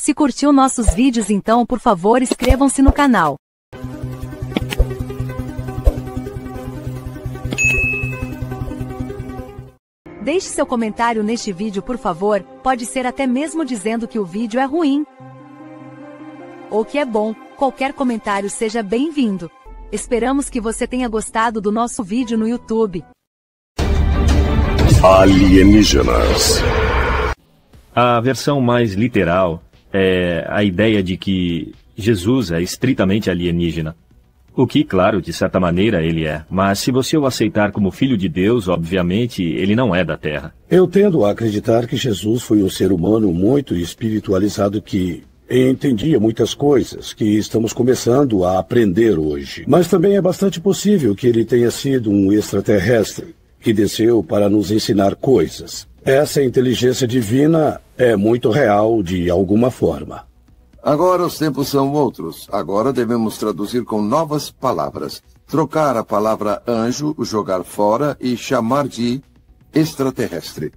Se curtiu nossos vídeos então por favor inscrevam-se no canal. Deixe seu comentário neste vídeo por favor, pode ser até mesmo dizendo que o vídeo é ruim. Ou que é bom, qualquer comentário seja bem-vindo. Esperamos que você tenha gostado do nosso vídeo no YouTube. Alienígenas. A versão mais literal é a ideia de que Jesus é estritamente alienígena. O que, claro, de certa maneira ele é. Mas se você o aceitar como filho de Deus, obviamente, ele não é da Terra. Eu tendo a acreditar que Jesus foi um ser humano muito espiritualizado que entendia muitas coisas que estamos começando a aprender hoje. Mas também é bastante possível que ele tenha sido um extraterrestre que desceu para nos ensinar coisas. Essa inteligência divina é muito real de alguma forma. Agora os tempos são outros. Agora devemos traduzir com novas palavras. Trocar a palavra anjo, jogar fora e chamar de extraterrestre.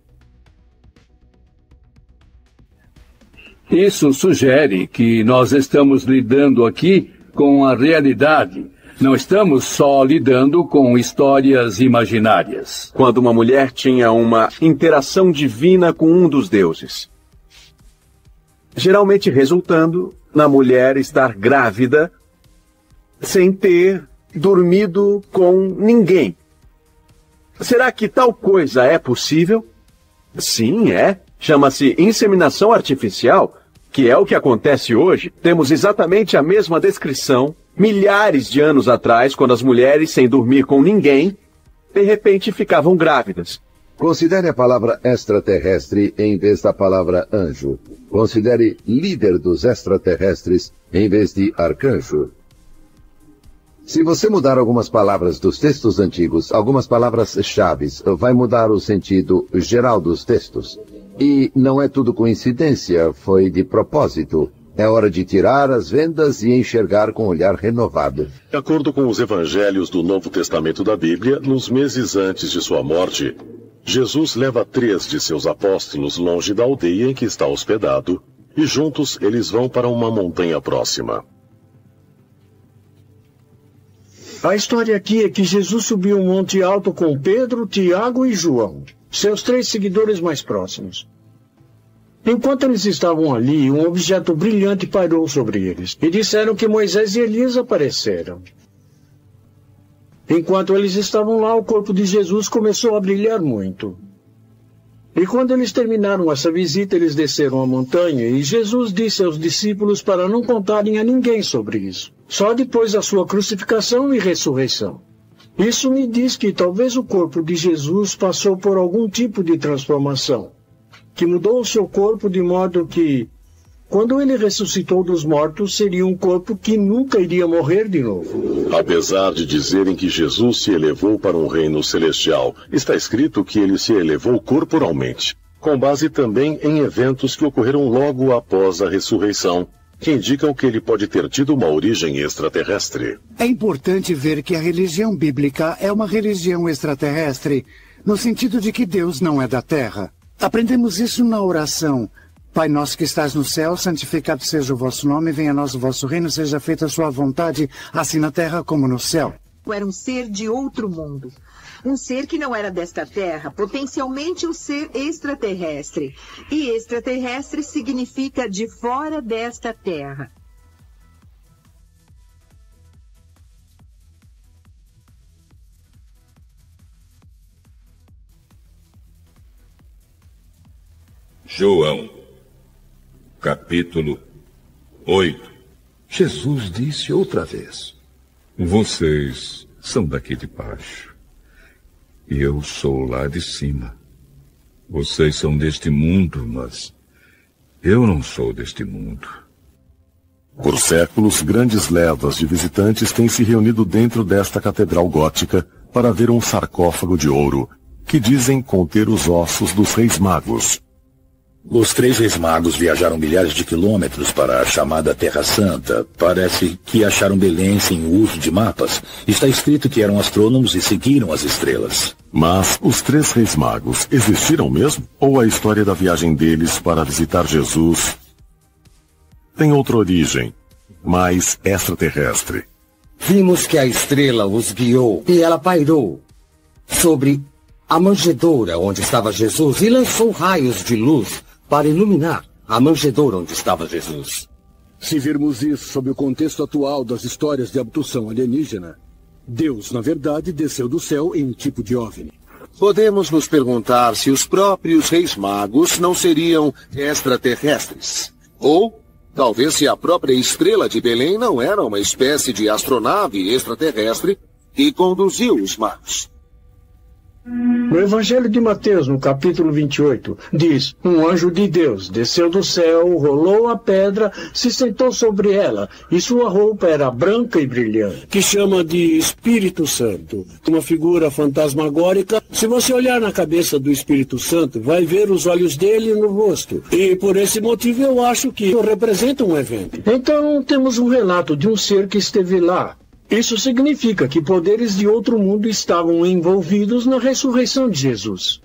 Isso sugere que nós estamos lidando aqui com a realidade. Não estamos só lidando com histórias imaginárias. Quando uma mulher tinha uma interação divina com um dos deuses geralmente resultando na mulher estar grávida sem ter dormido com ninguém. Será que tal coisa é possível? Sim, é. Chama-se inseminação artificial, que é o que acontece hoje. Temos exatamente a mesma descrição milhares de anos atrás, quando as mulheres, sem dormir com ninguém, de repente ficavam grávidas. Considere a palavra extraterrestre em vez da palavra anjo. Considere líder dos extraterrestres em vez de arcanjo. Se você mudar algumas palavras dos textos antigos, algumas palavras-chave, vai mudar o sentido geral dos textos. E não é tudo coincidência, foi de propósito. É hora de tirar as vendas e enxergar com um olhar renovado. De acordo com os evangelhos do Novo Testamento da Bíblia, nos meses antes de sua morte, Jesus leva três de seus apóstolos longe da aldeia em que está hospedado, e juntos eles vão para uma montanha próxima. A história aqui é que Jesus subiu um monte alto com Pedro, Tiago e João, seus três seguidores mais próximos. Enquanto eles estavam ali, um objeto brilhante pairou sobre eles, e disseram que Moisés e Elias apareceram. Enquanto eles estavam lá, o corpo de Jesus começou a brilhar muito. E quando eles terminaram essa visita, eles desceram a montanha e Jesus disse aos discípulos para não contarem a ninguém sobre isso, só depois da sua crucificação e ressurreição. Isso me diz que talvez o corpo de Jesus passou por algum tipo de transformação, que mudou o seu corpo de modo que quando ele ressuscitou dos mortos, seria um corpo que nunca iria morrer de novo. Apesar de dizerem que Jesus se elevou para um reino celestial, está escrito que ele se elevou corporalmente, com base também em eventos que ocorreram logo após a ressurreição, que indicam que ele pode ter tido uma origem extraterrestre. É importante ver que a religião bíblica é uma religião extraterrestre, no sentido de que Deus não é da Terra. Aprendemos isso na oração. Pai nosso que estás no céu, santificado seja o vosso nome, venha a nós o vosso reino, seja feita a sua vontade, assim na terra como no céu. Era um ser de outro mundo. Um ser que não era desta terra, potencialmente um ser extraterrestre. E extraterrestre significa de fora desta terra. João capítulo 8. Jesus disse outra vez: Vocês são daqui de baixo, e eu sou lá de cima. Vocês são deste mundo, mas eu não sou deste mundo. Por séculos, grandes levas de visitantes têm se reunido dentro desta catedral gótica para ver um sarcófago de ouro, que dizem conter os ossos dos reis magos, os três reis magos viajaram milhares de quilômetros para a chamada Terra Santa. Parece que acharam Belém sem o uso de mapas. Está escrito que eram astrônomos e seguiram as estrelas. Mas os três reis magos existiram mesmo? Ou a história da viagem deles para visitar Jesus tem outra origem, mais extraterrestre. Vimos que a estrela os guiou e ela pairou sobre a manjedoura onde estava Jesus e lançou raios de luz para iluminar a manjedoura onde estava Jesus. Se virmos isso sob o contexto atual das histórias de abdução alienígena, Deus, na verdade, desceu do céu em um tipo de OVNI. Podemos nos perguntar se os próprios reis magos não seriam extraterrestres. Ou, talvez, se a própria estrela de Belém não era uma espécie de astronave extraterrestre que conduziu os magos. No Evangelho de Mateus, no capítulo 28, diz: Um anjo de Deus desceu do céu, rolou a pedra, se sentou sobre ela, e sua roupa era branca e brilhante. Que chama de Espírito Santo. Uma figura fantasmagórica. Se você olhar na cabeça do Espírito Santo, vai ver os olhos dele no rosto. E por esse motivo eu acho que representa um evento. Então temos um relato de um ser que esteve lá, isso significa que poderes de outro mundo estavam envolvidos na ressurreição de Jesus.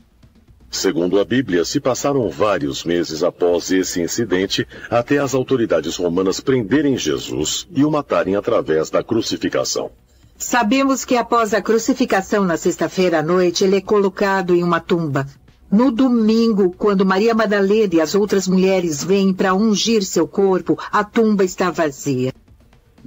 Segundo a Bíblia, se passaram vários meses após esse incidente até as autoridades romanas prenderem Jesus e o matarem através da crucificação. Sabemos que após a crucificação na sexta-feira à noite, ele é colocado em uma tumba. No domingo, quando Maria Madalena e as outras mulheres vêm para ungir seu corpo, a tumba está vazia.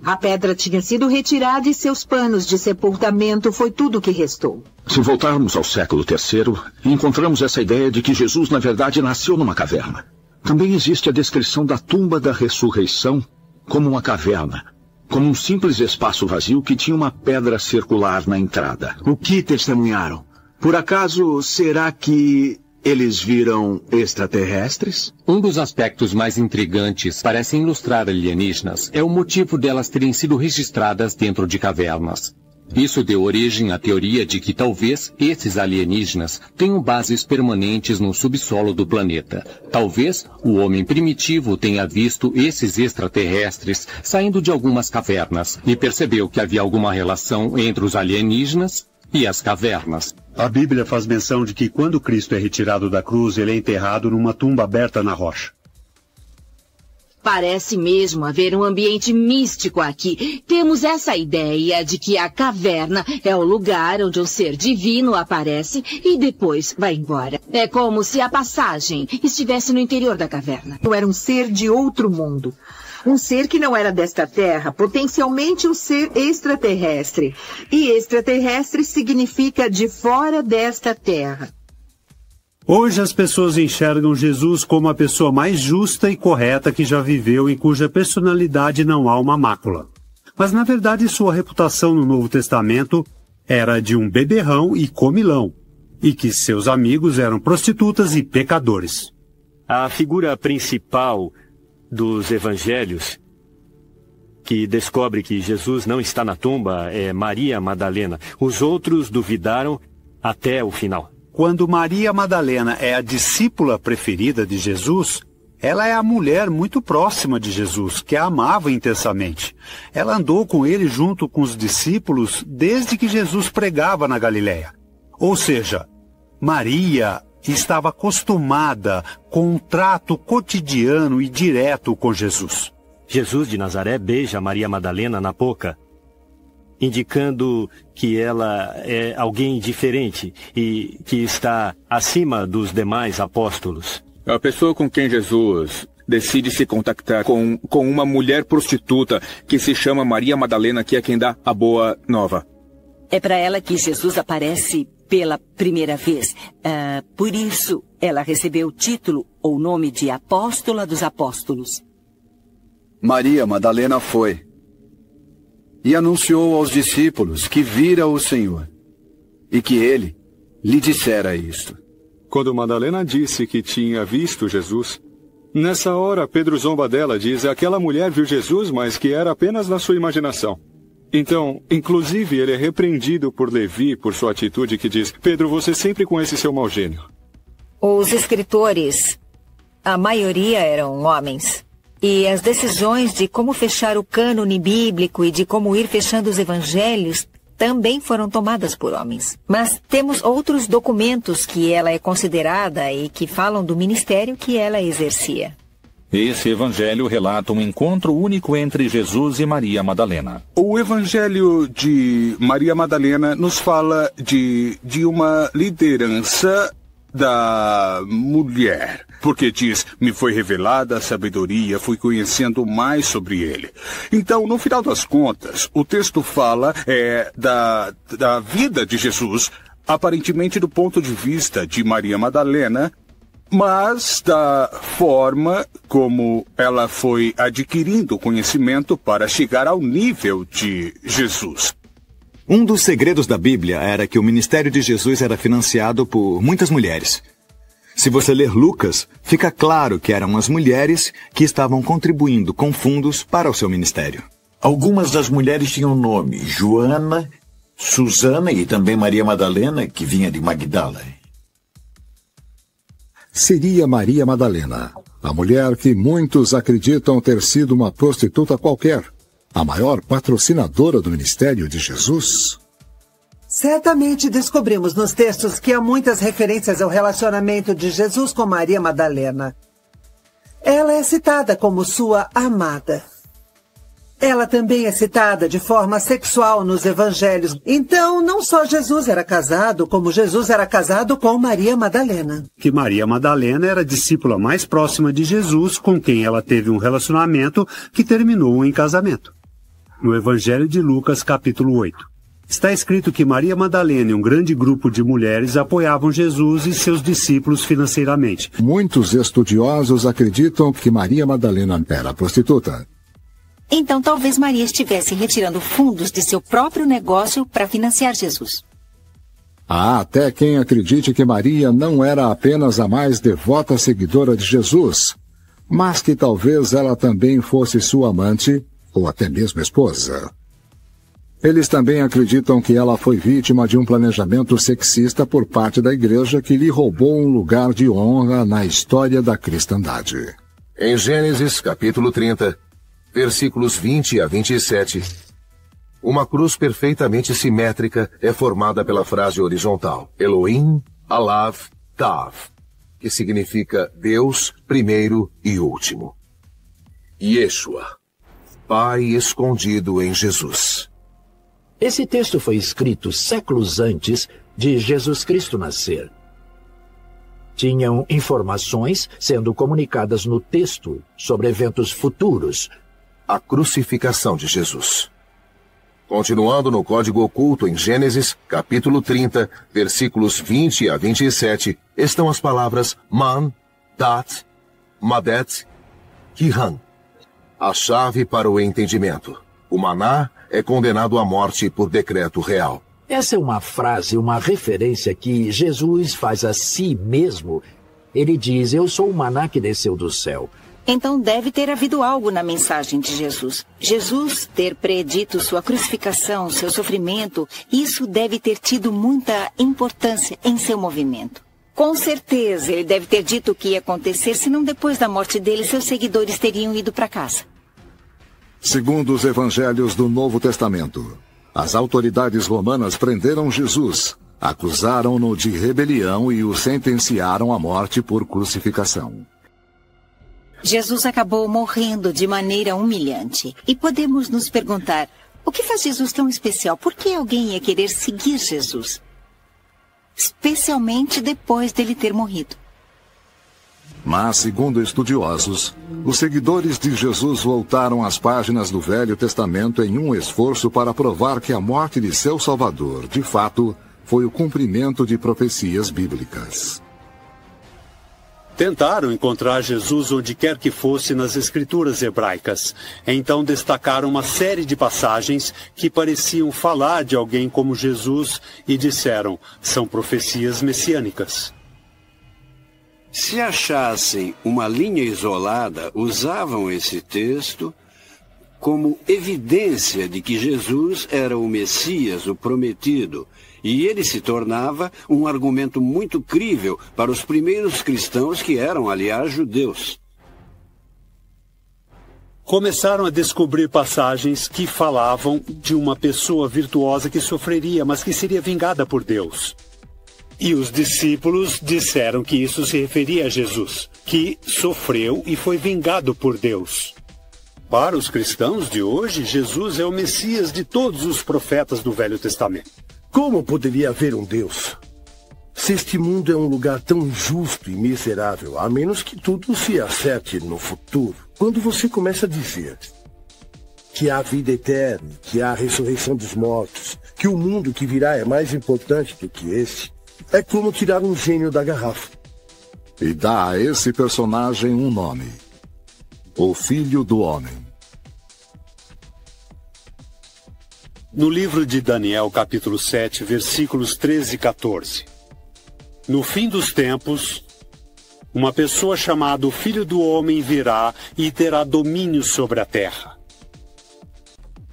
A pedra tinha sido retirada e seus panos de sepultamento foi tudo que restou. Se voltarmos ao século III, encontramos essa ideia de que Jesus, na verdade, nasceu numa caverna. Também existe a descrição da tumba da ressurreição como uma caverna, como um simples espaço vazio que tinha uma pedra circular na entrada. O que testemunharam? Por acaso, será que eles viram extraterrestres? Um dos aspectos mais intrigantes parecem ilustrar alienígenas é o motivo delas terem sido registradas dentro de cavernas. Isso deu origem à teoria de que talvez esses alienígenas tenham bases permanentes no subsolo do planeta. Talvez o homem primitivo tenha visto esses extraterrestres saindo de algumas cavernas e percebeu que havia alguma relação entre os alienígenas e as cavernas. A Bíblia faz menção de que quando Cristo é retirado da cruz, ele é enterrado numa tumba aberta na rocha. Parece mesmo haver um ambiente místico aqui. Temos essa ideia de que a caverna é o lugar onde um ser divino aparece e depois vai embora. É como se a passagem estivesse no interior da caverna. Eu era um ser de outro mundo. Um ser que não era desta terra, potencialmente um ser extraterrestre. E extraterrestre significa de fora desta terra. Hoje as pessoas enxergam Jesus como a pessoa mais justa e correta que já viveu e cuja personalidade não há uma mácula. Mas na verdade sua reputação no Novo Testamento era de um beberrão e comilão, e que seus amigos eram prostitutas e pecadores. A figura principal dos evangelhos que descobre que Jesus não está na tumba é Maria Madalena. Os outros duvidaram até o final. Quando Maria Madalena é a discípula preferida de Jesus, ela é a mulher muito próxima de Jesus, que a amava intensamente. Ela andou com ele junto com os discípulos desde que Jesus pregava na Galiléia. Ou seja, Maria estava acostumada com um trato cotidiano e direto com Jesus. Jesus de Nazaré beija Maria Madalena na boca, indicando que ela é alguém diferente e que está acima dos demais apóstolos. A pessoa com quem Jesus decide se contactar com, com uma mulher prostituta que se chama Maria Madalena, que é quem dá a boa nova. É para ela que Jesus aparece pela primeira vez. Uh, por isso, ela recebeu o título ou nome de Apóstola dos Apóstolos. Maria Madalena foi e anunciou aos discípulos que vira o Senhor e que ele lhe dissera isto. Quando Madalena disse que tinha visto Jesus, nessa hora Pedro zomba dela, diz: aquela mulher viu Jesus, mas que era apenas na sua imaginação. Então, inclusive, ele é repreendido por Levi por sua atitude que diz: Pedro, você sempre com esse seu mau gênio. Os escritores, a maioria eram homens. E as decisões de como fechar o cânone bíblico e de como ir fechando os evangelhos também foram tomadas por homens. Mas temos outros documentos que ela é considerada e que falam do ministério que ela exercia. Esse evangelho relata um encontro único entre Jesus e Maria Madalena. O evangelho de Maria Madalena nos fala de, de uma liderança da mulher. Porque diz, me foi revelada a sabedoria, fui conhecendo mais sobre ele. Então, no final das contas, o texto fala é, da, da vida de Jesus, aparentemente do ponto de vista de Maria Madalena, mas da forma como ela foi adquirindo conhecimento para chegar ao nível de Jesus. Um dos segredos da Bíblia era que o ministério de Jesus era financiado por muitas mulheres. Se você ler Lucas, fica claro que eram as mulheres que estavam contribuindo com fundos para o seu ministério. Algumas das mulheres tinham nome: Joana, Susana e também Maria Madalena, que vinha de Magdala seria Maria Madalena, a mulher que muitos acreditam ter sido uma prostituta qualquer, a maior patrocinadora do ministério de Jesus. Certamente descobrimos nos textos que há muitas referências ao relacionamento de Jesus com Maria Madalena. Ela é citada como sua amada. Ela também é citada de forma sexual nos evangelhos. Então, não só Jesus era casado, como Jesus era casado com Maria Madalena. Que Maria Madalena era a discípula mais próxima de Jesus, com quem ela teve um relacionamento que terminou em casamento. No Evangelho de Lucas, capítulo 8. Está escrito que Maria Madalena e um grande grupo de mulheres apoiavam Jesus e seus discípulos financeiramente. Muitos estudiosos acreditam que Maria Madalena era prostituta. Então talvez Maria estivesse retirando fundos de seu próprio negócio para financiar Jesus. Há até quem acredite que Maria não era apenas a mais devota seguidora de Jesus, mas que talvez ela também fosse sua amante ou até mesmo esposa. Eles também acreditam que ela foi vítima de um planejamento sexista por parte da igreja que lhe roubou um lugar de honra na história da cristandade. Em Gênesis, capítulo 30, versículos 20 a 27. Uma cruz perfeitamente simétrica é formada pela frase horizontal Elohim, Alav, Tav, que significa Deus, primeiro e último. Yeshua, Pai escondido em Jesus. Esse texto foi escrito séculos antes de Jesus Cristo nascer. Tinham informações sendo comunicadas no texto sobre eventos futuros, a crucificação de Jesus. Continuando no código oculto em Gênesis, capítulo 30, versículos 20 a 27, estão as palavras Man, Dat, Madet, Kihan. A chave para o entendimento. O maná é condenado à morte por decreto real. Essa é uma frase, uma referência que Jesus faz a si mesmo. Ele diz: Eu sou o maná que desceu do céu. Então deve ter havido algo na mensagem de Jesus. Jesus ter predito sua crucificação, seu sofrimento, isso deve ter tido muita importância em seu movimento. Com certeza, ele deve ter dito o que ia acontecer, senão depois da morte dele, seus seguidores teriam ido para casa. Segundo os evangelhos do Novo Testamento, as autoridades romanas prenderam Jesus, acusaram-no de rebelião e o sentenciaram à morte por crucificação. Jesus acabou morrendo de maneira humilhante. E podemos nos perguntar: o que faz Jesus tão especial? Por que alguém ia querer seguir Jesus? Especialmente depois dele ter morrido. Mas, segundo estudiosos, os seguidores de Jesus voltaram às páginas do Velho Testamento em um esforço para provar que a morte de seu Salvador, de fato, foi o cumprimento de profecias bíblicas. Tentaram encontrar Jesus onde quer que fosse nas escrituras hebraicas. Então destacaram uma série de passagens que pareciam falar de alguém como Jesus e disseram: são profecias messiânicas. Se achassem uma linha isolada, usavam esse texto como evidência de que Jesus era o Messias, o prometido, e ele se tornava um argumento muito crível para os primeiros cristãos que eram, aliás, judeus. Começaram a descobrir passagens que falavam de uma pessoa virtuosa que sofreria, mas que seria vingada por Deus. E os discípulos disseram que isso se referia a Jesus, que sofreu e foi vingado por Deus. Para os cristãos de hoje, Jesus é o Messias de todos os profetas do Velho Testamento. Como poderia haver um Deus? Se este mundo é um lugar tão injusto e miserável, a menos que tudo se acerte no futuro. Quando você começa a dizer que há vida eterna, que há a ressurreição dos mortos, que o mundo que virá é mais importante do que este, é como tirar um gênio da garrafa. E dá a esse personagem um nome: O Filho do Homem. No livro de Daniel, capítulo 7, versículos 13 e 14. No fim dos tempos, uma pessoa chamada o Filho do Homem virá e terá domínio sobre a terra.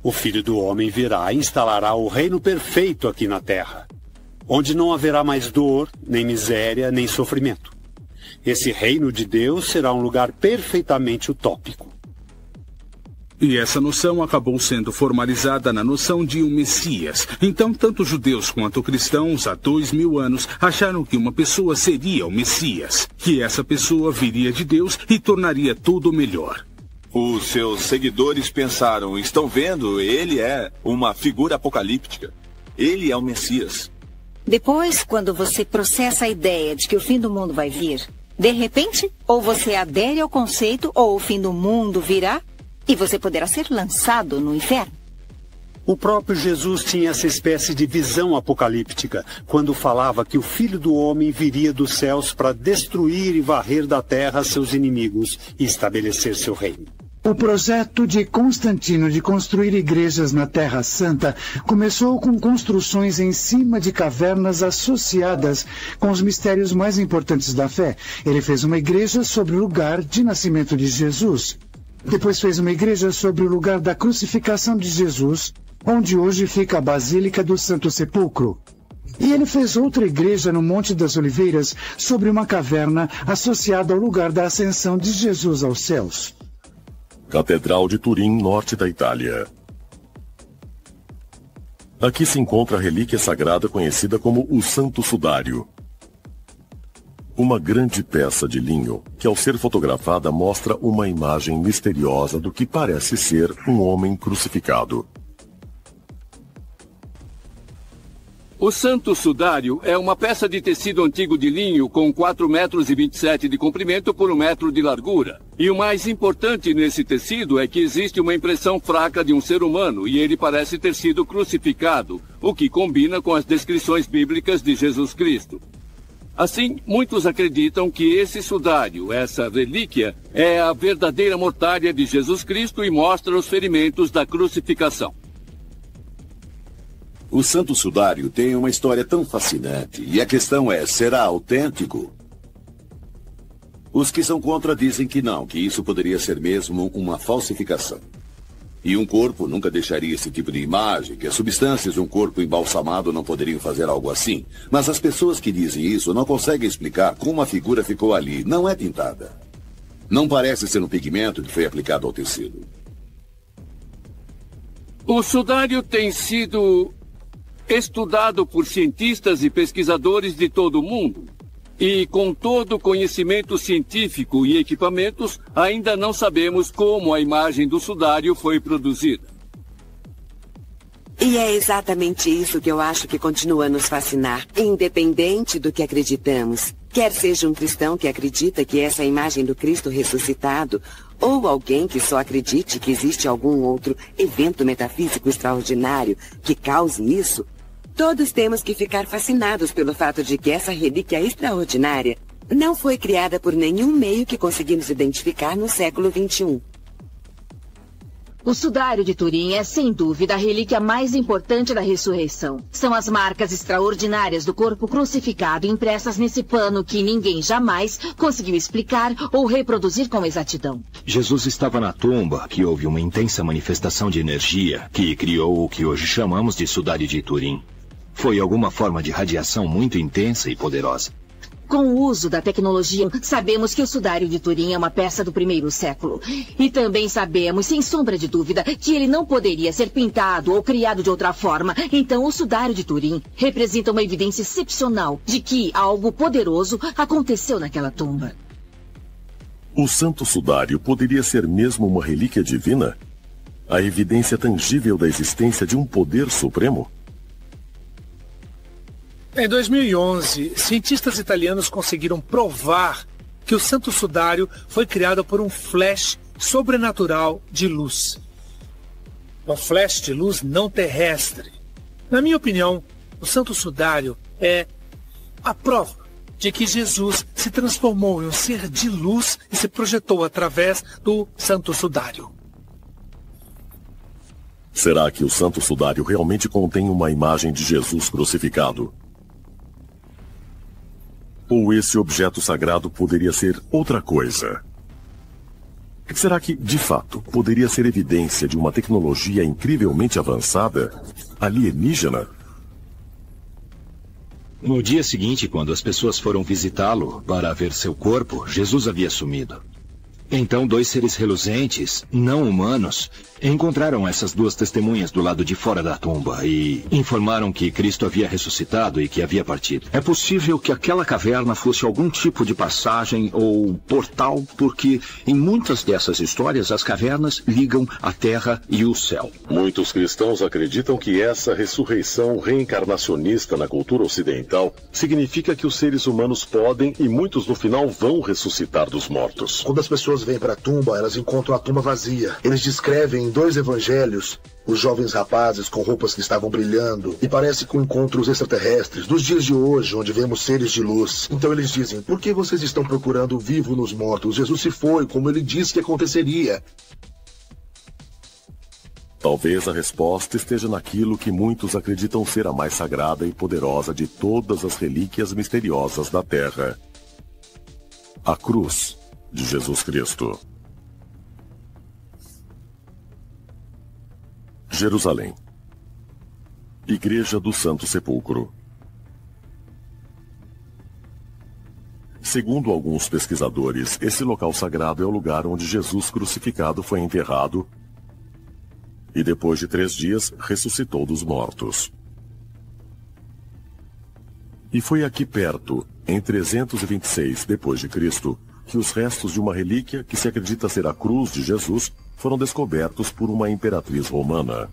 O Filho do Homem virá e instalará o reino perfeito aqui na terra onde não haverá mais dor, nem miséria, nem sofrimento. Esse reino de Deus será um lugar perfeitamente utópico. E essa noção acabou sendo formalizada na noção de um Messias. Então, tanto judeus quanto cristãos, há dois mil anos, acharam que uma pessoa seria o Messias, que essa pessoa viria de Deus e tornaria tudo melhor. Os seus seguidores pensaram: estão vendo, ele é uma figura apocalíptica. Ele é o Messias. Depois, quando você processa a ideia de que o fim do mundo vai vir, de repente, ou você adere ao conceito, ou o fim do mundo virá, e você poderá ser lançado no inferno. O próprio Jesus tinha essa espécie de visão apocalíptica, quando falava que o Filho do Homem viria dos céus para destruir e varrer da terra seus inimigos e estabelecer seu reino. O projeto de Constantino de construir igrejas na Terra Santa começou com construções em cima de cavernas associadas com os mistérios mais importantes da fé. Ele fez uma igreja sobre o lugar de nascimento de Jesus. Depois fez uma igreja sobre o lugar da crucificação de Jesus, onde hoje fica a Basílica do Santo Sepulcro. E ele fez outra igreja no Monte das Oliveiras sobre uma caverna associada ao lugar da ascensão de Jesus aos céus. Catedral de Turim, norte da Itália. Aqui se encontra a relíquia sagrada conhecida como o Santo Sudário. Uma grande peça de linho que, ao ser fotografada, mostra uma imagem misteriosa do que parece ser um homem crucificado. O Santo Sudário é uma peça de tecido antigo de linho com 4 metros e 27 de comprimento por 1 metro de largura. E o mais importante nesse tecido é que existe uma impressão fraca de um ser humano e ele parece ter sido crucificado, o que combina com as descrições bíblicas de Jesus Cristo. Assim, muitos acreditam que esse sudário, essa relíquia, é a verdadeira mortalha de Jesus Cristo e mostra os ferimentos da crucificação. O Santo Sudário tem uma história tão fascinante, e a questão é: será autêntico? Os que são contra dizem que não, que isso poderia ser mesmo uma falsificação. E um corpo nunca deixaria esse tipo de imagem, que as substâncias de um corpo embalsamado não poderiam fazer algo assim. Mas as pessoas que dizem isso não conseguem explicar como a figura ficou ali. Não é pintada. Não parece ser um pigmento que foi aplicado ao tecido. O sudário tem sido estudado por cientistas e pesquisadores de todo o mundo. E com todo o conhecimento científico e equipamentos, ainda não sabemos como a imagem do sudário foi produzida. E é exatamente isso que eu acho que continua a nos fascinar, independente do que acreditamos. Quer seja um cristão que acredita que essa é a imagem do Cristo ressuscitado, ou alguém que só acredite que existe algum outro evento metafísico extraordinário que cause isso, Todos temos que ficar fascinados pelo fato de que essa relíquia extraordinária não foi criada por nenhum meio que conseguimos identificar no século XXI. O sudário de Turim é, sem dúvida, a relíquia mais importante da ressurreição. São as marcas extraordinárias do corpo crucificado impressas nesse pano que ninguém jamais conseguiu explicar ou reproduzir com exatidão. Jesus estava na tumba, que houve uma intensa manifestação de energia que criou o que hoje chamamos de sudário de Turim. Foi alguma forma de radiação muito intensa e poderosa. Com o uso da tecnologia, sabemos que o sudário de Turim é uma peça do primeiro século. E também sabemos, sem sombra de dúvida, que ele não poderia ser pintado ou criado de outra forma. Então, o sudário de Turim representa uma evidência excepcional de que algo poderoso aconteceu naquela tumba. O santo sudário poderia ser mesmo uma relíquia divina? A evidência tangível da existência de um poder supremo? Em 2011, cientistas italianos conseguiram provar que o Santo Sudário foi criado por um flash sobrenatural de luz. Um flash de luz não terrestre. Na minha opinião, o Santo Sudário é a prova de que Jesus se transformou em um ser de luz e se projetou através do Santo Sudário. Será que o Santo Sudário realmente contém uma imagem de Jesus crucificado? Ou esse objeto sagrado poderia ser outra coisa? Será que, de fato, poderia ser evidência de uma tecnologia incrivelmente avançada, alienígena? No dia seguinte, quando as pessoas foram visitá-lo para ver seu corpo, Jesus havia sumido. Então, dois seres reluzentes, não humanos, encontraram essas duas testemunhas do lado de fora da tumba e informaram que Cristo havia ressuscitado e que havia partido. É possível que aquela caverna fosse algum tipo de passagem ou portal, porque em muitas dessas histórias as cavernas ligam a terra e o céu. Muitos cristãos acreditam que essa ressurreição reencarnacionista na cultura ocidental significa que os seres humanos podem e muitos no final vão ressuscitar dos mortos. Quando as pessoas vêm para a tumba, elas encontram a tumba vazia. Eles descrevem em dois evangelhos os jovens rapazes com roupas que estavam brilhando e parece com encontros extraterrestres dos dias de hoje, onde vemos seres de luz. Então eles dizem: por que vocês estão procurando o vivo nos mortos? Jesus se foi, como ele disse que aconteceria. Talvez a resposta esteja naquilo que muitos acreditam ser a mais sagrada e poderosa de todas as relíquias misteriosas da Terra: a cruz de Jesus Cristo. Jerusalém. Igreja do Santo Sepulcro. Segundo alguns pesquisadores, esse local sagrado é o lugar onde Jesus crucificado foi enterrado e depois de três dias ressuscitou dos mortos. E foi aqui perto, em 326 depois de Cristo, que os restos de uma relíquia que se acredita ser a cruz de Jesus foram descobertos por uma imperatriz romana.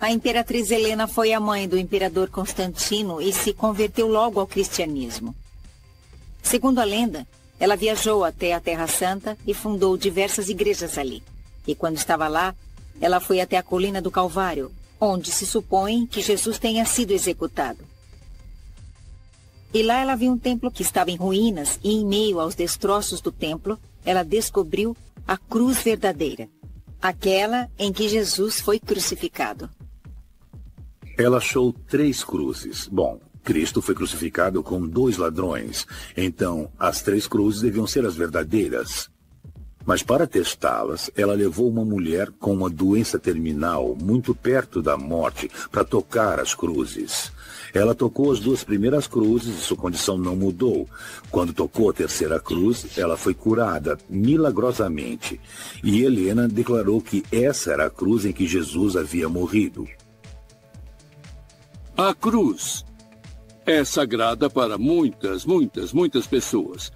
A imperatriz Helena foi a mãe do imperador Constantino e se converteu logo ao cristianismo. Segundo a lenda, ela viajou até a Terra Santa e fundou diversas igrejas ali. E quando estava lá, ela foi até a colina do Calvário, onde se supõe que Jesus tenha sido executado. E lá ela viu um templo que estava em ruínas e em meio aos destroços do templo, ela descobriu a cruz verdadeira, aquela em que Jesus foi crucificado. Ela achou três cruzes. Bom, Cristo foi crucificado com dois ladrões, então as três cruzes deviam ser as verdadeiras. Mas para testá-las, ela levou uma mulher com uma doença terminal muito perto da morte para tocar as cruzes. Ela tocou as duas primeiras cruzes e sua condição não mudou. Quando tocou a terceira cruz, ela foi curada milagrosamente. E Helena declarou que essa era a cruz em que Jesus havia morrido. A cruz é sagrada para muitas, muitas, muitas pessoas.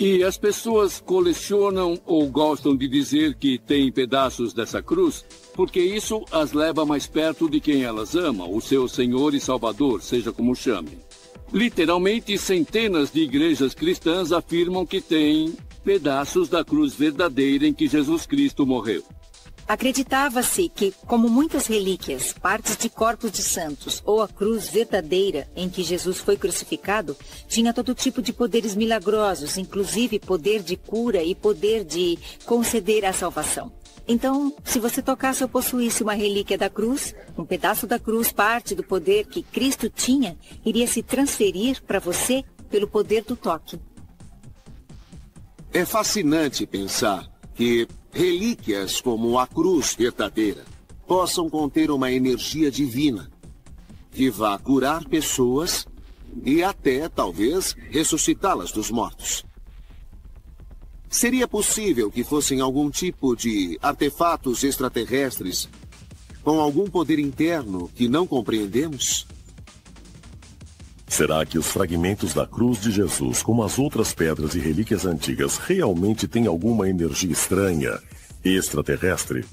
E as pessoas colecionam ou gostam de dizer que têm pedaços dessa cruz, porque isso as leva mais perto de quem elas amam, o seu Senhor e Salvador, seja como chamem. Literalmente, centenas de igrejas cristãs afirmam que têm pedaços da cruz verdadeira em que Jesus Cristo morreu. Acreditava-se que, como muitas relíquias, partes de corpos de santos ou a cruz verdadeira em que Jesus foi crucificado, tinha todo tipo de poderes milagrosos, inclusive poder de cura e poder de conceder a salvação. Então, se você tocasse ou possuísse uma relíquia da cruz, um pedaço da cruz, parte do poder que Cristo tinha, iria se transferir para você pelo poder do toque. É fascinante pensar que relíquias como a cruz verdadeira possam conter uma energia divina que vá curar pessoas e até, talvez, ressuscitá-las dos mortos. Seria possível que fossem algum tipo de artefatos extraterrestres com algum poder interno que não compreendemos? Será que os fragmentos da cruz de Jesus, como as outras pedras e relíquias antigas, realmente têm alguma energia estranha, extraterrestre?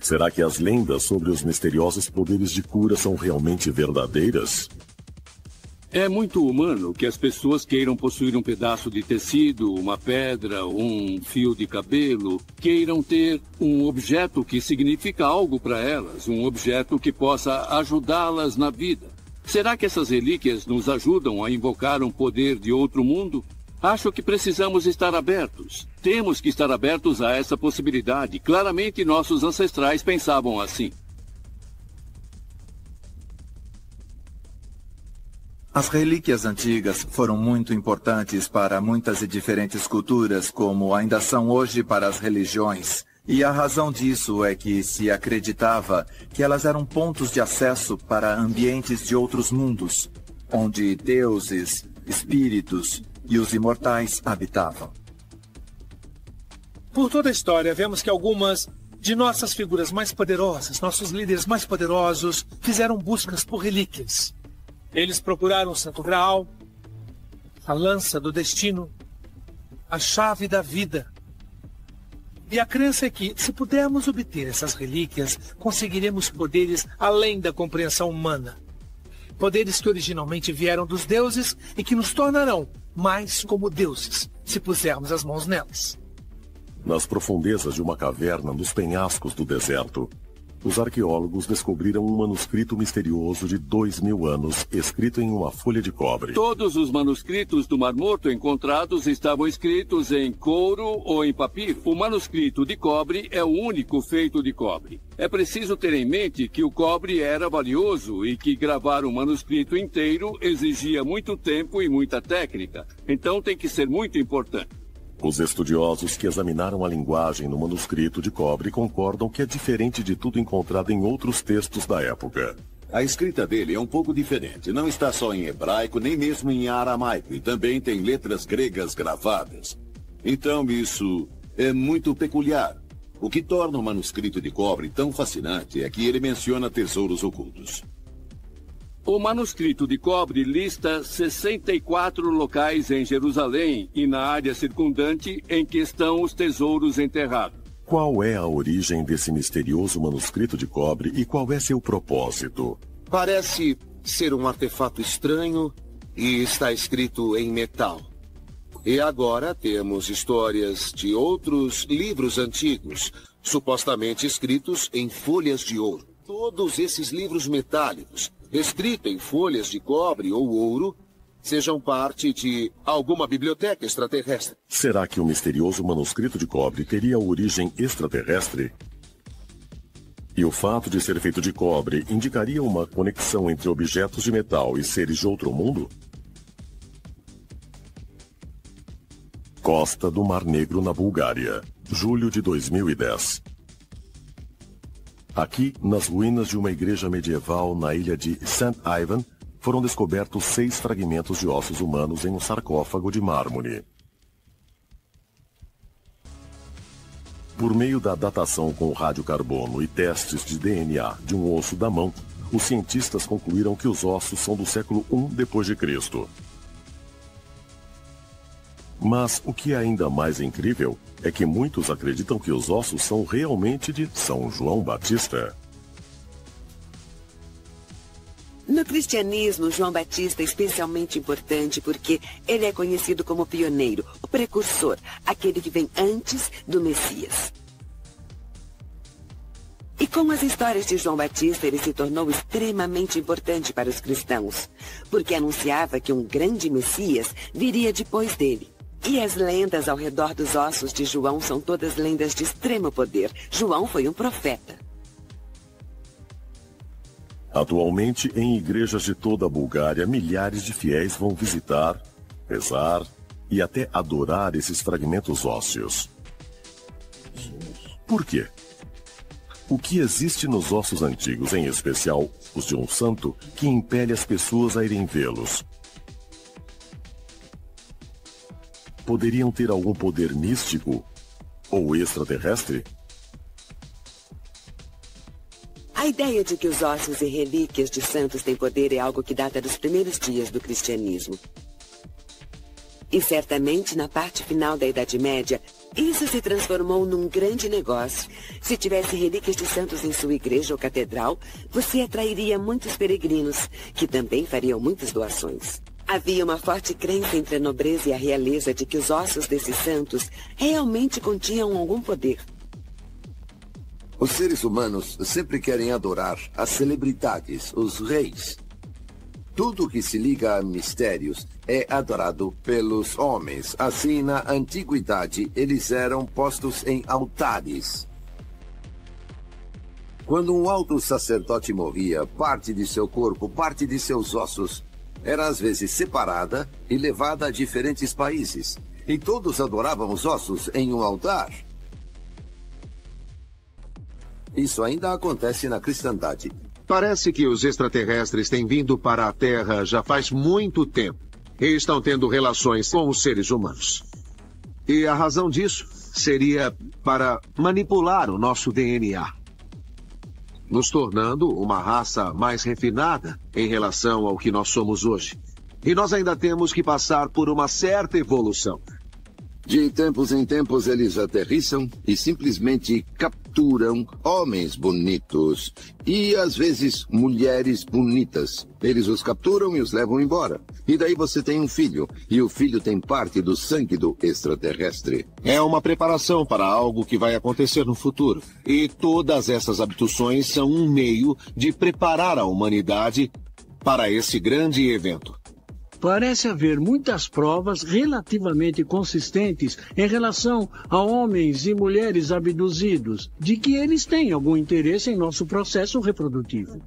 Será que as lendas sobre os misteriosos poderes de cura são realmente verdadeiras? É muito humano que as pessoas queiram possuir um pedaço de tecido, uma pedra, um fio de cabelo, queiram ter um objeto que significa algo para elas, um objeto que possa ajudá-las na vida. Será que essas relíquias nos ajudam a invocar um poder de outro mundo? Acho que precisamos estar abertos. Temos que estar abertos a essa possibilidade. Claramente nossos ancestrais pensavam assim. As relíquias antigas foram muito importantes para muitas e diferentes culturas, como ainda são hoje para as religiões. E a razão disso é que se acreditava que elas eram pontos de acesso para ambientes de outros mundos, onde deuses, espíritos e os imortais habitavam. Por toda a história, vemos que algumas de nossas figuras mais poderosas, nossos líderes mais poderosos, fizeram buscas por relíquias. Eles procuraram o Santo Graal, a lança do destino, a chave da vida. E a crença é que, se pudermos obter essas relíquias, conseguiremos poderes além da compreensão humana. Poderes que originalmente vieram dos deuses e que nos tornarão mais como deuses, se pusermos as mãos nelas. Nas profundezas de uma caverna nos penhascos do deserto, os arqueólogos descobriram um manuscrito misterioso de dois mil anos, escrito em uma folha de cobre. Todos os manuscritos do Mar Morto encontrados estavam escritos em couro ou em papiro. O manuscrito de cobre é o único feito de cobre. É preciso ter em mente que o cobre era valioso e que gravar um manuscrito inteiro exigia muito tempo e muita técnica. Então tem que ser muito importante. Os estudiosos que examinaram a linguagem no manuscrito de cobre concordam que é diferente de tudo encontrado em outros textos da época. A escrita dele é um pouco diferente. Não está só em hebraico, nem mesmo em aramaico, e também tem letras gregas gravadas. Então isso é muito peculiar. O que torna o manuscrito de cobre tão fascinante é que ele menciona tesouros ocultos. O manuscrito de cobre lista 64 locais em Jerusalém e na área circundante em que estão os tesouros enterrados. Qual é a origem desse misterioso manuscrito de cobre e qual é seu propósito? Parece ser um artefato estranho e está escrito em metal. E agora temos histórias de outros livros antigos, supostamente escritos em folhas de ouro. Todos esses livros metálicos escrita em folhas de cobre ou ouro, sejam parte de alguma biblioteca extraterrestre. Será que o misterioso manuscrito de cobre teria origem extraterrestre? E o fato de ser feito de cobre indicaria uma conexão entre objetos de metal e seres de outro mundo? Costa do Mar Negro, na Bulgária, julho de 2010. Aqui, nas ruínas de uma igreja medieval na ilha de St. Ivan, foram descobertos seis fragmentos de ossos humanos em um sarcófago de mármore. Por meio da datação com radiocarbono e testes de DNA de um osso da mão, os cientistas concluíram que os ossos são do século I Cristo. Mas o que é ainda mais incrível é que muitos acreditam que os ossos são realmente de São João Batista. No cristianismo, João Batista é especialmente importante porque ele é conhecido como pioneiro, o precursor, aquele que vem antes do Messias. E com as histórias de João Batista, ele se tornou extremamente importante para os cristãos, porque anunciava que um grande Messias viria depois dele. E as lendas ao redor dos ossos de João são todas lendas de extremo poder. João foi um profeta. Atualmente, em igrejas de toda a Bulgária, milhares de fiéis vão visitar, rezar e até adorar esses fragmentos ósseos. Por quê? O que existe nos ossos antigos, em especial os de um santo, que impele as pessoas a irem vê-los? Poderiam ter algum poder místico ou extraterrestre? A ideia de que os ossos e relíquias de santos têm poder é algo que data dos primeiros dias do cristianismo. E certamente na parte final da Idade Média, isso se transformou num grande negócio. Se tivesse relíquias de santos em sua igreja ou catedral, você atrairia muitos peregrinos, que também fariam muitas doações. Havia uma forte crença entre a nobreza e a realeza de que os ossos desses santos realmente continham algum poder. Os seres humanos sempre querem adorar as celebridades, os reis. Tudo que se liga a mistérios é adorado pelos homens. Assim, na antiguidade, eles eram postos em altares. Quando um alto sacerdote morria, parte de seu corpo, parte de seus ossos, era às vezes separada e levada a diferentes países. E todos adoravam os ossos em um altar. Isso ainda acontece na cristandade. Parece que os extraterrestres têm vindo para a Terra já faz muito tempo e estão tendo relações com os seres humanos. E a razão disso seria para manipular o nosso DNA, nos tornando uma raça mais refinada em relação ao que nós somos hoje. E nós ainda temos que passar por uma certa evolução. De tempos em tempos eles aterrissam e simplesmente capturam homens bonitos e às vezes mulheres bonitas. Eles os capturam e os levam embora. E daí você tem um filho, e o filho tem parte do sangue do extraterrestre. É uma preparação para algo que vai acontecer no futuro. E todas essas abduções são um meio de preparar a humanidade para esse grande evento parece haver muitas provas relativamente consistentes em relação a homens e mulheres abduzidos de que eles têm algum interesse em nosso processo reprodutivo.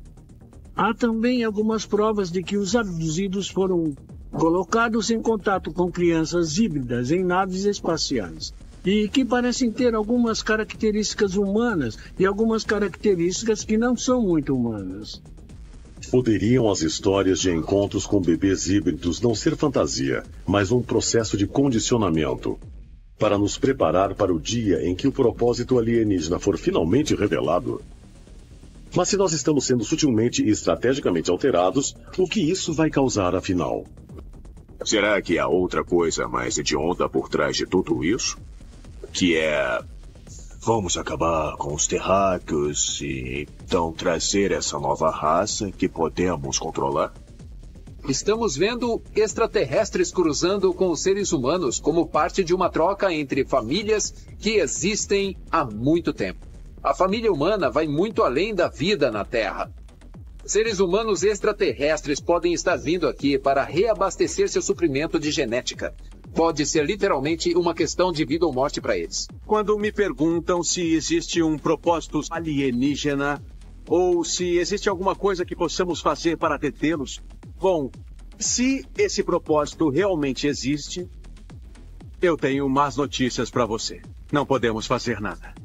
Há também algumas provas de que os abduzidos foram colocados em contato com crianças híbridas em naves espaciais e que parecem ter algumas características humanas e algumas características que não são muito humanas. Poderiam as histórias de encontros com bebês híbridos não ser fantasia, mas um processo de condicionamento para nos preparar para o dia em que o propósito alienígena for finalmente revelado? Mas se nós estamos sendo sutilmente e estrategicamente alterados, o que isso vai causar afinal? Será que há outra coisa mais hedionda por trás de tudo isso? Que é Vamos acabar com os terráqueos e então trazer essa nova raça que podemos controlar? Estamos vendo extraterrestres cruzando com os seres humanos como parte de uma troca entre famílias que existem há muito tempo. A família humana vai muito além da vida na Terra. Seres humanos extraterrestres podem estar vindo aqui para reabastecer seu suprimento de genética, pode ser literalmente uma questão de vida ou morte para eles. Quando me perguntam se existe um propósito alienígena ou se existe alguma coisa que possamos fazer para detê-los, bom, se esse propósito realmente existe, eu tenho más notícias para você. Não podemos fazer nada.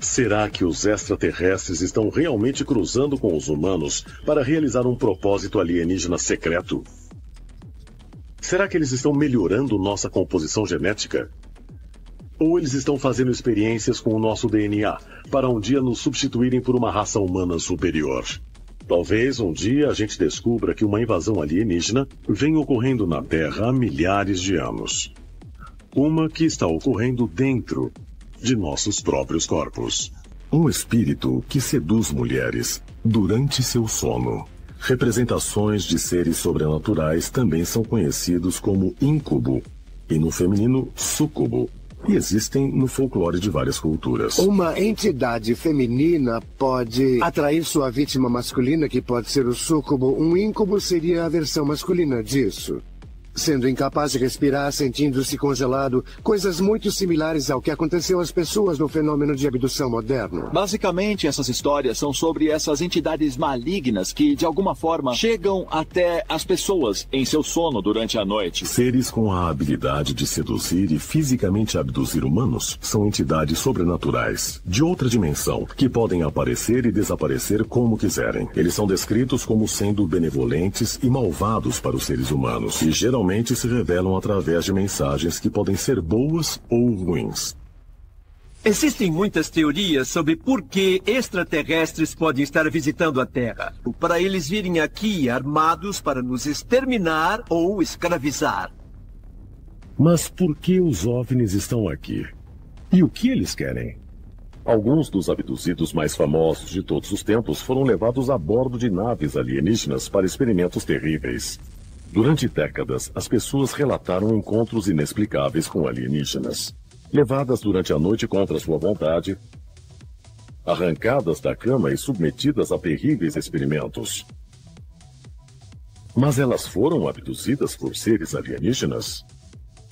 Será que os extraterrestres estão realmente cruzando com os humanos para realizar um propósito alienígena secreto? Será que eles estão melhorando nossa composição genética? Ou eles estão fazendo experiências com o nosso DNA para um dia nos substituírem por uma raça humana superior? Talvez um dia a gente descubra que uma invasão alienígena vem ocorrendo na Terra há milhares de anos. Uma que está ocorrendo dentro de nossos próprios corpos. Um espírito que seduz mulheres durante seu sono. Representações de seres sobrenaturais também são conhecidos como incubo, e no feminino, sucubo, e existem no folclore de várias culturas. Uma entidade feminina pode atrair sua vítima masculina, que pode ser o sucubo. Um incubo seria a versão masculina disso. Sendo incapaz de respirar, sentindo-se congelado, coisas muito similares ao que aconteceu às pessoas no fenômeno de abdução moderno. Basicamente, essas histórias são sobre essas entidades malignas que, de alguma forma, chegam até as pessoas em seu sono durante a noite. Seres com a habilidade de seduzir e fisicamente abduzir humanos são entidades sobrenaturais, de outra dimensão, que podem aparecer e desaparecer como quiserem. Eles são descritos como sendo benevolentes e malvados para os seres humanos, e geralmente geralmente se revelam através de mensagens que podem ser boas ou ruins. Existem muitas teorias sobre por que extraterrestres podem estar visitando a Terra. Para eles virem aqui armados para nos exterminar ou escravizar. Mas por que os OVNIs estão aqui? E o que eles querem? Alguns dos abduzidos mais famosos de todos os tempos foram levados a bordo de naves alienígenas para experimentos terríveis. Durante décadas, as pessoas relataram encontros inexplicáveis com alienígenas, levadas durante a noite contra sua vontade, arrancadas da cama e submetidas a terríveis experimentos. Mas elas foram abduzidas por seres alienígenas?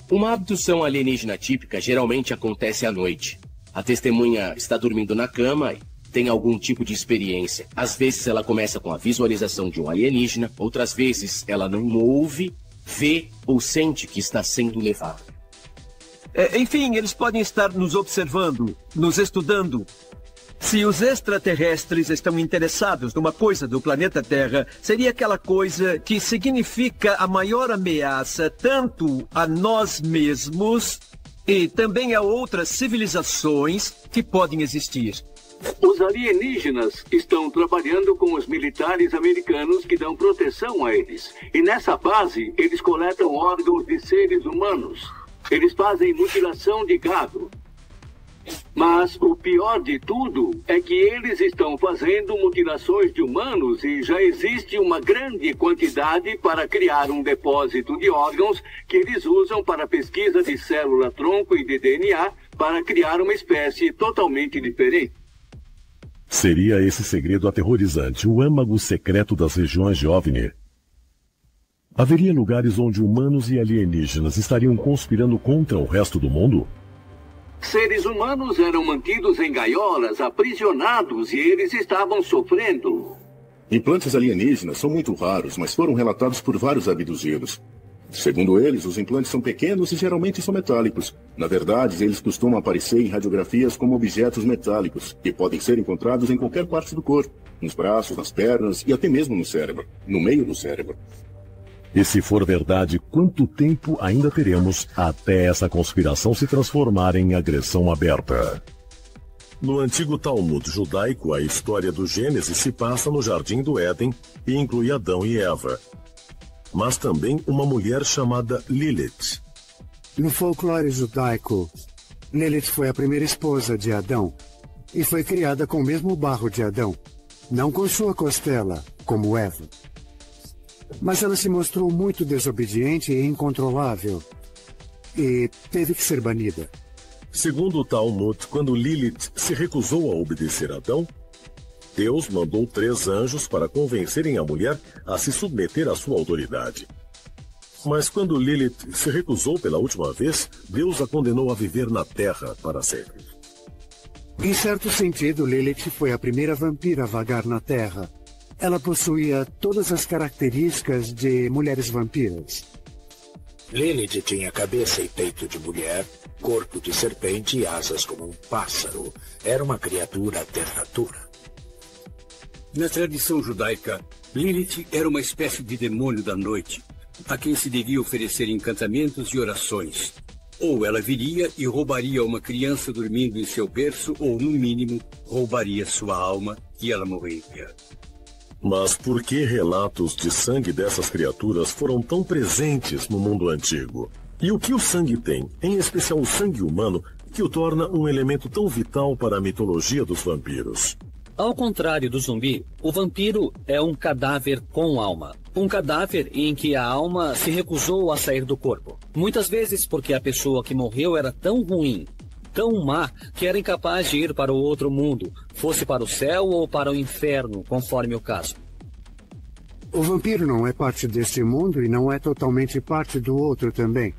Uma abdução alienígena típica geralmente acontece à noite. A testemunha está dormindo na cama tem algum tipo de experiência. Às vezes ela começa com a visualização de um alienígena, outras vezes ela não ouve, vê ou sente que está sendo levada. É, enfim, eles podem estar nos observando, nos estudando. Se os extraterrestres estão interessados numa coisa do planeta Terra, seria aquela coisa que significa a maior ameaça tanto a nós mesmos e também a outras civilizações que podem existir. Os alienígenas estão trabalhando com os militares americanos que dão proteção a eles. E nessa base, eles coletam órgãos de seres humanos. Eles fazem mutilação de gado. Mas o pior de tudo é que eles estão fazendo mutilações de humanos e já existe uma grande quantidade para criar um depósito de órgãos que eles usam para pesquisa de célula-tronco e de DNA para criar uma espécie totalmente diferente. Seria esse segredo aterrorizante, o âmago secreto das regiões de OVNI. Haveria lugares onde humanos e alienígenas estariam conspirando contra o resto do mundo? Seres humanos eram mantidos em gaiolas, aprisionados, e eles estavam sofrendo. Implantes alienígenas são muito raros, mas foram relatados por vários abduzidos. Segundo eles, os implantes são pequenos e geralmente são metálicos. Na verdade, eles costumam aparecer em radiografias como objetos metálicos, que podem ser encontrados em qualquer parte do corpo, nos braços, nas pernas e até mesmo no cérebro, no meio do cérebro. E se for verdade, quanto tempo ainda teremos até essa conspiração se transformar em agressão aberta? No antigo Talmud judaico, a história do Gênesis se passa no Jardim do Éden e inclui Adão e Eva, mas também uma mulher chamada Lilith. No folclore judaico, Lilith foi a primeira esposa de Adão e foi criada com o mesmo barro de Adão, não com sua costela, como Eva. Mas ela se mostrou muito desobediente e incontrolável e teve que ser banida. Segundo o Talmud, quando Lilith se recusou a obedecer a Adão, Deus mandou três anjos para convencerem a mulher a se submeter à sua autoridade. Mas quando Lilith se recusou pela última vez, Deus a condenou a viver na terra para sempre. Em certo sentido, Lilith foi a primeira vampira a vagar na Terra. Ela possuía todas as características de mulheres vampiras. Lilith tinha cabeça e peito de mulher, corpo de serpente e asas como um pássaro. Era uma criatura ternatura. Na tradição judaica, Lilith era uma espécie de demônio da noite, a quem se devia oferecer encantamentos e orações. Ou ela viria e roubaria uma criança dormindo em seu berço, ou, no mínimo, roubaria sua alma e ela morreria. Mas por que relatos de sangue dessas criaturas foram tão presentes no mundo antigo? E o que o sangue tem, em especial o sangue humano, que o torna um elemento tão vital para a mitologia dos vampiros? Ao contrário do zumbi, o vampiro é um cadáver com alma. Um cadáver em que a alma se recusou a sair do corpo. Muitas vezes porque a pessoa que morreu era tão ruim, tão má, que era incapaz de ir para o outro mundo, fosse para o céu ou para o inferno, conforme o caso. O vampiro não é parte deste mundo e não é totalmente parte do outro também,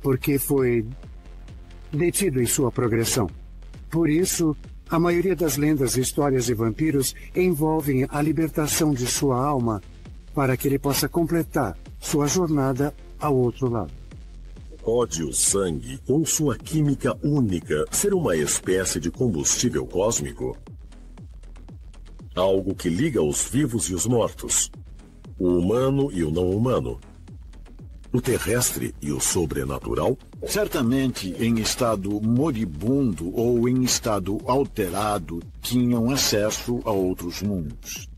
porque foi detido em sua progressão. Por isso, a maioria das lendas e histórias de vampiros envolvem a libertação de sua alma para que ele possa completar sua jornada ao outro lado. Pode o sangue, com sua química única, ser uma espécie de combustível cósmico? Algo que liga os vivos e os mortos, o humano e o não humano, o terrestre e o sobrenatural? Certamente, em estado moribundo ou em estado alterado, tinham acesso a outros mundos.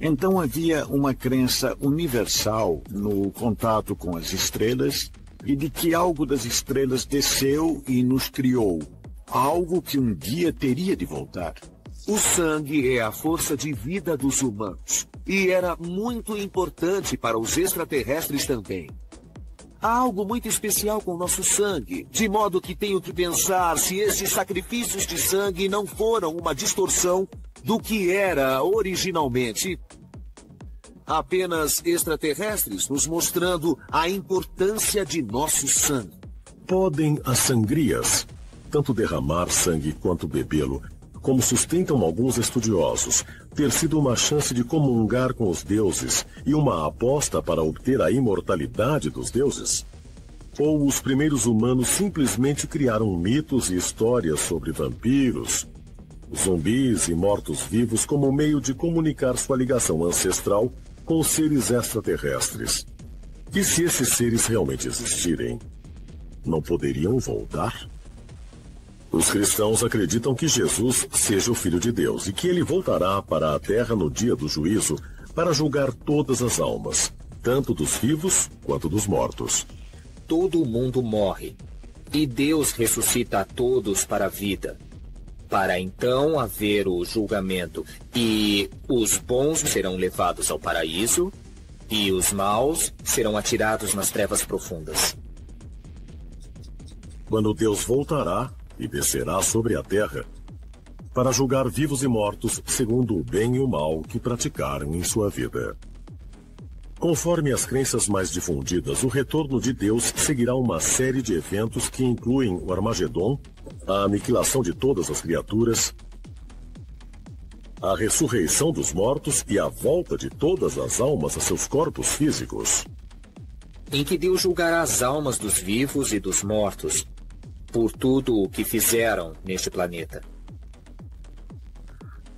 Então havia uma crença universal no contato com as estrelas e de que algo das estrelas desceu e nos criou, algo que um dia teria de voltar. O sangue é a força de vida dos humanos e era muito importante para os extraterrestres também. Há algo muito especial com nosso sangue, de modo que tenho que pensar se estes sacrifícios de sangue não foram uma distorção do que era originalmente. Apenas extraterrestres nos mostrando a importância de nosso sangue. Podem as sangrias, tanto derramar sangue quanto bebê-lo, como sustentam alguns estudiosos, ter sido uma chance de comungar com os deuses e uma aposta para obter a imortalidade dos deuses? Ou os primeiros humanos simplesmente criaram mitos e histórias sobre vampiros, zumbis e mortos-vivos como meio de comunicar sua ligação ancestral com seres extraterrestres? E se esses seres realmente existirem, não poderiam voltar? Os cristãos acreditam que Jesus seja o Filho de Deus e que ele voltará para a terra no dia do juízo para julgar todas as almas, tanto dos vivos quanto dos mortos. Todo mundo morre, e Deus ressuscita a todos para a vida, para então haver o julgamento, e os bons serão levados ao paraíso, e os maus serão atirados nas trevas profundas. Quando Deus voltará, e descerá sobre a terra para julgar vivos e mortos segundo o bem e o mal que praticaram em sua vida. Conforme as crenças mais difundidas, o retorno de Deus seguirá uma série de eventos que incluem o Armagedon, a aniquilação de todas as criaturas, a ressurreição dos mortos e a volta de todas as almas a seus corpos físicos. Em que Deus julgará as almas dos vivos e dos mortos, por tudo o que fizeram neste planeta.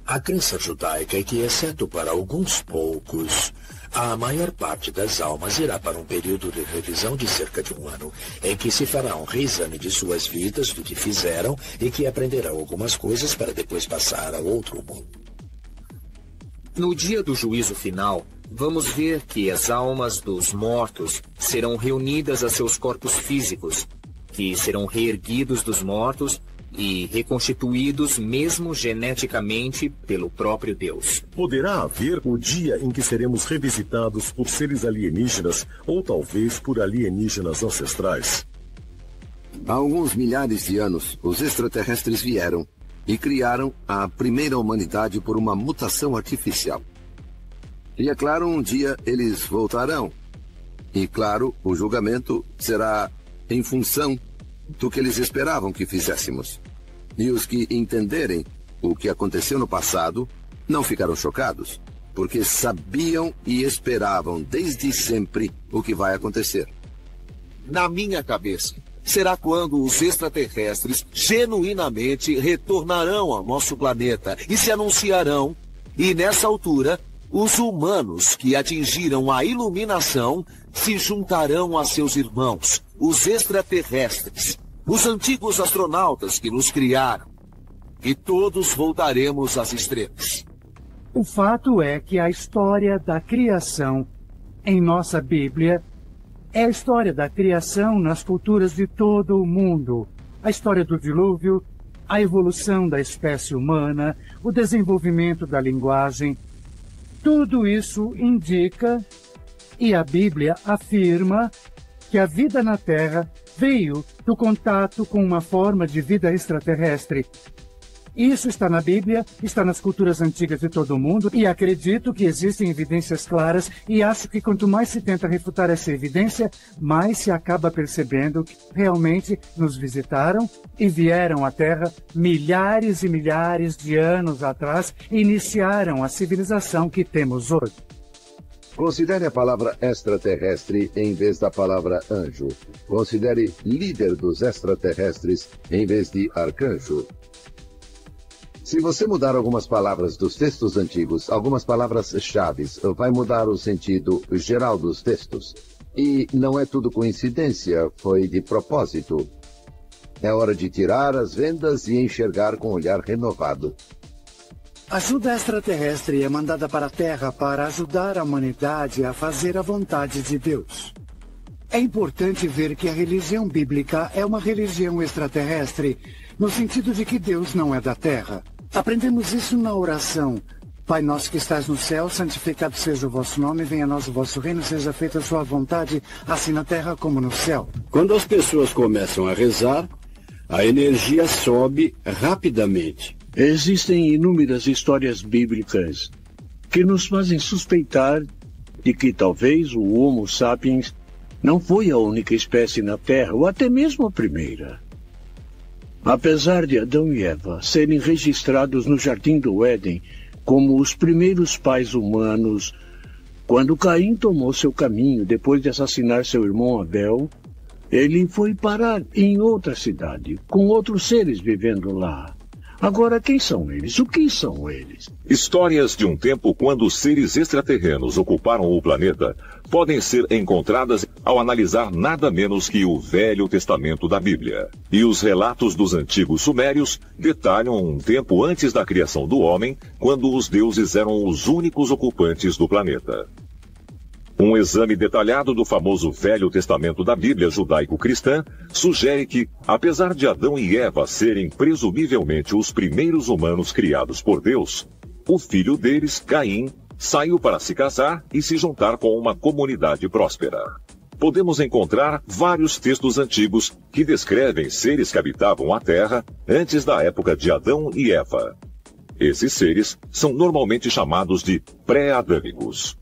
A crença judaica é que, exceto para alguns poucos, a maior parte das almas irá para um período de revisão de cerca de um ano, em que se fará um reexame de suas vidas, do que fizeram e que aprenderão algumas coisas para depois passar a outro mundo. No dia do juízo final, vamos ver que as almas dos mortos serão reunidas a seus corpos físicos que serão reerguidos dos mortos e reconstituídos mesmo geneticamente pelo próprio Deus. Poderá haver o dia em que seremos revisitados por seres alienígenas ou talvez por alienígenas ancestrais? Há alguns milhares de anos, os extraterrestres vieram e criaram a primeira humanidade por uma mutação artificial. E é claro, um dia eles voltarão. E claro, o julgamento será em função do que eles esperavam que fizéssemos. E os que entenderem o que aconteceu no passado não ficaram chocados, porque sabiam e esperavam desde sempre o que vai acontecer. Na minha cabeça, será quando os extraterrestres genuinamente retornarão ao nosso planeta e se anunciarão, e nessa altura, os humanos que atingiram a iluminação se juntarão a seus irmãos, os extraterrestres, os antigos astronautas que nos criaram, e todos voltaremos às estrelas. O fato é que a história da criação em nossa Bíblia é a história da criação nas culturas de todo o mundo. A história do dilúvio, a evolução da espécie humana, o desenvolvimento da linguagem. Tudo isso indica e a Bíblia afirma que a vida na Terra veio do contato com uma forma de vida extraterrestre. Isso está na Bíblia, está nas culturas antigas de todo o mundo e acredito que existem evidências claras e acho que quanto mais se tenta refutar essa evidência, mais se acaba percebendo que realmente nos visitaram e vieram à Terra milhares e milhares de anos atrás e iniciaram a civilização que temos hoje. Considere a palavra extraterrestre em vez da palavra anjo. Considere líder dos extraterrestres em vez de arcanjo. Se você mudar algumas palavras dos textos antigos, algumas palavras-chave, vai mudar o sentido geral dos textos. E não é tudo coincidência, foi de propósito. É hora de tirar as vendas e enxergar com um olhar renovado. Ajuda extraterrestre é mandada para a Terra para ajudar a humanidade a fazer a vontade de Deus. É importante ver que a religião bíblica é uma religião extraterrestre, no sentido de que Deus não é da Terra. Aprendemos isso na oração. Pai nosso que estás no céu, santificado seja o vosso nome, venha a nós o vosso reino, seja feita a sua vontade, assim na terra como no céu. Quando as pessoas começam a rezar, a energia sobe rapidamente. Existem inúmeras histórias bíblicas que nos fazem suspeitar de que talvez o Homo sapiens não foi a única espécie na Terra, ou até mesmo a primeira. Apesar de Adão e Eva serem registrados no Jardim do Éden como os primeiros pais humanos, quando Caim tomou seu caminho depois de assassinar seu irmão Abel, ele foi parar em outra cidade, com outros seres vivendo lá. Agora, quem são eles? O que são eles? Histórias de um tempo quando seres extraterrenos ocuparam o planeta podem ser encontradas ao analisar nada menos que o Velho Testamento da Bíblia. E os relatos dos antigos sumérios detalham um tempo antes da criação do homem, quando os deuses eram os únicos ocupantes do planeta. Um exame detalhado do famoso Velho Testamento da Bíblia judaico-cristã sugere que, apesar de Adão e Eva serem presumivelmente os primeiros humanos criados por Deus, o filho deles, Caim, saiu para se casar e se juntar com uma comunidade próspera. Podemos encontrar vários textos antigos que descrevem seres que habitavam a Terra antes da época de Adão e Eva. Esses seres são normalmente chamados de pré-adâmicos.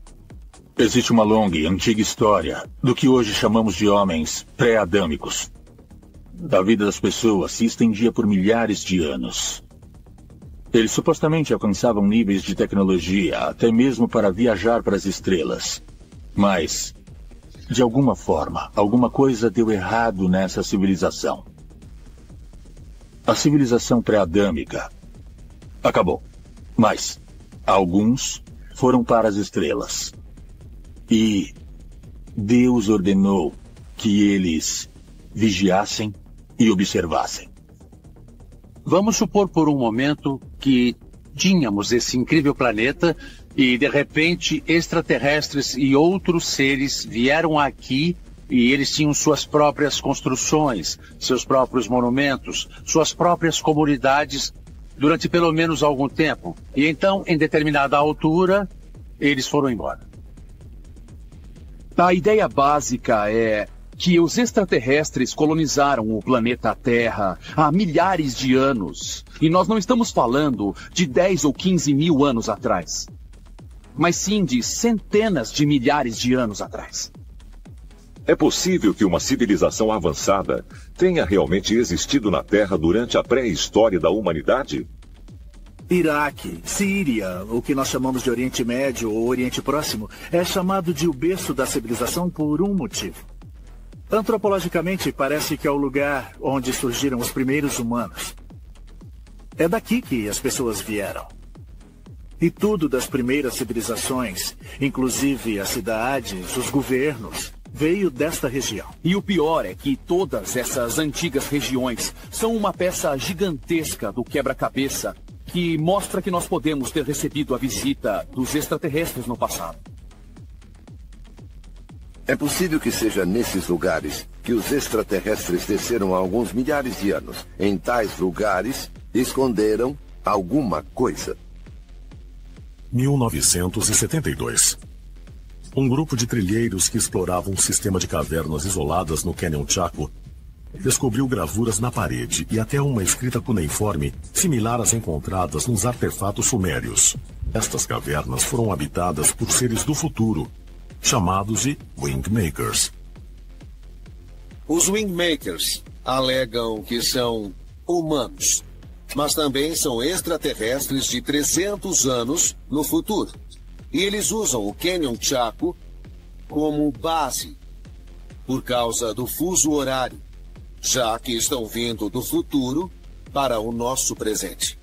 Existe uma longa e antiga história do que hoje chamamos de homens pré-adâmicos. A vida das pessoas se estendia por milhares de anos. Eles supostamente alcançavam níveis de tecnologia até mesmo para viajar para as estrelas. Mas, de alguma forma, alguma coisa deu errado nessa civilização. A civilização pré-adâmica acabou. Mas, alguns foram para as estrelas. E Deus ordenou que eles vigiassem e observassem. Vamos supor por um momento que tínhamos esse incrível planeta e de repente extraterrestres e outros seres vieram aqui e eles tinham suas próprias construções, seus próprios monumentos, suas próprias comunidades durante pelo menos algum tempo. E então, em determinada altura, eles foram embora. A ideia básica é que os extraterrestres colonizaram o planeta Terra há milhares de anos. E nós não estamos falando de 10 ou 15 mil anos atrás, mas sim de centenas de milhares de anos atrás. É possível que uma civilização avançada tenha realmente existido na Terra durante a pré-história da humanidade? Iraque, Síria, o que nós chamamos de Oriente Médio ou Oriente Próximo, é chamado de o berço da civilização por um motivo. Antropologicamente, parece que é o lugar onde surgiram os primeiros humanos. É daqui que as pessoas vieram. E tudo das primeiras civilizações, inclusive as cidades, os governos, veio desta região. E o pior é que todas essas antigas regiões são uma peça gigantesca do quebra-cabeça que mostra que nós podemos ter recebido a visita dos extraterrestres no passado. É possível que seja nesses lugares que os extraterrestres desceram há alguns milhares de anos. Em tais lugares, esconderam alguma coisa. 1972. Um grupo de trilheiros que exploravam um sistema de cavernas isoladas no Canyon Chaco descobriu gravuras na parede e até uma escrita cuneiforme similar às encontradas nos artefatos sumérios. Estas cavernas foram habitadas por seres do futuro, chamados de Wingmakers. Os Wingmakers alegam que são humanos, mas também são extraterrestres de 300 anos no futuro. E eles usam o Canyon Chaco como base por causa do fuso horário, já que estão vindo do futuro para o nosso presente.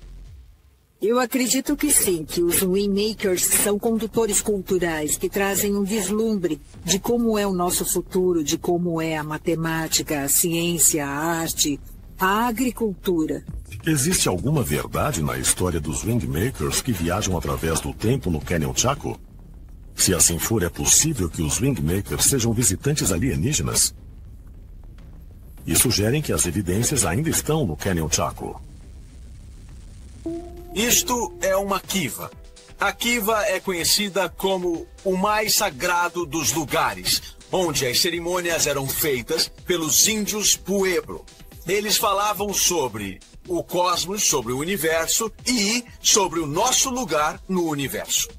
Eu acredito que sim, que os Wingmakers são condutores culturais que trazem um vislumbre de como é o nosso futuro, de como é a matemática, a ciência, a arte, a agricultura. Existe alguma verdade na história dos Wingmakers que viajam através do tempo no Canyon Chaco? Se assim for, é possível que os Wingmakers sejam visitantes alienígenas? E sugerem que as evidências ainda estão no Canyon Chaco. Isto é uma kiva. A kiva é conhecida como o mais sagrado dos lugares, onde as cerimônias eram feitas pelos índios Pueblo. Eles falavam sobre o cosmos, sobre o universo e sobre o nosso lugar no universo.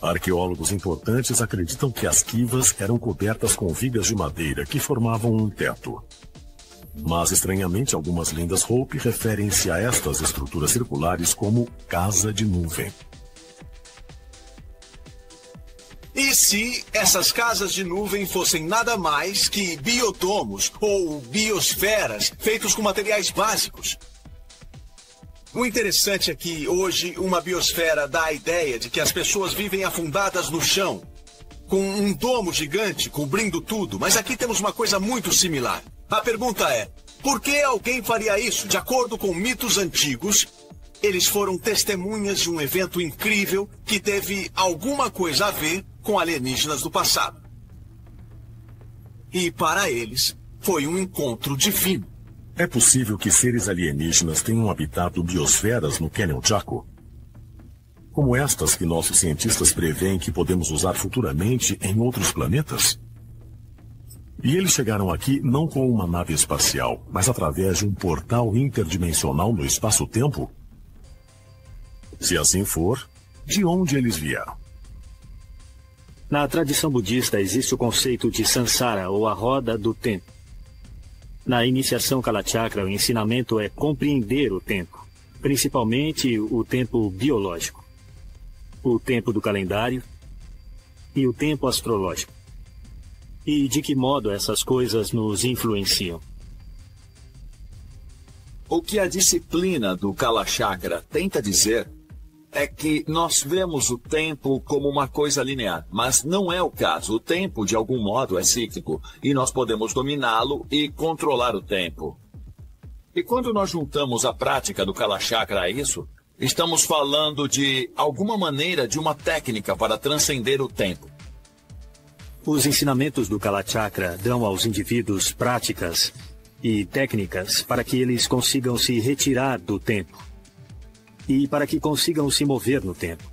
Arqueólogos importantes acreditam que as quivas eram cobertas com vigas de madeira que formavam um teto. Mas, estranhamente, algumas lendas Hope referem-se a estas estruturas circulares como casa de nuvem. E se essas casas de nuvem fossem nada mais que biodomos ou biosferas feitos com materiais básicos? O interessante é que hoje uma biosfera dá a ideia de que as pessoas vivem afundadas no chão, com um domo gigante cobrindo tudo, mas aqui temos uma coisa muito similar. A pergunta é: por que alguém faria isso? De acordo com mitos antigos, eles foram testemunhas de um evento incrível que teve alguma coisa a ver com alienígenas do passado. E para eles, foi um encontro divino. É possível que seres alienígenas tenham habitado biosferas no Canyon Chaco? Como estas que nossos cientistas preveem que podemos usar futuramente em outros planetas? E eles chegaram aqui não com uma nave espacial, mas através de um portal interdimensional no espaço-tempo? Se assim for, de onde eles vieram? Na tradição budista existe o conceito de samsara, ou a roda do tempo. Na iniciação Kalachakra, o ensinamento é compreender o tempo, principalmente o tempo biológico, o tempo do calendário e o tempo astrológico. E de que modo essas coisas nos influenciam? O que a disciplina do Kalachakra tenta dizer é que nós vemos o tempo como uma coisa linear, mas não é o caso. O tempo, de algum modo, é cíclico e nós podemos dominá-lo e controlar o tempo. E quando nós juntamos a prática do Kalachakra a isso, estamos falando de alguma maneira de uma técnica para transcender o tempo. Os ensinamentos do Kalachakra dão aos indivíduos práticas e técnicas para que eles consigam se retirar do tempo e para que consigam se mover no tempo.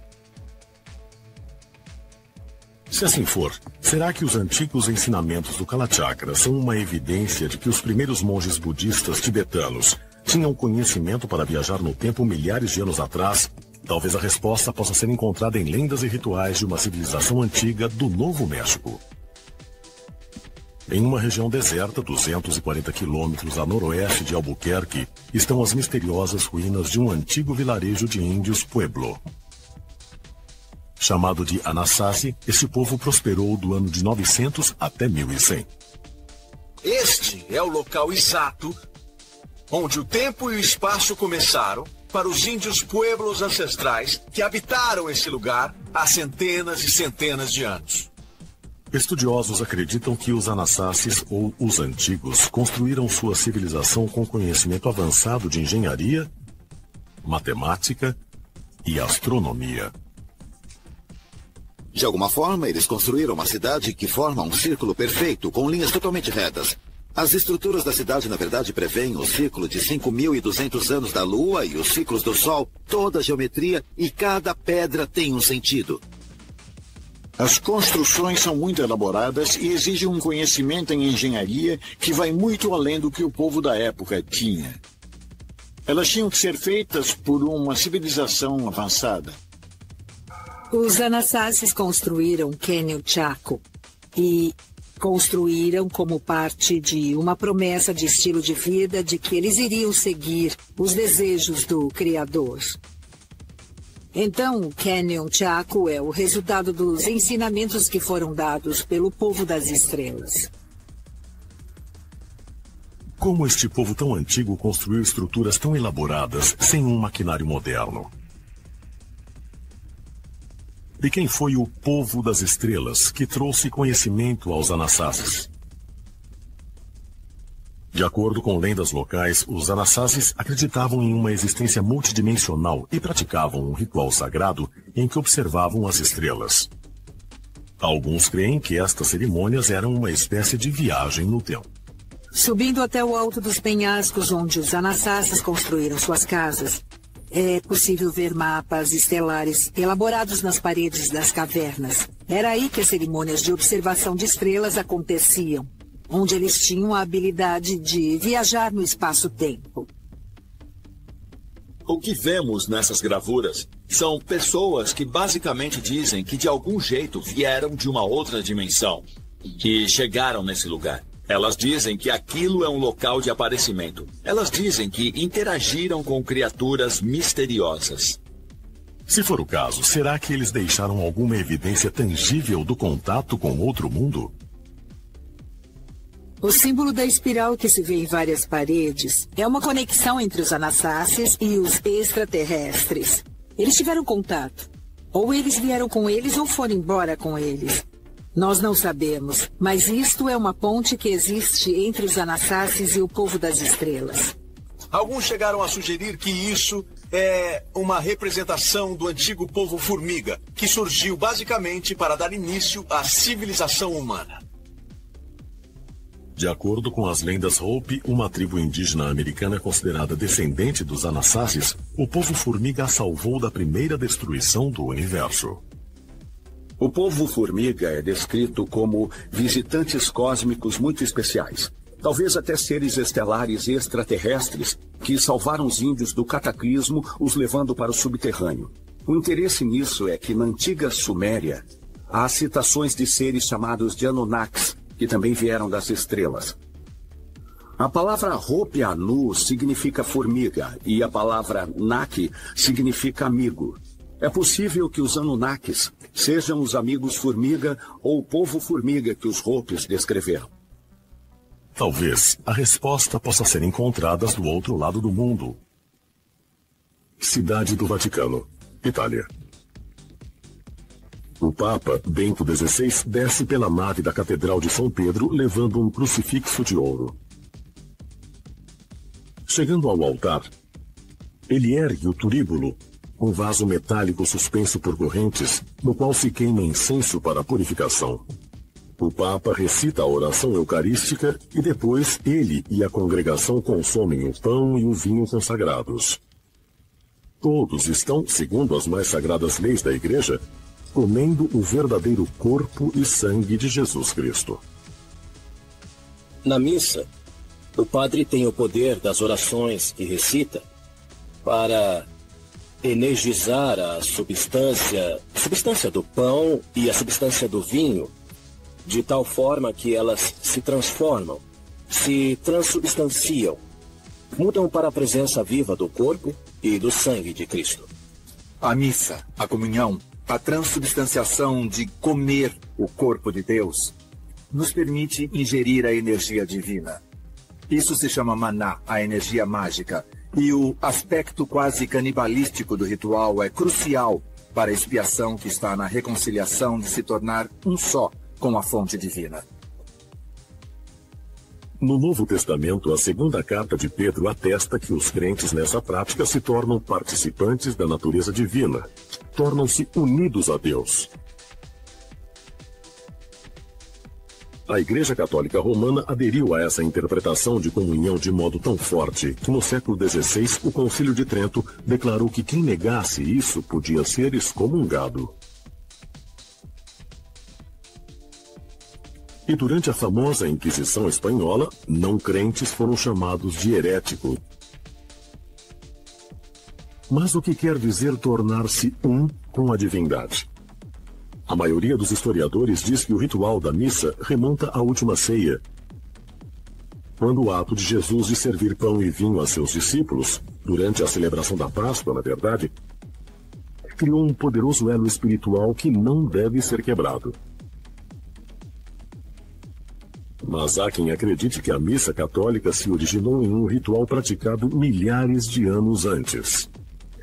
Se assim for, será que os antigos ensinamentos do Kalachakra são uma evidência de que os primeiros monges budistas tibetanos tinham conhecimento para viajar no tempo milhares de anos atrás? Talvez a resposta possa ser encontrada em lendas e rituais de uma civilização antiga do Novo México. Em uma região deserta, 240 quilômetros a noroeste de Albuquerque, estão as misteriosas ruínas de um antigo vilarejo de índios Pueblo. Chamado de Anasazi, este povo prosperou do ano de 900 até 1100. Este é o local exato onde o tempo e o espaço começaram para os índios pueblos ancestrais que habitaram esse lugar há centenas e centenas de anos. Estudiosos acreditam que os Anassasis, ou os antigos, construíram sua civilização com conhecimento avançado de engenharia, matemática e astronomia. De alguma forma, eles construíram uma cidade que forma um círculo perfeito, com linhas totalmente retas. As estruturas da cidade, na verdade, preveem o ciclo de 5.200 anos da Lua e os ciclos do Sol, toda a geometria e cada pedra tem um sentido. As construções são muito elaboradas e exigem um conhecimento em engenharia que vai muito além do que o povo da época tinha. Elas tinham que ser feitas por uma civilização avançada. Os Anassasis construíram Canyon Chaco e construíram como parte de uma promessa de estilo de vida de que eles iriam seguir os desejos do Criador. Então, o Canyon Chaco é o resultado dos ensinamentos que foram dados pelo povo das estrelas. Como este povo tão antigo construiu estruturas tão elaboradas sem um maquinário moderno? E quem foi o povo das estrelas que trouxe conhecimento aos Anassasis? De acordo com lendas locais, os Anassasis acreditavam em uma existência multidimensional e praticavam um ritual sagrado em que observavam as estrelas. Alguns creem que estas cerimônias eram uma espécie de viagem no tempo. Subindo até o alto dos penhascos onde os Anassasis construíram suas casas, é possível ver mapas estelares elaborados nas paredes das cavernas. Era aí que as cerimônias de observação de estrelas aconteciam, onde eles tinham a habilidade de viajar no espaço-tempo. O que vemos nessas gravuras são pessoas que basicamente dizem que de algum jeito vieram de uma outra dimensão, que chegaram nesse lugar. Elas dizem que aquilo é um local de aparecimento. Elas dizem que interagiram com criaturas misteriosas. Se for o caso, será que eles deixaram alguma evidência tangível do contato com outro mundo? O símbolo da espiral que se vê em várias paredes é uma conexão entre os Anassasis e os extraterrestres. Eles tiveram contato. Ou eles vieram com eles ou foram embora com eles. Nós não sabemos, mas isto é uma ponte que existe entre os Anassasis e o povo das estrelas. Alguns chegaram a sugerir que isso é uma representação do antigo povo formiga, que surgiu basicamente para dar início à civilização humana. De acordo com as lendas Hopi, uma tribo indígena americana considerada descendente dos Anassasis, o povo formiga a salvou da primeira destruição do universo. O povo formiga é descrito como visitantes cósmicos muito especiais. Talvez até seres estelares extraterrestres que salvaram os índios do cataclismo, os levando para o subterrâneo. O interesse nisso é que na antiga Suméria há citações de seres chamados de Anunnakis, que também vieram das estrelas. A palavra Hopi Anu significa formiga e a palavra Naki significa amigo. É possível que os Anunnakis sejam os amigos formiga ou o povo formiga que os Hopis descreveram. Talvez a resposta possa ser encontrada do outro lado do mundo. Cidade do Vaticano, Itália. O Papa Bento XVI desce pela nave da Catedral de São Pedro levando um crucifixo de ouro. Chegando ao altar, ele ergue o turíbulo um vaso metálico suspenso por correntes, no qual se queima incenso para purificação. O Papa recita a oração eucarística e depois ele e a congregação consomem o pão e o vinho consagrados. Todos estão, segundo as mais sagradas leis da Igreja, comendo o verdadeiro corpo e sangue de Jesus Cristo. Na missa, o padre tem o poder das orações que recita para energizar a substância, a substância do pão e a substância do vinho, de tal forma que elas se transformam, se transubstanciam, mudam para a presença viva do corpo e do sangue de Cristo. A missa, a comunhão, a transubstanciação de comer o corpo de Deus, nos permite ingerir a energia divina. Isso se chama maná, a energia mágica, e o aspecto quase canibalístico do ritual é crucial para a expiação que está na reconciliação de se tornar um só com a fonte divina. No Novo Testamento, a segunda carta de Pedro atesta que os crentes nessa prática se tornam participantes da natureza divina, tornam-se unidos a Deus. A Igreja Católica Romana aderiu a essa interpretação de comunhão de modo tão forte que no século XVI o Concílio de Trento declarou que quem negasse isso podia ser excomungado. E durante a famosa Inquisição Espanhola, não crentes foram chamados de herético. Mas o que quer dizer tornar-se um com a divindade? A maioria dos historiadores diz que o ritual da missa remonta à última ceia, quando o ato de Jesus de servir pão e vinho a seus discípulos, durante a celebração da Páscoa, na verdade, criou um poderoso elo espiritual que não deve ser quebrado. Mas há quem acredite que a missa católica se originou em um ritual praticado milhares de anos antes.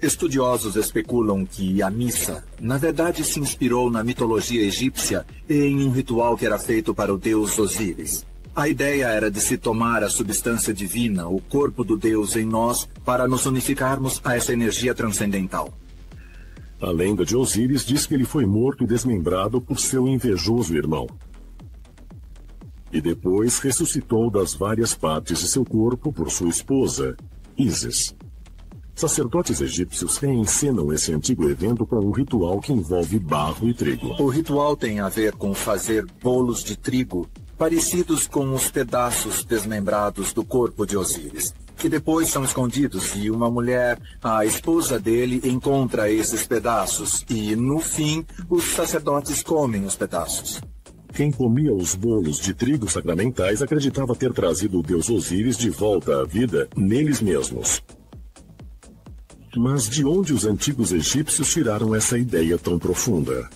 Estudiosos especulam que a missa, na verdade, se inspirou na mitologia egípcia em um ritual que era feito para o deus Osíris. A ideia era de se tomar a substância divina, o corpo do Deus em nós, para nos unificarmos a essa energia transcendental. A lenda de Osíris diz que ele foi morto e desmembrado por seu invejoso irmão. E depois ressuscitou das várias partes de seu corpo por sua esposa, Isis. Sacerdotes egípcios reencenam esse antigo evento com um ritual que envolve barro e trigo. O ritual tem a ver com fazer bolos de trigo parecidos com os pedaços desmembrados do corpo de Osíris, que depois são escondidos e uma mulher, a esposa dele, encontra esses pedaços e, no fim, os sacerdotes comem os pedaços. Quem comia os bolos de trigo sacramentais acreditava ter trazido o deus Osíris de volta à vida neles mesmos. Mas de onde os antigos egípcios tiraram essa ideia tão profunda?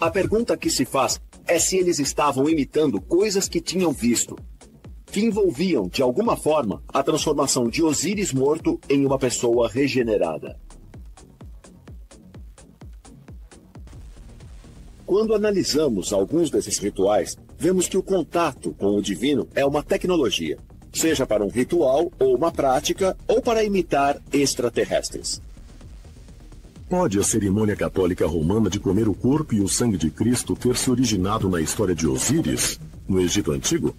A pergunta que se faz é se eles estavam imitando coisas que tinham visto, que envolviam, de alguma forma, a transformação de Osíris morto em uma pessoa regenerada. Quando analisamos alguns desses rituais, vemos que o contato com o divino é uma tecnologia, seja para um ritual ou uma prática ou para imitar extraterrestres. Pode a cerimônia católica romana de comer o corpo e o sangue de Cristo ter se originado na história de Osíris, no Egito Antigo?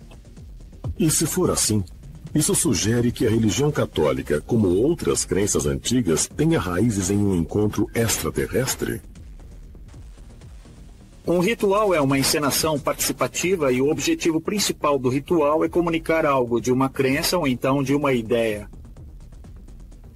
E se for assim, isso sugere que a religião católica, como outras crenças antigas, tenha raízes em um encontro extraterrestre? Um ritual é uma encenação participativa e o objetivo principal do ritual é comunicar algo de uma crença ou então de uma ideia.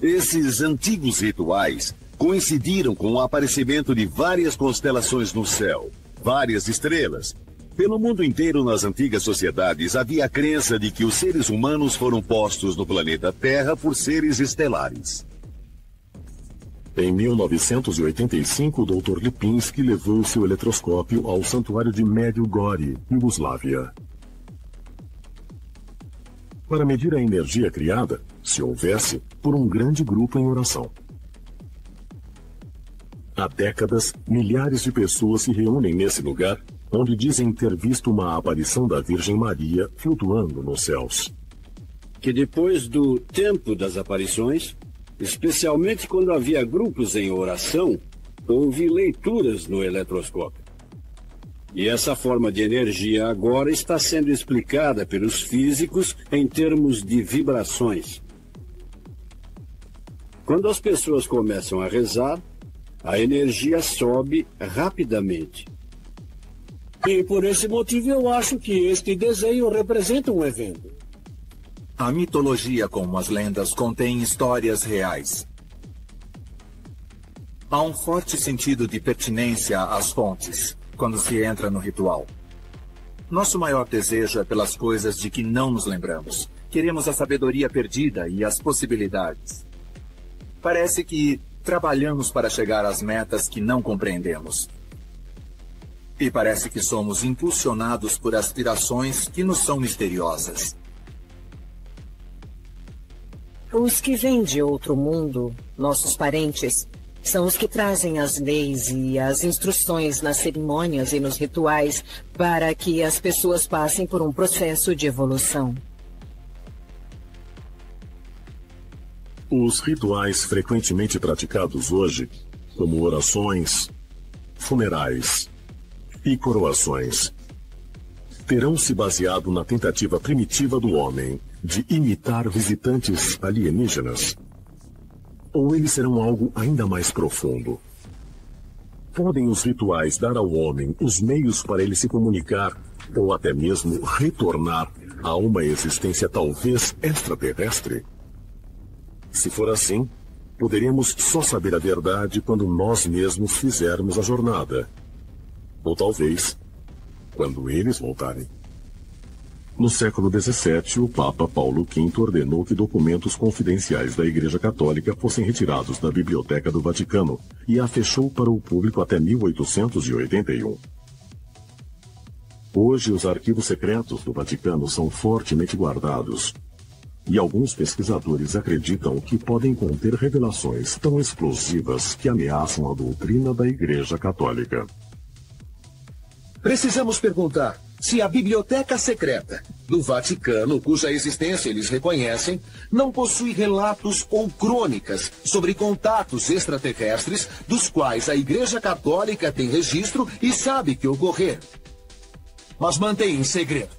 Esses antigos rituais coincidiram com o aparecimento de várias constelações no céu, várias estrelas. Pelo mundo inteiro, nas antigas sociedades, havia a crença de que os seres humanos foram postos no planeta Terra por seres estelares. Em 1985, o Dr. Lipinski levou seu eletroscópio ao santuário de Medjugorje, Yugoslávia. Para medir a energia criada, se houvesse, por um grande grupo em oração. Há décadas, milhares de pessoas se reúnem nesse lugar, onde dizem ter visto uma aparição da Virgem Maria flutuando nos céus. Que depois do tempo das aparições, especialmente quando havia grupos em oração, houve leituras no eletroscópio. E essa forma de energia agora está sendo explicada pelos físicos em termos de vibrações. Quando as pessoas começam a rezar, a energia sobe rapidamente. E por esse motivo eu acho que este desenho representa um evento. A mitologia, como as lendas, contém histórias reais. Há um forte sentido de pertinência às fontes quando se entra no ritual. Nosso maior desejo é pelas coisas de que não nos lembramos. Queremos a sabedoria perdida e as possibilidades. Parece que trabalhamos para chegar às metas que não compreendemos. E parece que somos impulsionados por aspirações que nos são misteriosas. Os que vêm de outro mundo, nossos parentes, são os que trazem as leis e as instruções nas cerimônias e nos rituais para que as pessoas passem por um processo de evolução. Os rituais frequentemente praticados hoje, como orações, funerais e coroações, terão se baseado na tentativa primitiva do homem de imitar visitantes alienígenas? Ou eles serão algo ainda mais profundo? Podem os rituais dar ao homem os meios para ele se comunicar ou até mesmo retornar a uma existência talvez extraterrestre? Se for assim, poderíamos só saber a verdade quando nós mesmos fizermos a jornada. Ou talvez, quando eles voltarem. No século XVII, o Papa Paulo V ordenou que documentos confidenciais da Igreja Católica fossem retirados da Biblioteca do Vaticano e a fechou para o público até 1881. Hoje, os arquivos secretos do Vaticano são fortemente guardados. E alguns pesquisadores acreditam que podem conter revelações tão explosivas que ameaçam a doutrina da Igreja Católica. Precisamos perguntar se a biblioteca secreta do Vaticano, cuja existência eles reconhecem, não possui relatos ou crônicas sobre contatos extraterrestres dos quais a Igreja Católica tem registro e sabe que ocorreram. Mas mantém em segredo.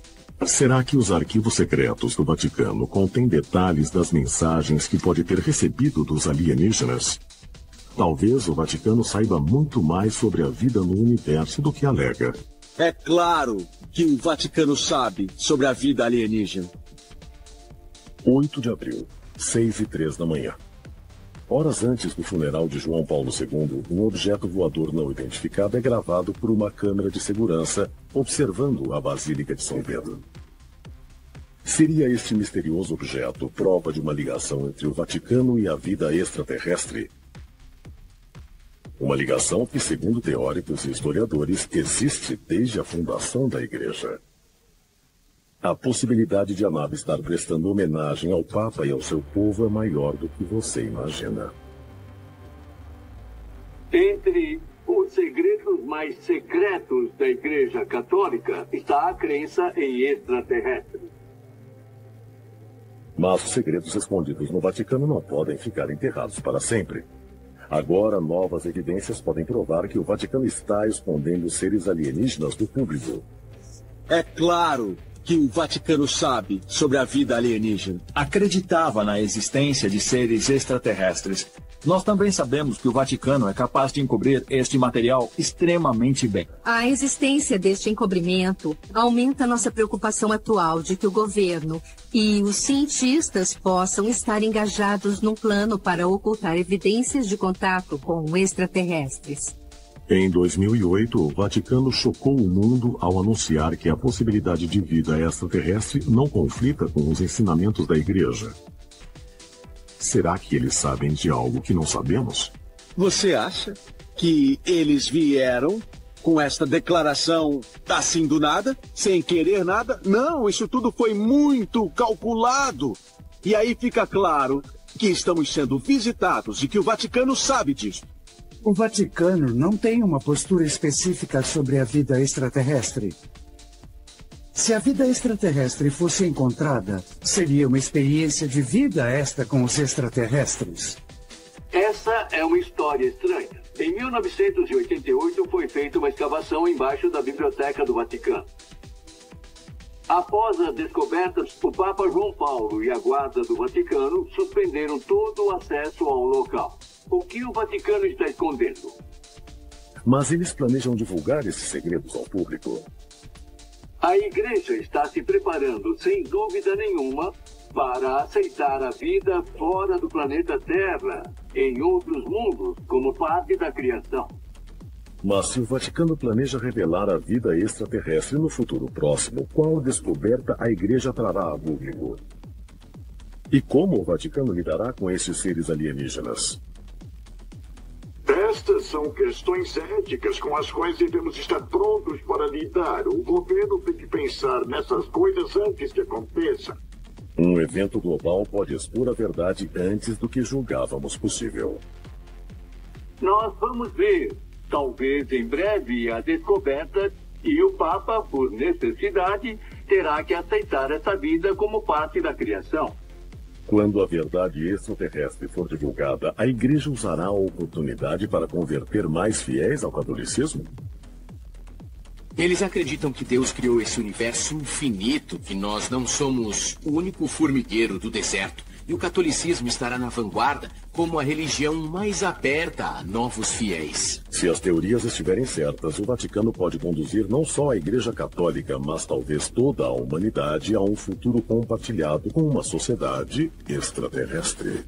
Será que os arquivos secretos do Vaticano contêm detalhes das mensagens que pode ter recebido dos alienígenas? Talvez o Vaticano saiba muito mais sobre a vida no universo do que alega. É claro que o Vaticano sabe sobre a vida alienígena. 8 de abril, 6 e 3 da manhã. Horas antes do funeral de João Paulo II, um objeto voador não identificado é gravado por uma câmera de segurança observando a Basílica de São Pedro. Seria este misterioso objeto prova de uma ligação entre o Vaticano e a vida extraterrestre? Uma ligação que, segundo teóricos e historiadores, existe desde a fundação da Igreja. A possibilidade de a nave estar prestando homenagem ao Papa e ao seu povo é maior do que você imagina. Entre os segredos mais secretos da Igreja Católica está a crença em extraterrestres. Mas os segredos escondidos no Vaticano não podem ficar enterrados para sempre. Agora, novas evidências podem provar que o Vaticano está escondendo seres alienígenas do público. É claro que o Vaticano sabe sobre a vida alienígena. Acreditava na existência de seres extraterrestres. Nós também sabemos que o Vaticano é capaz de encobrir este material extremamente bem. A existência deste encobrimento aumenta nossa preocupação atual de que o governo e os cientistas possam estar engajados num plano para ocultar evidências de contato com extraterrestres. Em 2008, o Vaticano chocou o mundo ao anunciar que a possibilidade de vida extraterrestre não conflita com os ensinamentos da Igreja. Será que eles sabem de algo que não sabemos? Você acha que eles vieram com esta declaração assim do nada, sem querer nada? Não, isso tudo foi muito calculado. E aí fica claro que estamos sendo visitados e que o Vaticano sabe disso. O Vaticano não tem uma postura específica sobre a vida extraterrestre. Se a vida extraterrestre fosse encontrada, seria uma experiência de vida esta com os extraterrestres. Essa é uma história estranha. Em 1988 foi feita uma escavação embaixo da Biblioteca do Vaticano. Após as descobertas, o Papa João Paulo e a Guarda do Vaticano suspenderam todo o acesso ao local. O que o Vaticano está escondendo? Mas eles planejam divulgar esses segredos ao público. A Igreja está se preparando, sem dúvida nenhuma, para aceitar a vida fora do planeta Terra, em outros mundos, como parte da criação. Mas se o Vaticano planeja revelar a vida extraterrestre no futuro próximo, qual descoberta a Igreja trará a público? E como o Vaticano lidará com esses seres alienígenas? Estas são questões éticas com as quais devemos estar prontos para lidar. O governo tem que pensar nessas coisas antes que aconteça. Um evento global pode expor a verdade antes do que julgávamos possível. Nós vamos ver. Talvez em breve a descoberta e o Papa, por necessidade, terá que aceitar essa vida como parte da criação. Quando a verdade extraterrestre for divulgada, a igreja usará a oportunidade para converter mais fiéis ao catolicismo? Eles acreditam que Deus criou esse universo infinito, que nós não somos o único formigueiro do deserto e o catolicismo estará na vanguarda como a religião mais aberta a novos fiéis. Se as teorias estiverem certas, o Vaticano pode conduzir não só a Igreja Católica, mas talvez toda a humanidade a um futuro compartilhado com uma sociedade extraterrestre.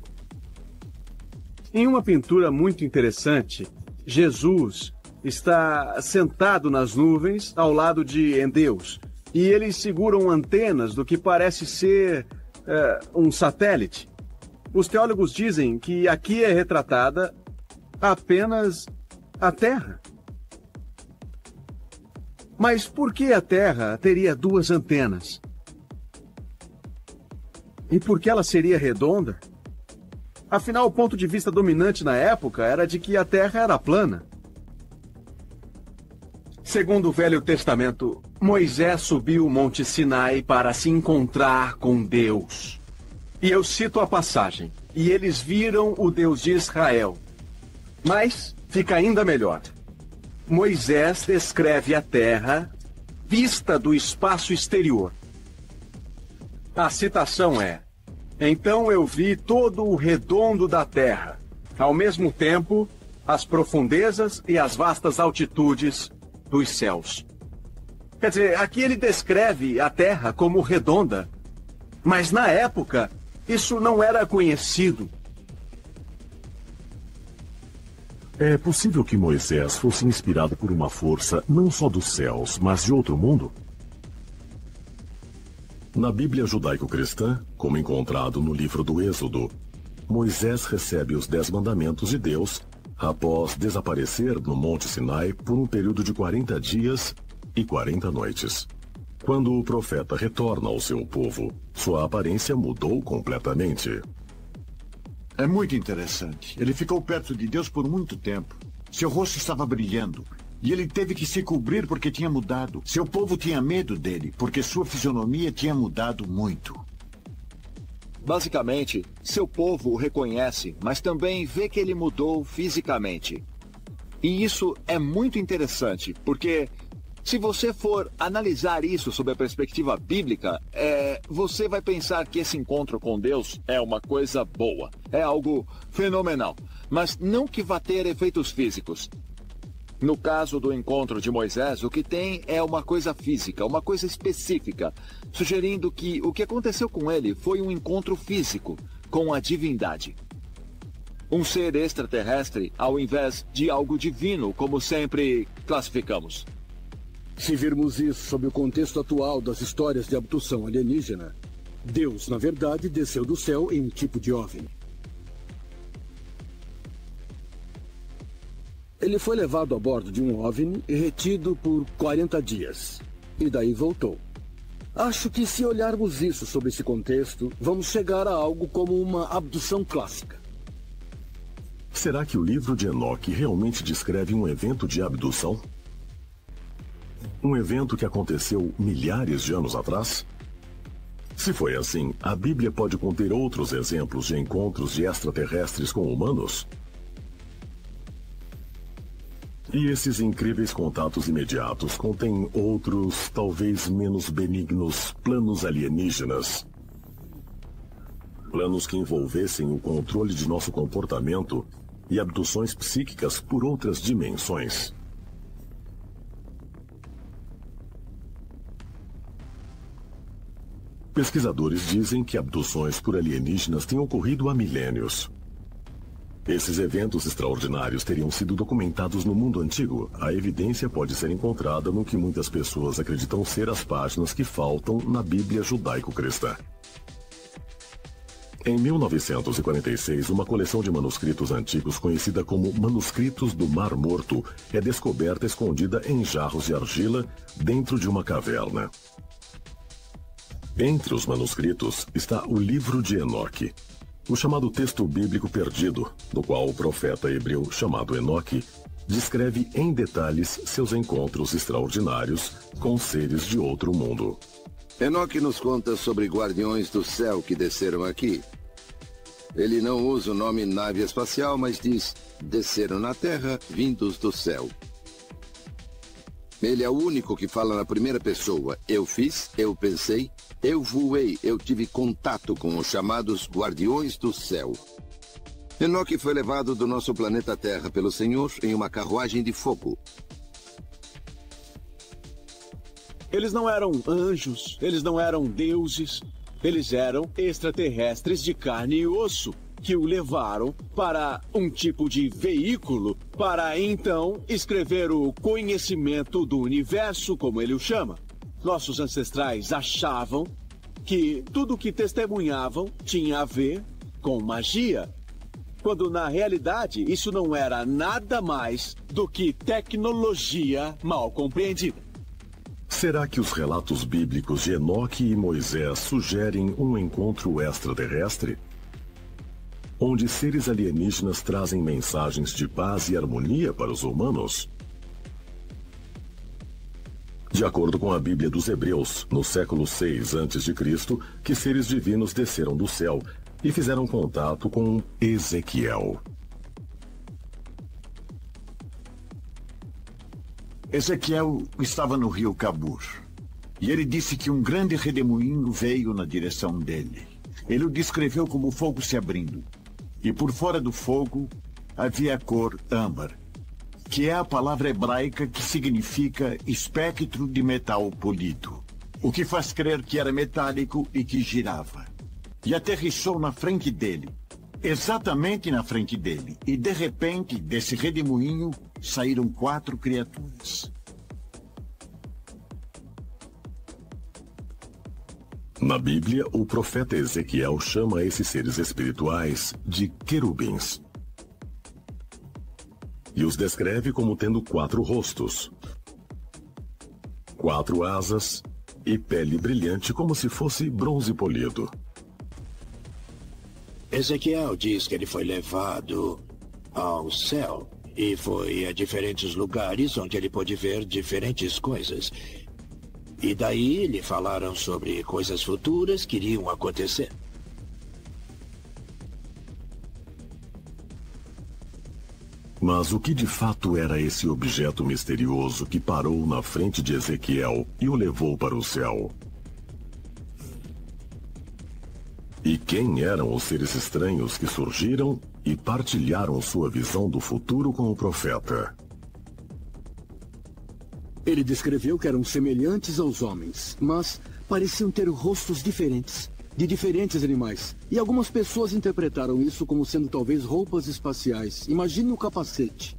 Em uma pintura muito interessante, Jesus está sentado nas nuvens ao lado de Endeus. E eles seguram antenas do que parece ser uh, um satélite. Os teólogos dizem que aqui é retratada apenas a Terra. Mas por que a Terra teria duas antenas? E por que ela seria redonda? Afinal, o ponto de vista dominante na época era de que a Terra era plana. Segundo o Velho Testamento, Moisés subiu o Monte Sinai para se encontrar com Deus. E eu cito a passagem: E eles viram o Deus de Israel. Mas fica ainda melhor. Moisés descreve a terra vista do espaço exterior. A citação é: Então eu vi todo o redondo da terra, ao mesmo tempo as profundezas e as vastas altitudes dos céus. Quer dizer, aqui ele descreve a Terra como redonda. Mas na época, isso não era conhecido. É possível que Moisés fosse inspirado por uma força não só dos céus, mas de outro mundo? Na Bíblia judaico-cristã, como encontrado no livro do Êxodo, Moisés recebe os Dez Mandamentos de Deus após desaparecer no Monte Sinai por um período de 40 dias e 40 noites. Quando o profeta retorna ao seu povo, sua aparência mudou completamente. É muito interessante. Ele ficou perto de Deus por muito tempo. Seu rosto estava brilhando. E ele teve que se cobrir porque tinha mudado. Seu povo tinha medo dele, porque sua fisionomia tinha mudado muito. Basicamente, seu povo o reconhece, mas também vê que ele mudou fisicamente. E isso é muito interessante, porque se você for analisar isso sob a perspectiva bíblica, é, você vai pensar que esse encontro com Deus é uma coisa boa, é algo fenomenal, mas não que vá ter efeitos físicos. No caso do encontro de Moisés, o que tem é uma coisa física, uma coisa específica, sugerindo que o que aconteceu com ele foi um encontro físico com a divindade. Um ser extraterrestre ao invés de algo divino, como sempre classificamos. Se virmos isso sob o contexto atual das histórias de abdução alienígena, Deus, na verdade, desceu do céu em um tipo de OVNI. Ele foi levado a bordo de um OVNI e retido por 40 dias. E daí voltou. Acho que se olharmos isso sob esse contexto, vamos chegar a algo como uma abdução clássica. Será que o livro de Enoch realmente descreve um evento de abdução? Um evento que aconteceu milhares de anos atrás? Se foi assim, a Bíblia pode conter outros exemplos de encontros de extraterrestres com humanos? E esses incríveis contatos imediatos contêm outros, talvez menos benignos, planos alienígenas. Planos que envolvessem o controle de nosso comportamento e abduções psíquicas por outras dimensões. Pesquisadores dizem que abduções por alienígenas têm ocorrido há milênios. Esses eventos extraordinários teriam sido documentados no mundo antigo. A evidência pode ser encontrada no que muitas pessoas acreditam ser as páginas que faltam na Bíblia judaico-cristã. Em 1946, uma coleção de manuscritos antigos conhecida como Manuscritos do Mar Morto é descoberta escondida em jarros de argila dentro de uma caverna. Entre os manuscritos está o Livro de Enoque, o chamado texto bíblico perdido, no qual o profeta hebreu chamado Enoque descreve em detalhes seus encontros extraordinários com seres de outro mundo. Enoque nos conta sobre guardiões do céu que desceram aqui. Ele não usa o nome nave espacial, mas diz: desceram na terra, vindos do céu. Ele é o único que fala na primeira pessoa. Eu fiz, eu pensei, eu voei, eu tive contato com os chamados guardiões do céu. Enoque foi levado do nosso planeta Terra pelo Senhor em uma carruagem de fogo. Eles não eram anjos, eles não eram deuses, eles eram extraterrestres de carne e osso que o levaram para um tipo de veículo para então escrever o conhecimento do universo, como ele o chama. Nossos ancestrais achavam que tudo o que testemunhavam tinha a ver com magia, quando na realidade isso não era nada mais do que tecnologia mal compreendida. Será que os relatos bíblicos de Enoque e Moisés sugerem um encontro extraterrestre? Onde seres alienígenas trazem mensagens de paz e harmonia para os humanos? De acordo com a Bíblia dos Hebreus, no século 6 a.C., que seres divinos desceram do céu e fizeram contato com Ezequiel. Ezequiel estava no rio Cabur. E ele disse que um grande redemoinho veio na direção dele. Ele o descreveu como fogo se abrindo. E por fora do fogo havia a cor âmbar, que é a palavra hebraica que significa espectro de metal polido, o que faz crer que era metálico e que girava. E aterrissou na frente dele, exatamente na frente dele. E de repente, desse redemoinho, saíram quatro criaturas. Na Bíblia, o profeta Ezequiel chama esses seres espirituais de querubins. E os descreve como tendo quatro rostos, quatro asas e pele brilhante como se fosse bronze polido. Ezequiel diz que ele foi levado ao céu e foi a diferentes lugares onde ele pôde ver diferentes coisas. E daí lhe falaram sobre coisas futuras que iriam acontecer. Mas o que de fato era esse objeto misterioso que parou na frente de Ezequiel e o levou para o céu? E quem eram os seres estranhos que surgiram e partilharam sua visão do futuro com o profeta? Ele descreveu que eram semelhantes aos homens, mas pareciam ter rostos diferentes, de diferentes animais. E algumas pessoas interpretaram isso como sendo talvez roupas espaciais. Imagine o capacete,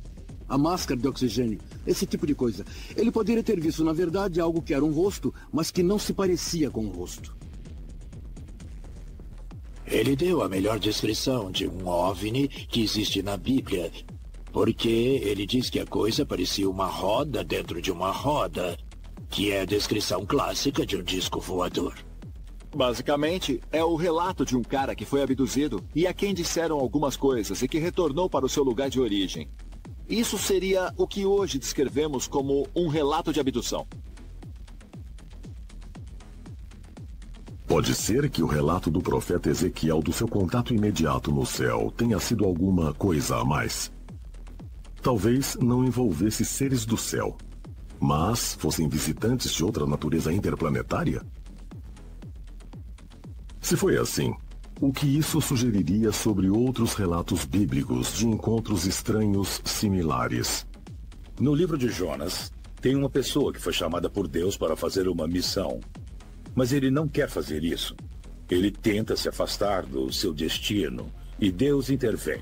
a máscara de oxigênio, esse tipo de coisa. Ele poderia ter visto, na verdade, algo que era um rosto, mas que não se parecia com um rosto. Ele deu a melhor descrição de um OVNI que existe na Bíblia, porque ele diz que a coisa parecia uma roda dentro de uma roda, que é a descrição clássica de um disco voador. Basicamente, é o relato de um cara que foi abduzido e a quem disseram algumas coisas e que retornou para o seu lugar de origem. Isso seria o que hoje descrevemos como um relato de abdução. Pode ser que o relato do profeta Ezequiel do seu contato imediato no céu tenha sido alguma coisa a mais. Talvez não envolvesse seres do céu, mas fossem visitantes de outra natureza interplanetária? Se foi assim, o que isso sugeriria sobre outros relatos bíblicos de encontros estranhos similares? No livro de Jonas, tem uma pessoa que foi chamada por Deus para fazer uma missão mas ele não quer fazer isso. Ele tenta se afastar do seu destino e Deus intervém.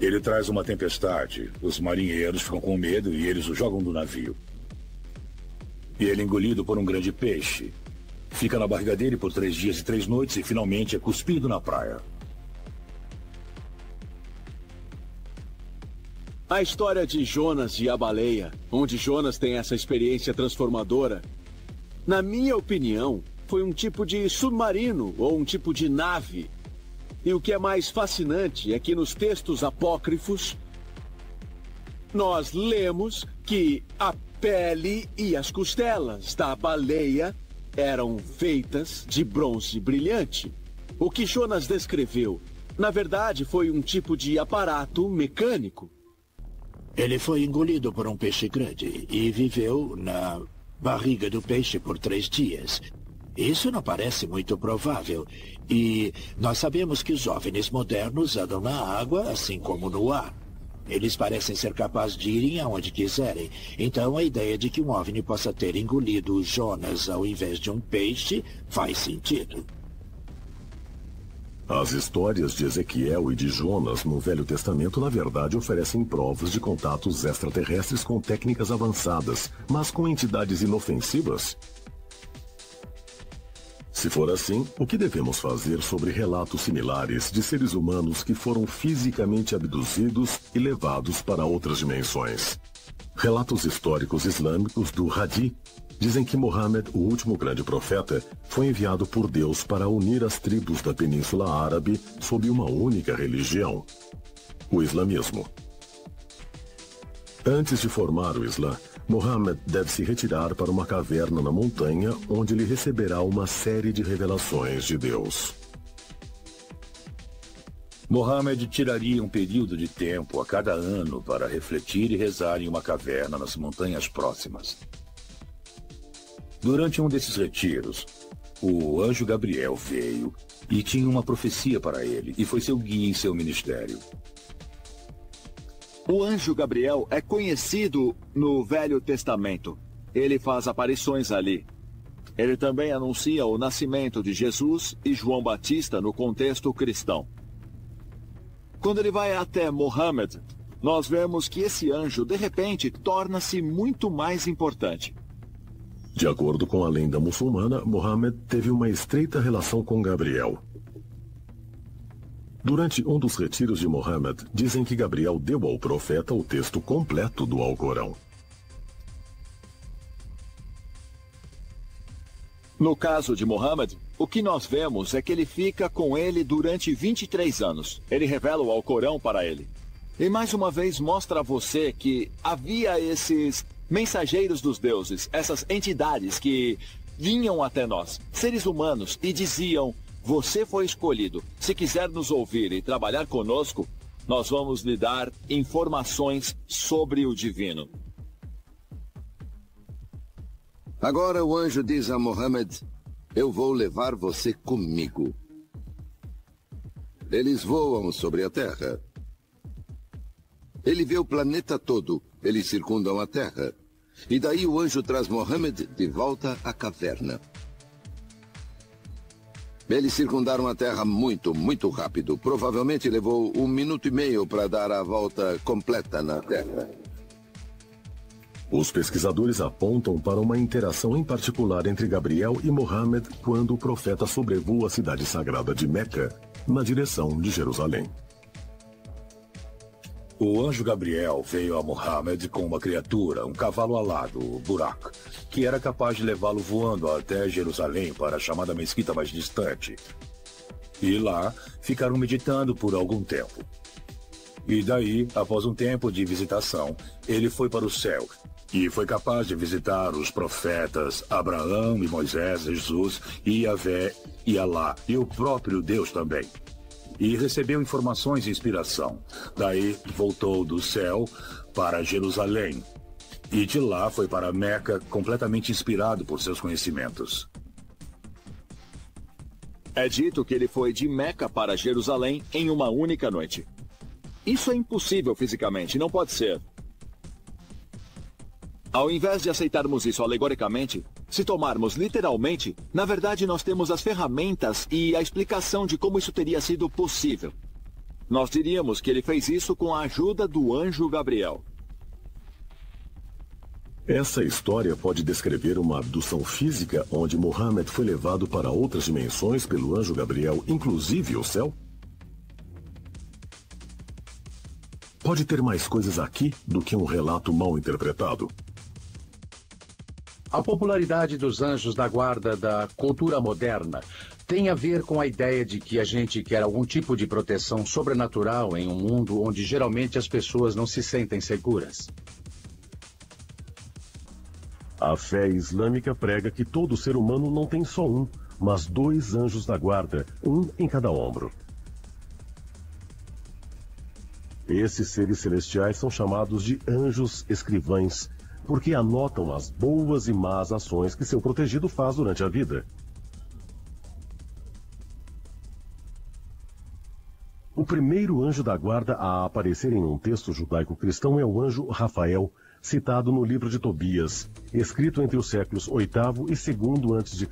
Ele traz uma tempestade, os marinheiros ficam com medo e eles o jogam do navio. E ele é engolido por um grande peixe. Fica na barriga dele por três dias e três noites e finalmente é cuspido na praia. A história de Jonas e a baleia, onde Jonas tem essa experiência transformadora, na minha opinião, foi um tipo de submarino ou um tipo de nave. E o que é mais fascinante é que nos textos apócrifos, nós lemos que a pele e as costelas da baleia eram feitas de bronze brilhante. O que Jonas descreveu, na verdade, foi um tipo de aparato mecânico Ele foi engolido por um peixe grande e viveu na barriga do peixe por três dias. Isso não parece muito provável. E nós sabemos que os OVNIs modernos andam na água, assim como no ar. Eles parecem ser capazes de irem aonde quiserem. Então a ideia de que um OVNI possa ter engolido o Jonas ao invés de um peixe faz sentido. As histórias de Ezequiel e de Jonas no Velho Testamento, na verdade, oferecem provas de contatos extraterrestres com técnicas avançadas, mas com entidades inofensivas. Se for assim, o que devemos fazer sobre relatos similares de seres humanos que foram fisicamente abduzidos e levados para outras dimensões? Relatos históricos islâmicos do Hadi dizem que Mohammed, o último grande profeta, foi enviado por Deus para unir as tribos da Península Árabe sob uma única religião, o islamismo. Antes de formar o Islã, Mohammed deve se retirar para uma caverna na montanha, onde ele receberá uma série de revelações de Deus. Mohammed tiraria um período de tempo a cada ano para refletir e rezar em uma caverna nas montanhas próximas. Durante um desses retiros, o anjo Gabriel veio e tinha uma profecia para ele, e foi seu guia em seu ministério. O anjo Gabriel é conhecido no Velho Testamento. Ele faz aparições ali. Ele também anuncia o nascimento de Jesus e João Batista no contexto cristão. Quando ele vai até Mohammed, nós vemos que esse anjo, de repente, torna-se muito mais importante. De acordo com a lenda muçulmana, Mohammed teve uma estreita relação com Gabriel. Durante um dos retiros de Mohammed, dizem que Gabriel deu ao profeta o texto completo do Alcorão. No caso de Mohammed, o que nós vemos é que ele fica com ele durante 23 anos. Ele revela o Alcorão para ele. E mais uma vez mostra a você que havia esses mensageiros dos deuses, essas entidades que vinham até nós, seres humanos, e diziam: Você foi escolhido. Se quiser nos ouvir e trabalhar conosco, nós vamos lhe dar informações sobre o divino. Agora o anjo diz a Mohammed: Eu vou levar você comigo. Eles voam sobre a Terra. Ele vê o planeta todo. Eles circundam a Terra. E daí o anjo traz Mohammed de volta à caverna. Eles circundaram a Terra muito, muito rápido. Provavelmente levou um minuto e meio para dar a volta completa na Terra. Os pesquisadores apontam para uma interação em particular entre Gabriel e Mohammed quando o profeta sobrevoa a cidade sagrada de Meca, na direção de Jerusalém. O anjo Gabriel veio a Muhammad com uma criatura, um cavalo alado, o Burak, que era capaz de levá-lo voando até Jerusalém para a chamada mesquita mais distante. E lá ficaram meditando por algum tempo. E daí, após um tempo de visitação, ele foi para o céu e foi capaz de visitar os profetas Abraão e Moisés, Jesus e Yahvé e Alá, e o próprio Deus também e recebeu informações e inspiração. Daí voltou do céu para Jerusalém. E de lá foi para Meca completamente inspirado por seus conhecimentos. É dito que ele foi de Meca para Jerusalém em uma única noite. Isso é impossível fisicamente, não pode ser. Ao invés de aceitarmos isso alegoricamente, se tomarmos literalmente, na verdade nós temos as ferramentas e a explicação de como isso teria sido possível. Nós diríamos que ele fez isso com a ajuda do anjo Gabriel. Essa história pode descrever uma abdução física onde Mohammed foi levado para outras dimensões pelo anjo Gabriel, inclusive o céu? Pode ter mais coisas aqui do que um relato mal interpretado. A popularidade dos anjos da guarda da cultura moderna tem a ver com a ideia de que a gente quer algum tipo de proteção sobrenatural em um mundo onde geralmente as pessoas não se sentem seguras. A fé islâmica prega que todo ser humano não tem só um, mas dois anjos da guarda, um em cada ombro. Esses seres celestiais são chamados de anjos escrivães, porque anotam as boas e más ações que seu protegido faz durante a vida. O primeiro anjo da guarda a aparecer em um texto judaico-cristão é o anjo Rafael, citado no livro de Tobias, escrito entre os séculos VIII e II a.C.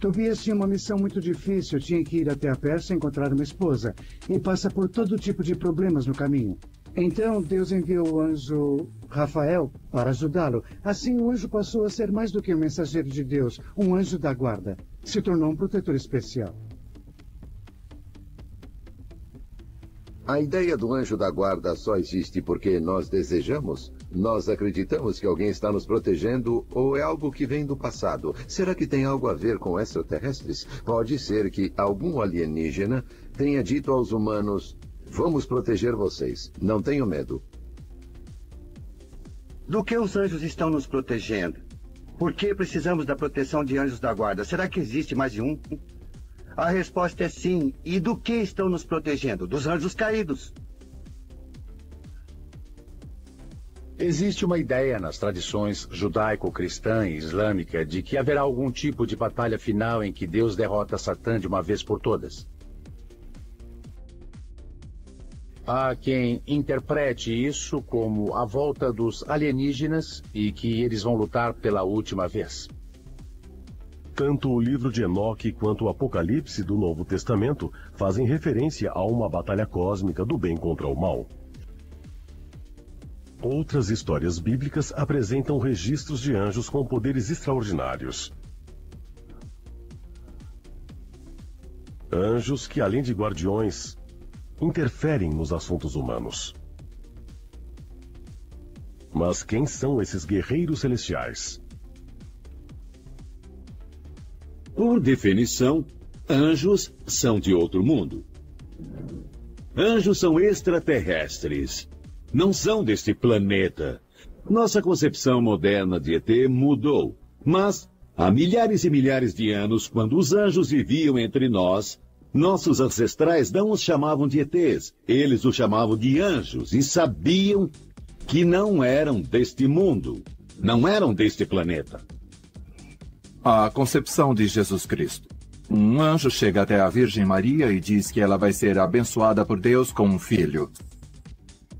Tobias tinha uma missão muito difícil. Tinha que ir até a Pérsia encontrar uma esposa. E passa por todo tipo de problemas no caminho. Então Deus enviou o anjo Rafael para ajudá-lo. Assim, o anjo passou a ser mais do que um mensageiro de Deus, um anjo da guarda. Se tornou um protetor especial. A ideia do anjo da guarda só existe porque nós desejamos? Nós acreditamos que alguém está nos protegendo ou é algo que vem do passado? Será que tem algo a ver com extraterrestres? Pode ser que algum alienígena tenha dito aos humanos: Vamos proteger vocês, não tenham medo. Do que os anjos estão nos protegendo? Por que precisamos da proteção de anjos da guarda? Será que existe mais de um? A resposta é sim. E do que estão nos protegendo? Dos anjos caídos. Existe uma ideia nas tradições judaico-cristã e islâmica de que haverá algum tipo de batalha final em que Deus derrota Satã de uma vez por todas. Há quem interprete isso como a volta dos alienígenas e que eles vão lutar pela última vez. Tanto o livro de Enoque quanto o Apocalipse do Novo Testamento fazem referência a uma batalha cósmica do bem contra o mal. Outras histórias bíblicas apresentam registros de anjos com poderes extraordinários. Anjos que, além de guardiões, interferem nos assuntos humanos. Mas quem são esses guerreiros celestiais? Por definição, anjos são de outro mundo. Anjos são extraterrestres. Não são deste planeta. Nossa concepção moderna de ET mudou. Mas, há milhares e milhares de anos, quando os anjos viviam entre nós, nossos ancestrais não os chamavam de ETs, eles os chamavam de anjos e sabiam que não eram deste mundo, não eram deste planeta. A concepção de Jesus Cristo. Um anjo chega até a Virgem Maria e diz que ela vai ser abençoada por Deus com um filho.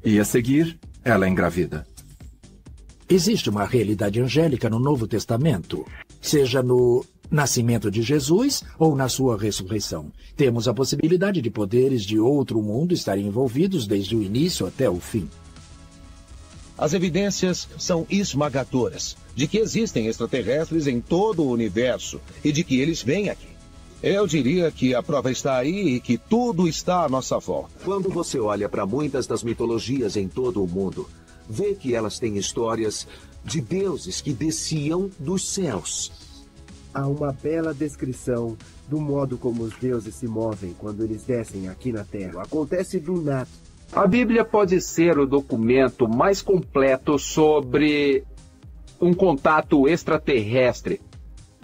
E a seguir, ela engravida. Existe uma realidade angélica no Novo Testamento, seja no nascimento de Jesus ou na sua ressurreição. Temos a possibilidade de poderes de outro mundo estarem envolvidos desde o início até o fim. As evidências são esmagadoras de que existem extraterrestres em todo o universo e de que eles vêm aqui. Eu diria que a prova está aí e que tudo está à nossa volta. Quando você olha para muitas das mitologias em todo o mundo, vê que elas têm histórias de deuses que desciam dos céus. Há uma bela descrição do modo como os deuses se movem quando eles descem aqui na Terra. Acontece do nada. A Bíblia pode ser o documento mais completo sobre um contato extraterrestre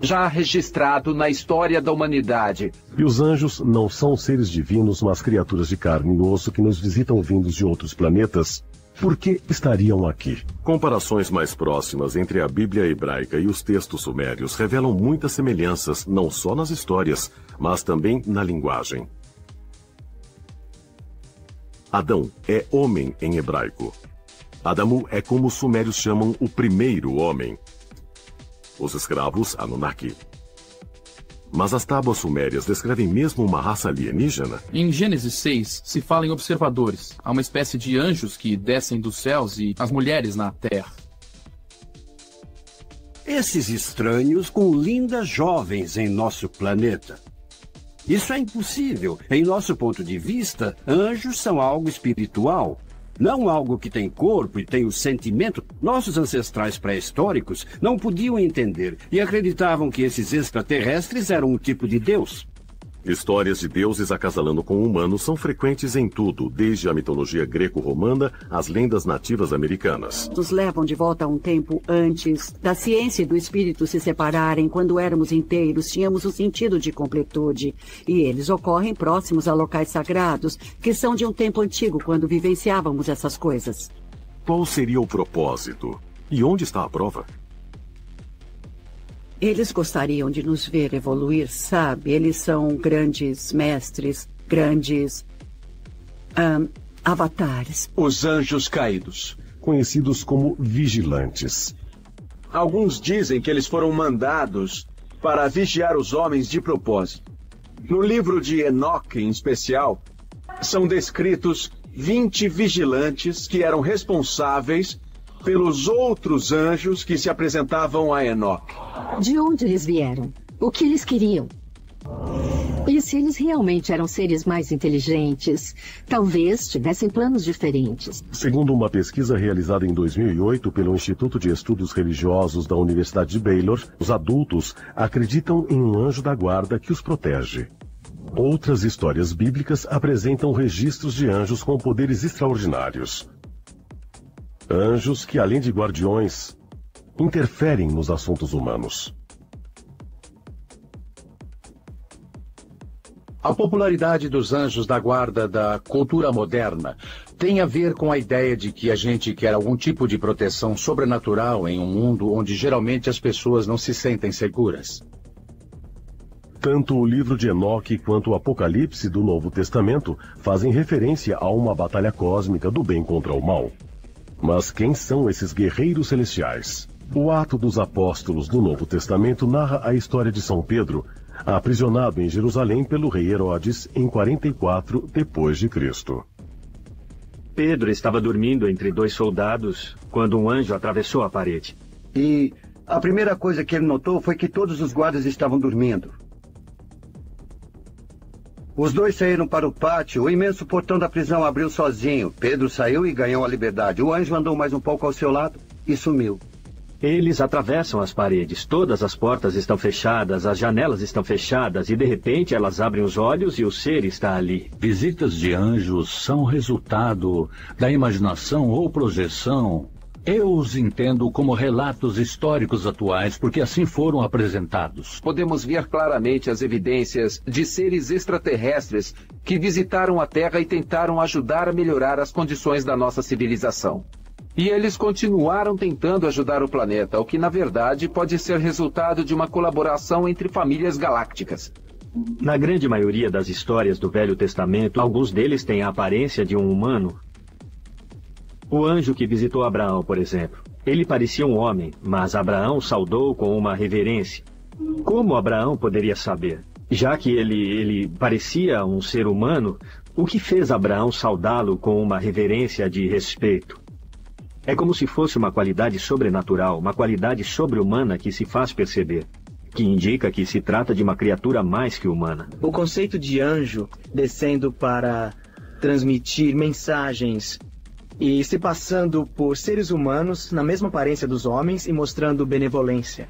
já registrado na história da humanidade. E os anjos não são seres divinos, mas criaturas de carne e osso que nos visitam vindos de outros planetas? Por que estariam aqui? Comparações mais próximas entre a Bíblia hebraica e os textos sumérios revelam muitas semelhanças, não só nas histórias, mas também na linguagem. Adão é homem em hebraico. Adamu é como os sumérios chamam o primeiro homem os escravos Anunnaki. Mas as tábuas sumérias descrevem mesmo uma raça alienígena? Em Gênesis 6 se fala em observadores. Há uma espécie de anjos que descem dos céus e as mulheres na terra. Esses estranhos com lindas jovens em nosso planeta. Isso é impossível. Em nosso ponto de vista, anjos são algo espiritual. Não algo que tem corpo e tem o sentimento. Nossos ancestrais pré-históricos não podiam entender e acreditavam que esses extraterrestres eram um tipo de Deus. Histórias de deuses acasalando com humanos são frequentes em tudo, desde a mitologia greco-romana às lendas nativas americanas. Nos levam de volta a um tempo antes da ciência e do espírito se separarem. Quando éramos inteiros, tínhamos o sentido de completude. E eles ocorrem próximos a locais sagrados, que são de um tempo antigo, quando vivenciávamos essas coisas. Qual seria o propósito? E onde está a prova? Eles gostariam de nos ver evoluir, sabe? Eles são grandes mestres, grandes. Um, avatares. Os anjos caídos. Conhecidos como vigilantes. Alguns dizem que eles foram mandados para vigiar os homens de propósito. No livro de Enoch, em especial, são descritos 20 vigilantes que eram responsáveis pelos outros anjos que se apresentavam a Enoch. De onde eles vieram? O que eles queriam? E se eles realmente eram seres mais inteligentes, talvez tivessem planos diferentes. Segundo uma pesquisa realizada em 2008 pelo Instituto de Estudos Religiosos da Universidade de Baylor, os adultos acreditam em um anjo da guarda que os protege. Outras histórias bíblicas apresentam registros de anjos com poderes extraordinários. Anjos que, além de guardiões, interferem nos assuntos humanos. A popularidade dos anjos da guarda da cultura moderna tem a ver com a ideia de que a gente quer algum tipo de proteção sobrenatural em um mundo onde geralmente as pessoas não se sentem seguras. Tanto o livro de Enoque quanto o Apocalipse do Novo Testamento fazem referência a uma batalha cósmica do bem contra o mal. Mas quem são esses guerreiros celestiais? O Ato dos Apóstolos do Novo Testamento narra a história de São Pedro, aprisionado em Jerusalém pelo rei Herodes em 44 depois de Cristo. Pedro estava dormindo entre dois soldados quando um anjo atravessou a parede. E a primeira coisa que ele notou foi que todos os guardas estavam dormindo. Os dois saíram para o pátio. O imenso portão da prisão abriu sozinho. Pedro saiu e ganhou a liberdade. O anjo andou mais um pouco ao seu lado e sumiu. Eles atravessam as paredes. Todas as portas estão fechadas, as janelas estão fechadas e de repente elas abrem os olhos e o ser está ali. Visitas de anjos são resultado da imaginação ou projeção eu os entendo como relatos históricos atuais, porque assim foram apresentados. Podemos ver claramente as evidências de seres extraterrestres que visitaram a Terra e tentaram ajudar a melhorar as condições da nossa civilização. E eles continuaram tentando ajudar o planeta, o que na verdade pode ser resultado de uma colaboração entre famílias galácticas. Na grande maioria das histórias do Velho Testamento, alguns deles têm a aparência de um humano, o anjo que visitou Abraão, por exemplo. Ele parecia um homem, mas Abraão saudou com uma reverência. Como Abraão poderia saber? Já que ele, ele parecia um ser humano, o que fez Abraão saudá-lo com uma reverência de respeito? É como se fosse uma qualidade sobrenatural, uma qualidade sobre-humana que se faz perceber, que indica que se trata de uma criatura mais que humana. O conceito de anjo descendo para transmitir mensagens e se passando por seres humanos na mesma aparência dos homens e mostrando benevolência.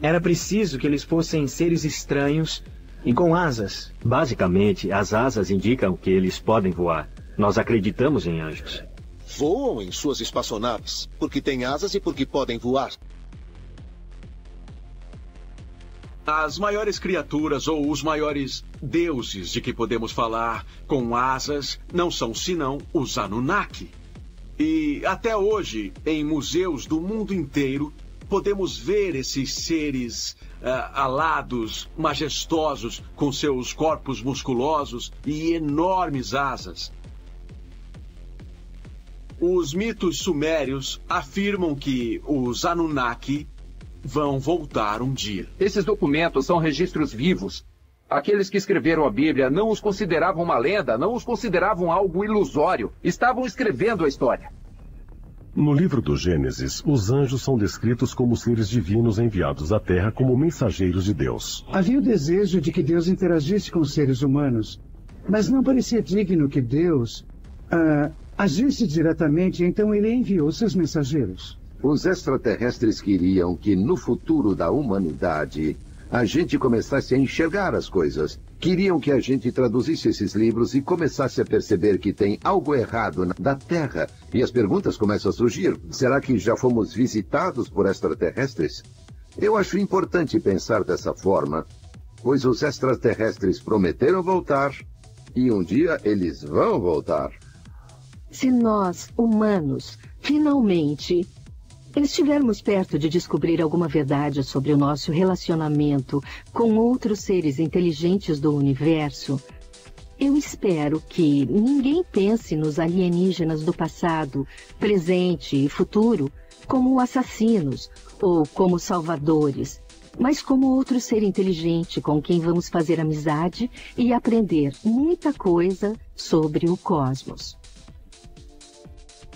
Era preciso que eles fossem seres estranhos e com asas. Basicamente, as asas indicam que eles podem voar. Nós acreditamos em anjos. Voam em suas espaçonaves, porque têm asas e porque podem voar. As maiores criaturas ou os maiores deuses de que podemos falar com asas não são senão os Anunnaki. E até hoje, em museus do mundo inteiro, podemos ver esses seres uh, alados, majestosos, com seus corpos musculosos e enormes asas. Os mitos sumérios afirmam que os Anunnaki vão voltar um dia. Esses documentos são registros vivos. Aqueles que escreveram a Bíblia não os consideravam uma lenda, não os consideravam algo ilusório. Estavam escrevendo a história. No livro do Gênesis, os anjos são descritos como seres divinos enviados à Terra como mensageiros de Deus. Havia o desejo de que Deus interagisse com os seres humanos, mas não parecia digno que Deus uh, agisse diretamente, então ele enviou seus mensageiros. Os extraterrestres queriam que, no futuro da humanidade, a gente começasse a enxergar as coisas. Queriam que a gente traduzisse esses livros e começasse a perceber que tem algo errado na Terra. E as perguntas começam a surgir. Será que já fomos visitados por extraterrestres? Eu acho importante pensar dessa forma, pois os extraterrestres prometeram voltar e um dia eles vão voltar. Se nós, humanos, finalmente estivermos perto de descobrir alguma verdade sobre o nosso relacionamento com outros seres inteligentes do universo, eu espero que ninguém pense nos alienígenas do passado, presente e futuro como assassinos ou como salvadores, mas como outro ser inteligente com quem vamos fazer amizade e aprender muita coisa sobre o cosmos.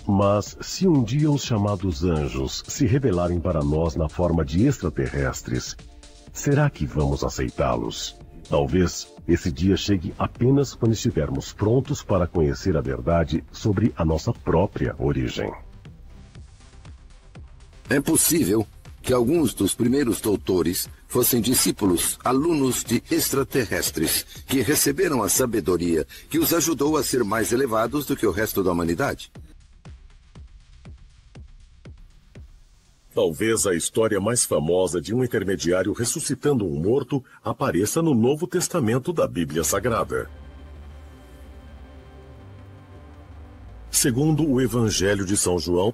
Mas se um dia os chamados anjos se revelarem para nós na forma de extraterrestres, será que vamos aceitá-los? Talvez esse dia chegue apenas quando estivermos prontos para conhecer a verdade sobre a nossa própria origem. É possível que alguns dos primeiros doutores fossem discípulos, alunos de extraterrestres, que receberam a sabedoria que os ajudou a ser mais elevados do que o resto da humanidade. Talvez a história mais famosa de um intermediário ressuscitando um morto apareça no Novo Testamento da Bíblia Sagrada. Segundo o Evangelho de São João,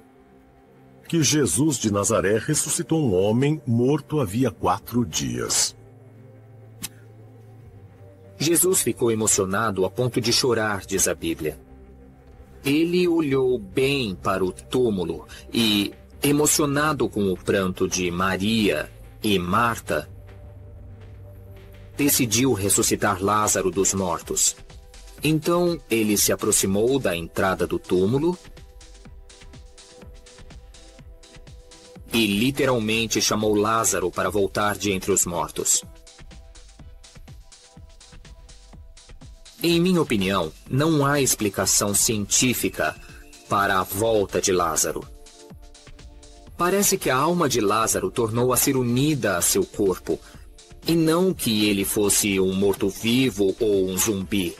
que Jesus de Nazaré ressuscitou um homem morto havia quatro dias. Jesus ficou emocionado a ponto de chorar, diz a Bíblia. Ele olhou bem para o túmulo e, emocionado com o pranto de Maria e Marta, decidiu ressuscitar Lázaro dos mortos. Então ele se aproximou da entrada do túmulo e literalmente chamou Lázaro para voltar de entre os mortos. Em minha opinião, não há explicação científica para a volta de Lázaro. Parece que a alma de Lázaro tornou a ser unida a seu corpo, e não que ele fosse um morto-vivo ou um zumbi.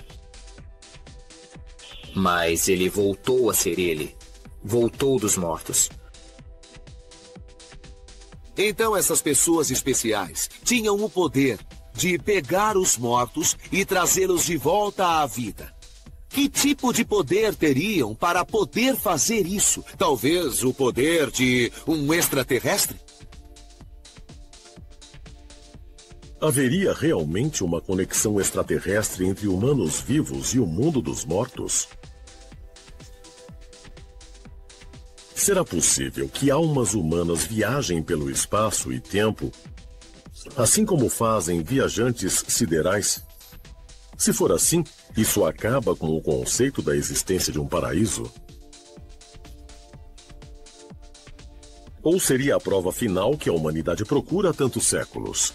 Mas ele voltou a ser ele. Voltou dos mortos. Então essas pessoas especiais tinham o poder de pegar os mortos e trazê-los de volta à vida. Que tipo de poder teriam para poder fazer isso? Talvez o poder de um extraterrestre? Haveria realmente uma conexão extraterrestre entre humanos vivos e o mundo dos mortos? Será possível que almas humanas viajem pelo espaço e tempo, assim como fazem viajantes siderais? Se for assim, isso acaba com o conceito da existência de um paraíso? Ou seria a prova final que a humanidade procura há tantos séculos?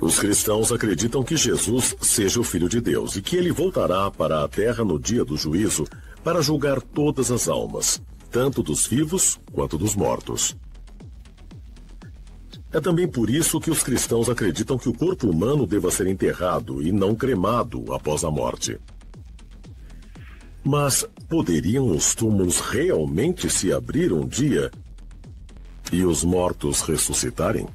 Os cristãos acreditam que Jesus seja o Filho de Deus e que ele voltará para a terra no dia do juízo para julgar todas as almas, tanto dos vivos quanto dos mortos. É também por isso que os cristãos acreditam que o corpo humano deva ser enterrado e não cremado após a morte. Mas poderiam os túmulos realmente se abrir um dia e os mortos ressuscitarem?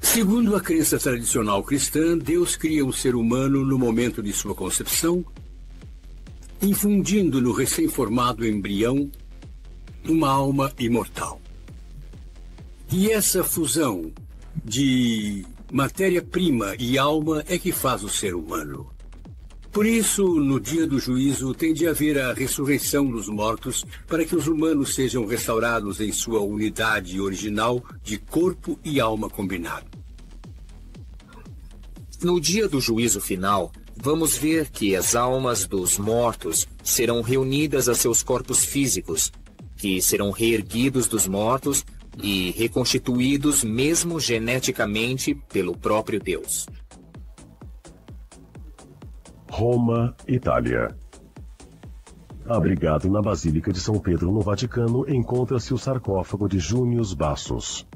Segundo a crença tradicional cristã, Deus cria o ser humano no momento de sua concepção, infundindo no recém-formado embrião uma alma imortal. E essa fusão de matéria-prima e alma é que faz o ser humano. Por isso, no dia do juízo, tem de haver a ressurreição dos mortos para que os humanos sejam restaurados em sua unidade original de corpo e alma combinado. No dia do juízo final, vamos ver que as almas dos mortos serão reunidas a seus corpos físicos, que serão reerguidos dos mortos e reconstituídos mesmo geneticamente pelo próprio Deus. Roma, Itália. Abrigado na Basílica de São Pedro, no Vaticano, encontra-se o sarcófago de Június Bassos.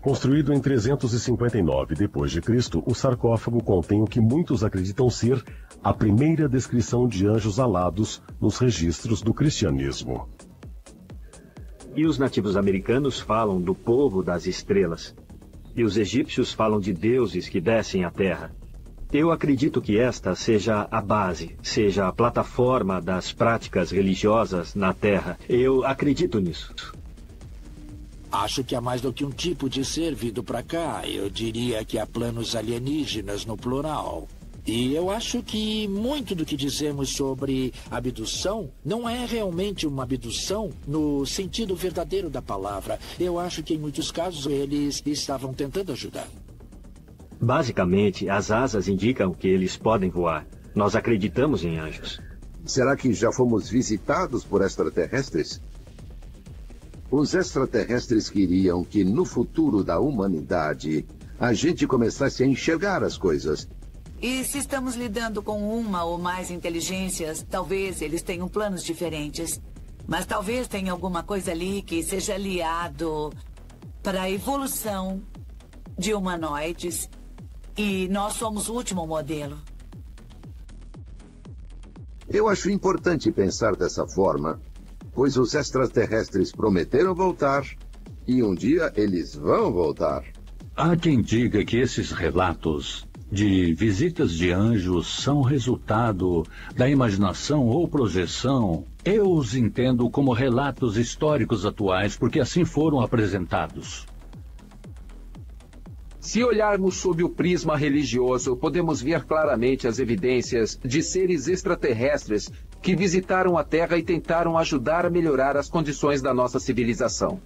Construído em 359 d.C., o sarcófago contém o que muitos acreditam ser a primeira descrição de anjos alados nos registros do cristianismo. E os nativos americanos falam do povo das estrelas. E os egípcios falam de deuses que descem à terra. Eu acredito que esta seja a base, seja a plataforma das práticas religiosas na Terra. Eu acredito nisso. Acho que há mais do que um tipo de ser vindo para cá. Eu diria que há planos alienígenas no plural. E eu acho que muito do que dizemos sobre abdução não é realmente uma abdução no sentido verdadeiro da palavra. Eu acho que em muitos casos eles estavam tentando ajudar. Basicamente, as asas indicam que eles podem voar. Nós acreditamos em anjos. Será que já fomos visitados por extraterrestres? Os extraterrestres queriam que no futuro da humanidade a gente começasse a enxergar as coisas. E se estamos lidando com uma ou mais inteligências, talvez eles tenham planos diferentes. Mas talvez tenha alguma coisa ali que seja aliado para a evolução de humanoides. E nós somos o último modelo. Eu acho importante pensar dessa forma, pois os extraterrestres prometeram voltar e um dia eles vão voltar. Há quem diga que esses relatos de visitas de anjos são resultado da imaginação ou projeção. Eu os entendo como relatos históricos atuais, porque assim foram apresentados. Se olharmos sob o prisma religioso, podemos ver claramente as evidências de seres extraterrestres que visitaram a Terra e tentaram ajudar a melhorar as condições da nossa civilização.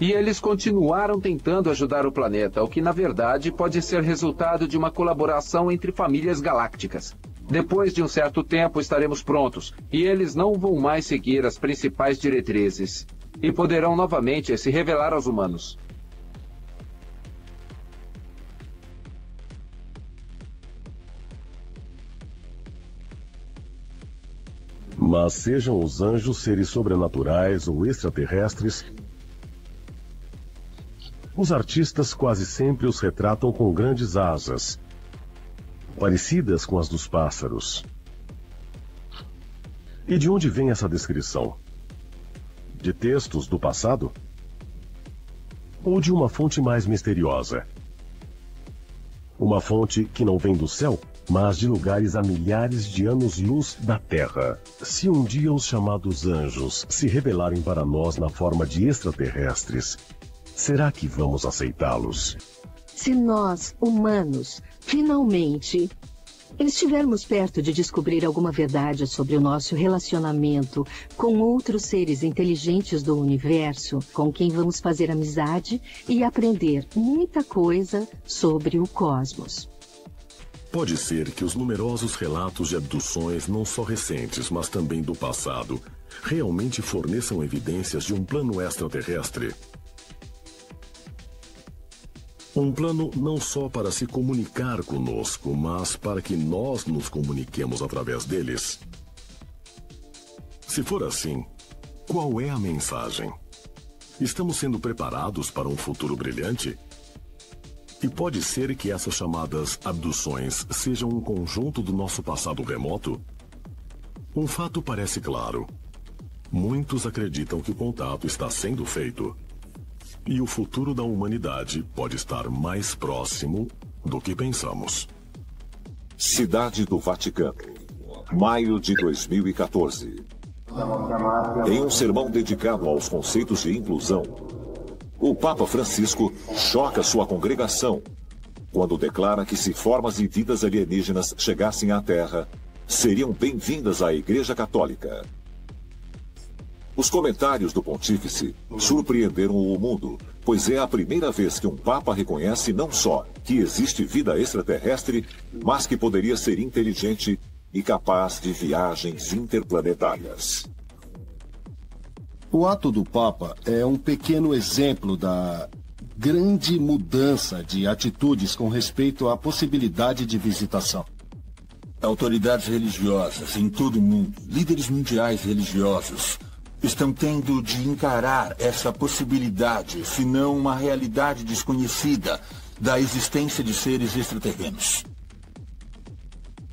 E eles continuaram tentando ajudar o planeta, o que na verdade pode ser resultado de uma colaboração entre famílias galácticas. Depois de um certo tempo estaremos prontos e eles não vão mais seguir as principais diretrizes e poderão novamente se revelar aos humanos. Mas sejam os anjos seres sobrenaturais ou extraterrestres, os artistas quase sempre os retratam com grandes asas, parecidas com as dos pássaros. E de onde vem essa descrição? De textos do passado? Ou de uma fonte mais misteriosa? Uma fonte que não vem do céu, mas de lugares a milhares de anos-luz da Terra. Se um dia os chamados anjos se revelarem para nós na forma de extraterrestres, será que vamos aceitá-los? Se nós, humanos, finalmente estivermos perto de descobrir alguma verdade sobre o nosso relacionamento com outros seres inteligentes do universo, com quem vamos fazer amizade e aprender muita coisa sobre o cosmos. Pode ser que os numerosos relatos de abduções, não só recentes, mas também do passado, realmente forneçam evidências de um plano extraterrestre. Um plano não só para se comunicar conosco, mas para que nós nos comuniquemos através deles. Se for assim, qual é a mensagem? Estamos sendo preparados para um futuro brilhante? E pode ser que essas chamadas abduções sejam um conjunto do nosso passado remoto? Um fato parece claro. Muitos acreditam que o contato está sendo feito. E o futuro da humanidade pode estar mais próximo do que pensamos. Cidade do Vaticano, maio de 2014. Em um sermão dedicado aos conceitos de inclusão, o Papa Francisco choca sua congregação quando declara que se formas e vidas alienígenas chegassem à Terra, seriam bem-vindas à Igreja Católica. Os comentários do pontífice surpreenderam o mundo, pois é a primeira vez que um Papa reconhece não só que existe vida extraterrestre, mas que poderia ser inteligente e capaz de viagens interplanetárias. O ato do Papa é um pequeno exemplo da grande mudança de atitudes com respeito à possibilidade de visitação. Autoridades religiosas em todo o mundo, líderes mundiais religiosos, estão tendo de encarar essa possibilidade, se não uma realidade desconhecida, da existência de seres extraterrenos.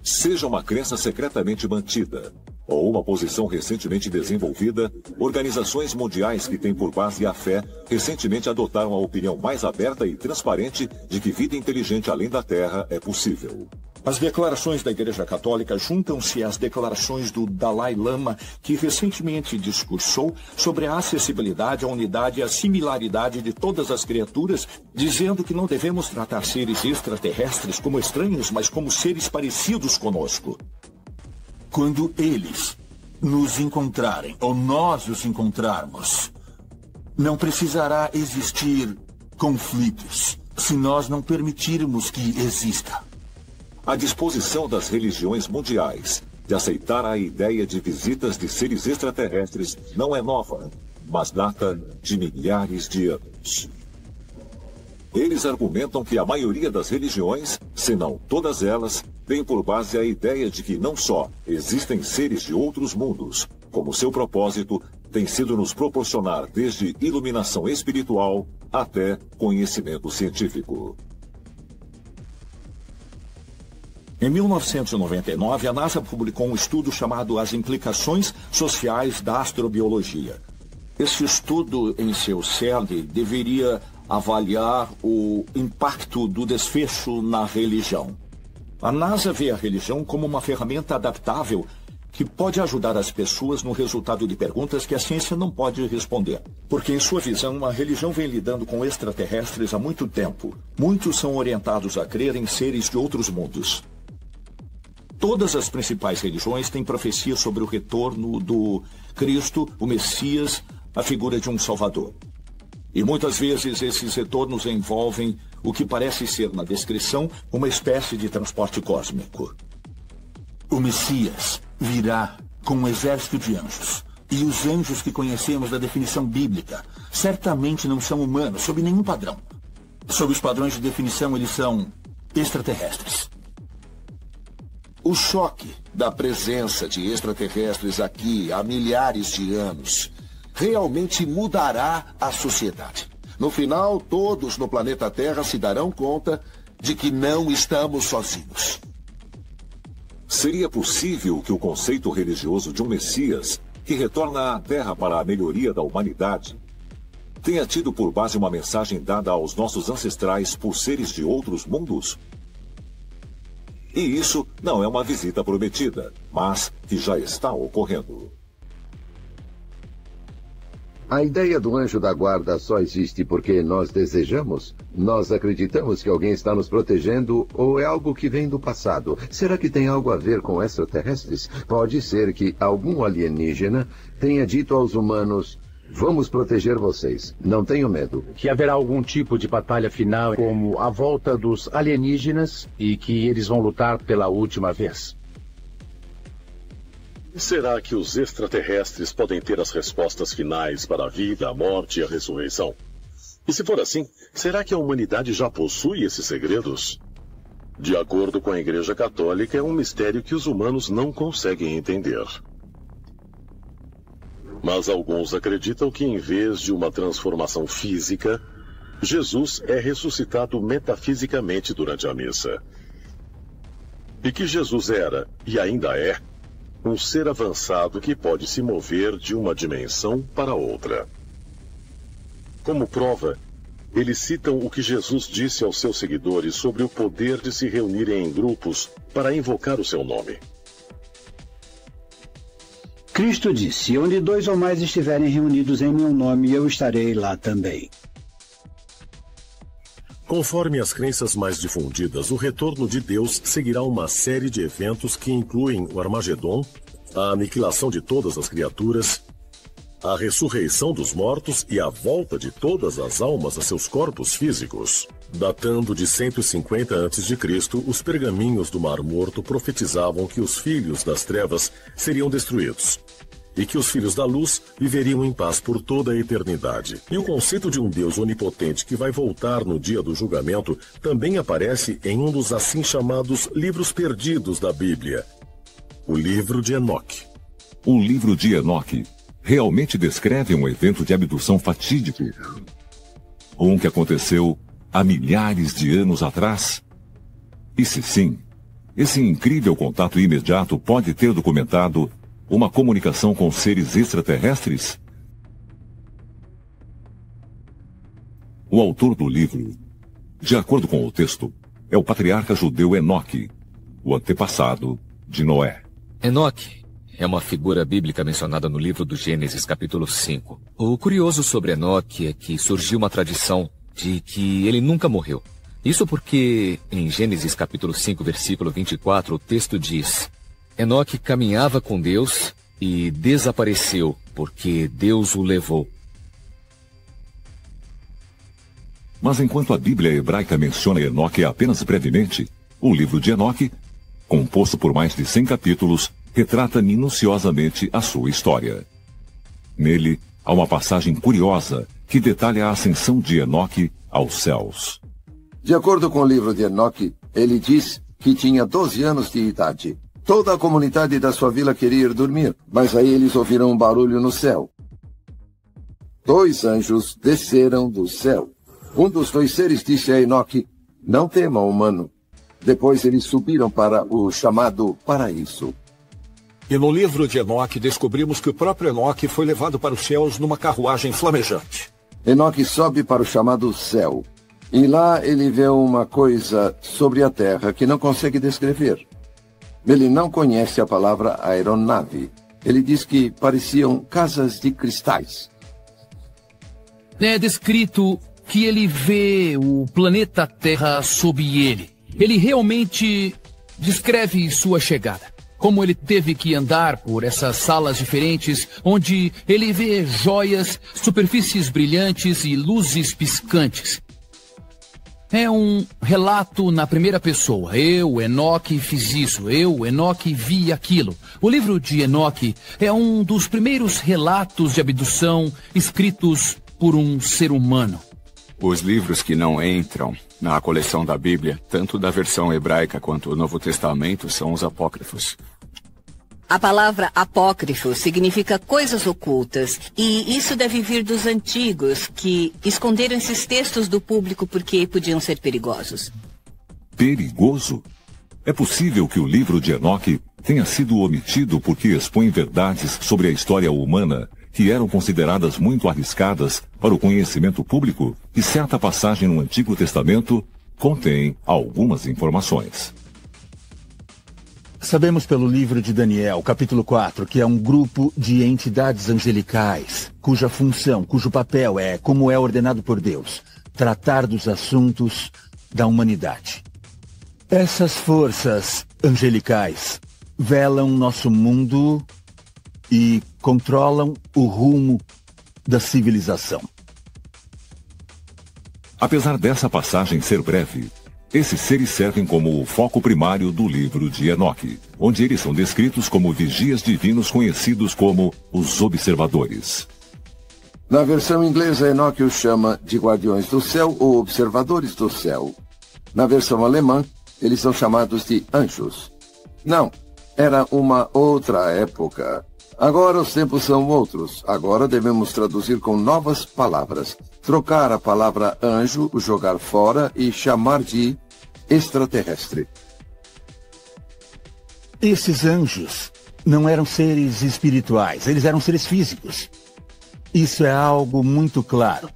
Seja uma crença secretamente mantida ou uma posição recentemente desenvolvida, organizações mundiais que têm por base a fé recentemente adotaram a opinião mais aberta e transparente de que vida inteligente além da Terra é possível. As declarações da Igreja Católica juntam-se às declarações do Dalai Lama, que recentemente discursou sobre a acessibilidade, a unidade e a similaridade de todas as criaturas, dizendo que não devemos tratar seres extraterrestres como estranhos, mas como seres parecidos conosco. Quando eles nos encontrarem, ou nós os encontrarmos, não precisará existir conflitos se nós não permitirmos que exista. A disposição das religiões mundiais de aceitar a ideia de visitas de seres extraterrestres não é nova, mas data de milhares de anos. Eles argumentam que a maioria das religiões, se não todas elas, tem por base a ideia de que não só existem seres de outros mundos, como seu propósito tem sido nos proporcionar desde iluminação espiritual até conhecimento científico. Em 1999, a NASA publicou um estudo chamado As Implicações Sociais da Astrobiologia. Esse estudo, em seu cerne, deveria avaliar o impacto do desfecho na religião. A NASA vê a religião como uma ferramenta adaptável que pode ajudar as pessoas no resultado de perguntas que a ciência não pode responder. Porque, em sua visão, a religião vem lidando com extraterrestres há muito tempo. Muitos são orientados a crer em seres de outros mundos. Todas as principais religiões têm profecias sobre o retorno do Cristo, o Messias, a figura de um Salvador. E muitas vezes esses retornos envolvem o que parece ser, na descrição, uma espécie de transporte cósmico. O Messias virá com um exército de anjos. E os anjos que conhecemos da definição bíblica certamente não são humanos, sob nenhum padrão. Sob os padrões de definição, eles são extraterrestres. O choque da presença de extraterrestres aqui há milhares de anos realmente mudará a sociedade. No final, todos no planeta Terra se darão conta de que não estamos sozinhos. Seria possível que o conceito religioso de um Messias, que retorna à Terra para a melhoria da humanidade, tenha tido por base uma mensagem dada aos nossos ancestrais por seres de outros mundos? E isso não é uma visita prometida, mas que já está ocorrendo. A ideia do anjo da guarda só existe porque nós desejamos? Nós acreditamos que alguém está nos protegendo ou é algo que vem do passado? Será que tem algo a ver com extraterrestres? Pode ser que algum alienígena tenha dito aos humanos: Vamos proteger vocês. Não tenham medo. Que haverá algum tipo de batalha final, como a volta dos alienígenas e que eles vão lutar pela última vez. Será que os extraterrestres podem ter as respostas finais para a vida, a morte e a ressurreição? E se for assim, será que a humanidade já possui esses segredos? De acordo com a Igreja Católica, é um mistério que os humanos não conseguem entender. Mas alguns acreditam que, em vez de uma transformação física, Jesus é ressuscitado metafisicamente durante a missa. E que Jesus era, e ainda é, um ser avançado que pode se mover de uma dimensão para outra. Como prova, eles citam o que Jesus disse aos seus seguidores sobre o poder de se reunirem em grupos para invocar o seu nome. Cristo disse: Onde dois ou mais estiverem reunidos em meu nome, eu estarei lá também. Conforme as crenças mais difundidas, o retorno de Deus seguirá uma série de eventos que incluem o Armagedon, a aniquilação de todas as criaturas, a ressurreição dos mortos e a volta de todas as almas a seus corpos físicos. Datando de 150 a.C., os pergaminhos do Mar Morto profetizavam que os filhos das trevas seriam destruídos. e que os filhos da luz viveriam em paz por toda a eternidade. E o conceito de um Deus onipotente que vai voltar no dia do julgamento também aparece em um dos assim chamados livros perdidos da Bíblia, o livro de Enoque. O livro de Enoque realmente descreve um evento de abdução fatídico. Um que aconteceu há milhares de anos atrás? E se sim, esse incrível contato imediato pode ter documentado uma comunicação com seres extraterrestres? O autor do livro, de acordo com o texto, é o patriarca judeu Enoque, o antepassado de Noé. Enoque é uma figura bíblica mencionada no livro do Gênesis, capítulo 5. O curioso sobre Enoque é que surgiu uma tradição de que ele nunca morreu. Isso porque, em Gênesis capítulo 5, versículo 24, o texto diz: Enoque caminhava com Deus e desapareceu, porque Deus o levou. Mas enquanto a Bíblia hebraica menciona Enoque apenas brevemente, o livro de Enoque, composto por mais de 100 capítulos, retrata minuciosamente a sua história. Nele, há uma passagem curiosa que detalha a ascensão de Enoque aos céus. De acordo com o livro de Enoque, ele diz que tinha 12 anos de idade. Toda a comunidade da sua vila queria ir dormir, mas aí eles ouviram um barulho no céu. Dois anjos desceram do céu. Um dos dois seres disse a Enoque, não tema, humano. Depois eles subiram para o chamado paraíso. E no livro de Enoque descobrimos que o próprio Enoque foi levado para os céus numa carruagem flamejante. Enoque sobe para o chamado céu. E lá ele vê uma coisa sobre a terra que não consegue descrever. Ele não conhece a palavra aeronave. Ele diz que pareciam casas de cristais. É descrito que ele vê o planeta Terra sob ele. Ele realmente descreve sua chegada. Como ele teve que andar por essas salas diferentes, onde ele vê joias, superfícies brilhantes e luzes piscantes. É um relato na primeira pessoa. Eu, Enoque, fiz isso. Eu, Enoque, vi aquilo. O livro de Enoque é um dos primeiros relatos de abdução escritos por um ser humano. Os livros que não entram na coleção da Bíblia, tanto da versão hebraica quanto do Novo Testamento, são os apócrifos. A palavra apócrifo significa coisas ocultas, e isso deve vir dos antigos, que esconderam esses textos do público porque podiam ser perigosos. Perigoso? É possível que o livro de Enoque tenha sido omitido porque expõe verdades sobre a história humana que eram consideradas muito arriscadas para o conhecimento público, e certa passagem no Antigo Testamento contém algumas informações. Sabemos pelo livro de Daniel, capítulo 4, que é um grupo de entidades angelicais, cuja função, cujo papel é, como é ordenado por Deus, tratar dos assuntos da humanidade. Essas forças angelicais velam nosso mundo e controlam o rumo da civilização. Apesar dessa passagem ser breve, esses seres servem como o foco primário do livro de Enoque, onde eles são descritos como vigias divinos conhecidos como os observadores. Na versão inglesa, Enoque os chama de guardiões do céu ou observadores do céu. Na versão alemã, eles são chamados de anjos. Não, era uma outra época. Agora os tempos são outros. Agora devemos traduzir com novas palavras. Trocar a palavra anjo, jogar fora e chamar de extraterrestre. Esses anjos não eram seres espirituais, eles eram seres físicos. Isso é algo muito claro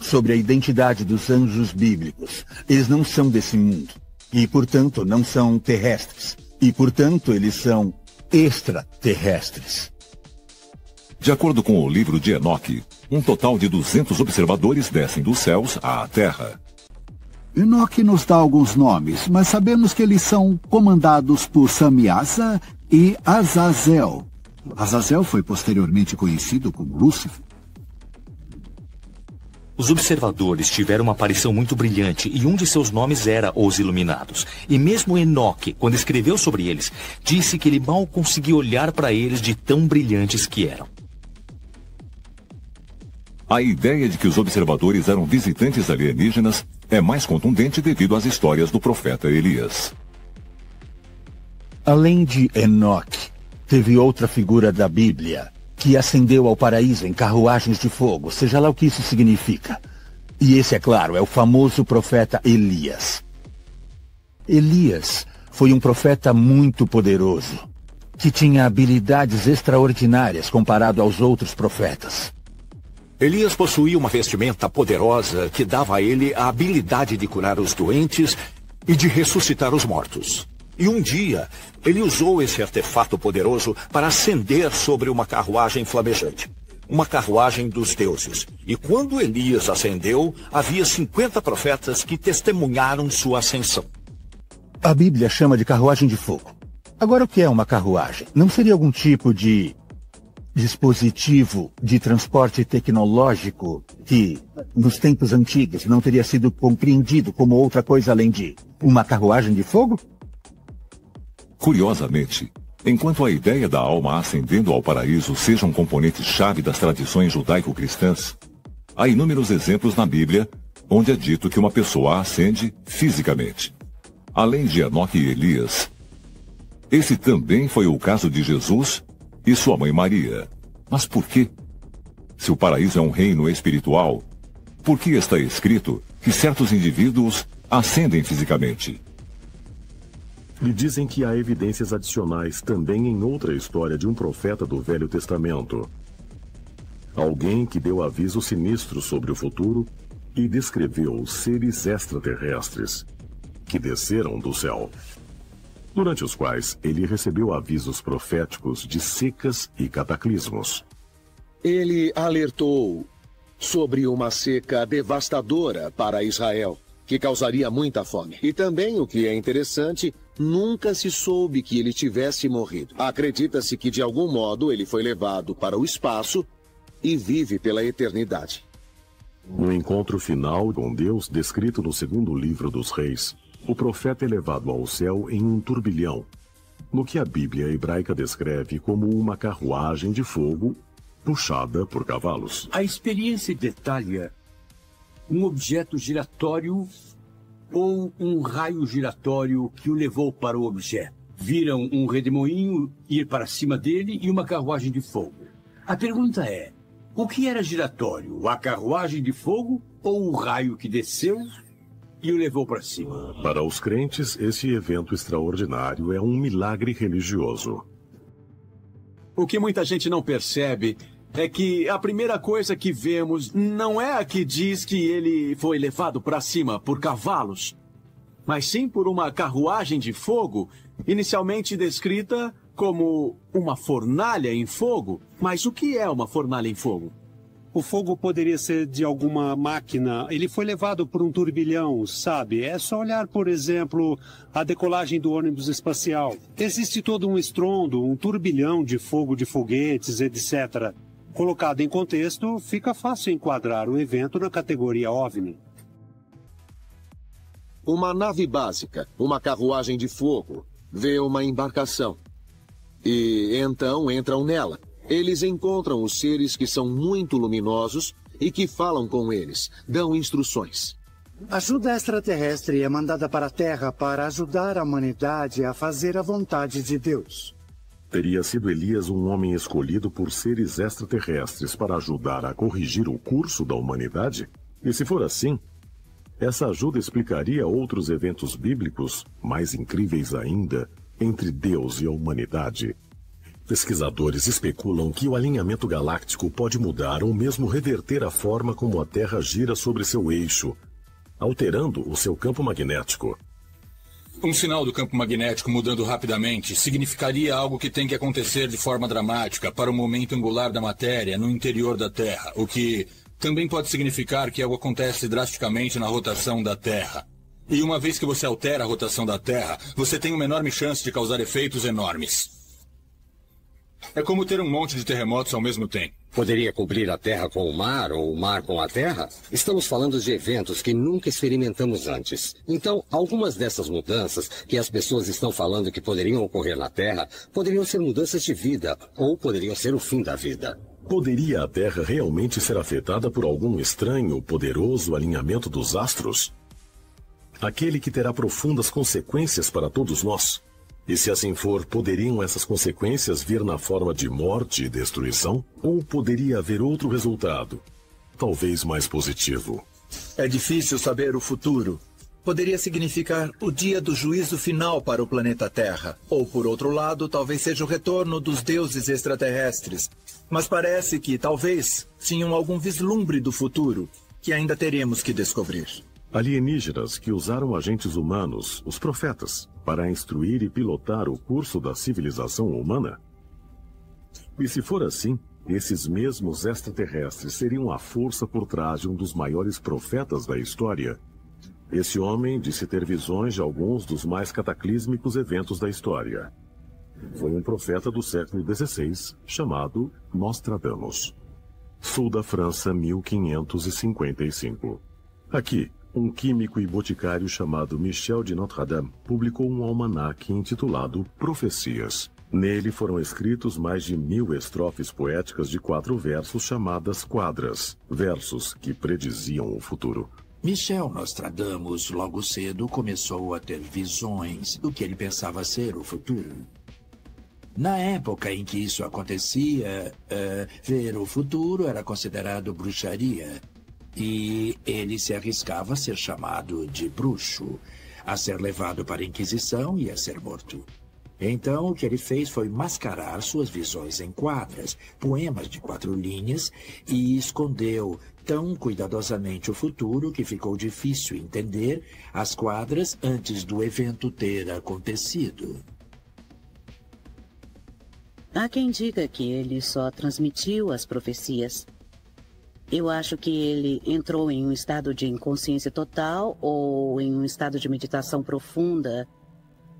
sobre a identidade dos anjos bíblicos. Eles não são desse mundo e, portanto, não são terrestres. E, portanto, eles são extraterrestres. De acordo com o livro de Enoque, um total de 200 observadores descem dos céus à Terra. Enoque nos dá alguns nomes, mas sabemos que eles são comandados por Samiasa e Azazel. Azazel foi posteriormente conhecido como Lúcifer. Os observadores tiveram uma aparição muito brilhante e um de seus nomes era Os Iluminados. E mesmo Enoque, quando escreveu sobre eles, disse que ele mal conseguia olhar para eles de tão brilhantes que eram. A ideia de que os observadores eram visitantes alienígenas é mais contundente devido às histórias do profeta Elias. Além de Enoque, teve outra figura da Bíblia que ascendeu ao paraíso em carruagens de fogo, seja lá o que isso significa. E esse, é claro, é o famoso profeta Elias. Elias foi um profeta muito poderoso, que tinha habilidades extraordinárias comparado aos outros profetas. Elias possuía uma vestimenta poderosa que dava a ele a habilidade de curar os doentes e de ressuscitar os mortos. E um dia, ele usou esse artefato poderoso para ascender sobre uma carruagem flamejante. Uma carruagem dos deuses. E quando Elias ascendeu, havia 50 profetas que testemunharam sua ascensão. A Bíblia chama de carruagem de fogo. Agora, o que é uma carruagem? Não seria algum tipo de dispositivo de transporte tecnológico que, nos tempos antigos, não teria sido compreendido como outra coisa além de uma carruagem de fogo? Curiosamente, enquanto a ideia da alma ascendendo ao paraíso seja um componente-chave das tradições judaico-cristãs, há inúmeros exemplos na Bíblia onde é dito que uma pessoa ascende fisicamente. Além de Enoque e Elias, esse também foi o caso de Jesus e sua mãe Maria. Mas por quê? Se o paraíso é um reino espiritual, por que está escrito que certos indivíduos ascendem fisicamente? E dizem que há evidências adicionais também em outra história de um profeta do Velho Testamento. Alguém que deu aviso sinistro sobre o futuro e descreveu seres extraterrestres que desceram do céu, durante os quais ele recebeu avisos proféticos de secas e cataclismos. Ele alertou sobre uma seca devastadora para Israel, que causaria muita fome. E também, o que é interessante, Nunca se soube que ele tivesse morrido. Acredita-se que de algum modo ele foi levado para o espaço e vive pela eternidade. No encontro final com Deus, descrito no segundo livro dos Reis, o profeta é levado ao céu em um turbilhão, no que a Bíblia hebraica descreve como uma carruagem de fogo puxada por cavalos. A experiência detalha um objeto giratório ou um raio giratório que o levou para o objeto. Viram um redemoinho ir para cima dele e uma carruagem de fogo. A pergunta é: o que era giratório? A carruagem de fogo ou o raio que desceu e o levou para cima? Para os crentes, esse evento extraordinário é um milagre religioso. O que muita gente não percebe é que a primeira coisa que vemos não é a que diz que ele foi levado para cima por cavalos, mas sim por uma carruagem de fogo, inicialmente descrita como uma fornalha em fogo. Mas o que é uma fornalha em fogo? O fogo poderia ser de alguma máquina. Ele foi levado por um turbilhão, sabe? É só olhar, por exemplo, a decolagem do ônibus espacial. Existe todo um estrondo, um turbilhão de fogo de foguetes, etc. Colocado em contexto, fica fácil enquadrar o evento na categoria OVNI. Uma nave básica, uma carruagem de fogo, vê uma embarcação. E então entram nela. Eles encontram os seres que são muito luminosos e que falam com eles, dão instruções. Ajuda extraterrestre é mandada para a Terra para ajudar a humanidade a fazer a vontade de Deus. Teria sido Elias um homem escolhido por seres extraterrestres para ajudar a corrigir o curso da humanidade? E se for assim, essa ajuda explicaria outros eventos bíblicos, mais incríveis ainda, entre Deus e a humanidade. Pesquisadores especulam que o alinhamento galáctico pode mudar ou mesmo reverter a forma como a Terra gira sobre seu eixo, alterando o seu campo magnético. Um sinal do campo magnético mudando rapidamente significaria algo que tem que acontecer de forma dramática para o momento angular da matéria no interior da Terra, o que também pode significar que algo acontece drasticamente na rotação da Terra. E uma vez que você altera a rotação da Terra, você tem uma enorme chance de causar efeitos enormes. É como ter um monte de terremotos ao mesmo tempo. Poderia cobrir a Terra com o mar ou o mar com a Terra? Estamos falando de eventos que nunca experimentamos antes. Então, algumas dessas mudanças que as pessoas estão falando que poderiam ocorrer na Terra poderiam ser mudanças de vida ou poderiam ser o fim da vida. Poderia a Terra realmente ser afetada por algum estranho, poderoso alinhamento dos astros? Aquele que terá profundas consequências para todos nós? E se assim for, poderiam essas consequências vir na forma de morte e destruição? Ou poderia haver outro resultado, talvez mais positivo? É difícil saber o futuro. Poderia significar o dia do juízo final para o planeta Terra. Ou, por outro lado, talvez seja o retorno dos deuses extraterrestres. Mas parece que, talvez, tinham algum vislumbre do futuro que ainda teremos que descobrir. Alienígenas que usaram agentes humanos, os profetas, para instruir e pilotar o curso da civilização humana? E se for assim, esses mesmos extraterrestres seriam a força por trás de um dos maiores profetas da história. Esse homem disse ter visões de alguns dos mais cataclísmicos eventos da história. Foi um profeta do século XVI chamado Nostradamus. Sul da França, 1555. Aqui, um químico e boticário chamado Michel de Notre-Dame publicou um almanaque intitulado Profecias. Nele foram escritos mais de mil estrofes poéticas de quatro versos chamadas quadras, versos que prediziam o futuro. Michel Nostradamus logo cedo começou a ter visões do que ele pensava ser o futuro. Na época em que isso acontecia, uh, ver o futuro era considerado bruxaria. E ele se arriscava a ser chamado de bruxo, a ser levado para a Inquisição e a ser morto. Então, o que ele fez foi mascarar suas visões em quadras, poemas de quatro linhas, e escondeu tão cuidadosamente o futuro que ficou difícil entender as quadras antes do evento ter acontecido. Há quem diga que ele só transmitiu as profecias. Eu acho que ele entrou em um estado de inconsciência total ou em um estado de meditação profunda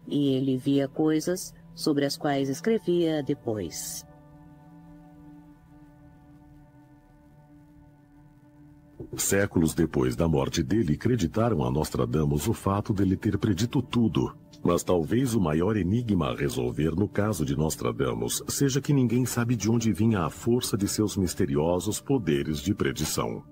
e ele via coisas sobre as quais escrevia depois. Séculos depois da morte dele, acreditaram a Nostradamus o fato dele ter predito tudo. Mas talvez o maior enigma a resolver no caso de Nostradamus seja que ninguém sabe de onde vinha a força de seus misteriosos poderes de predição.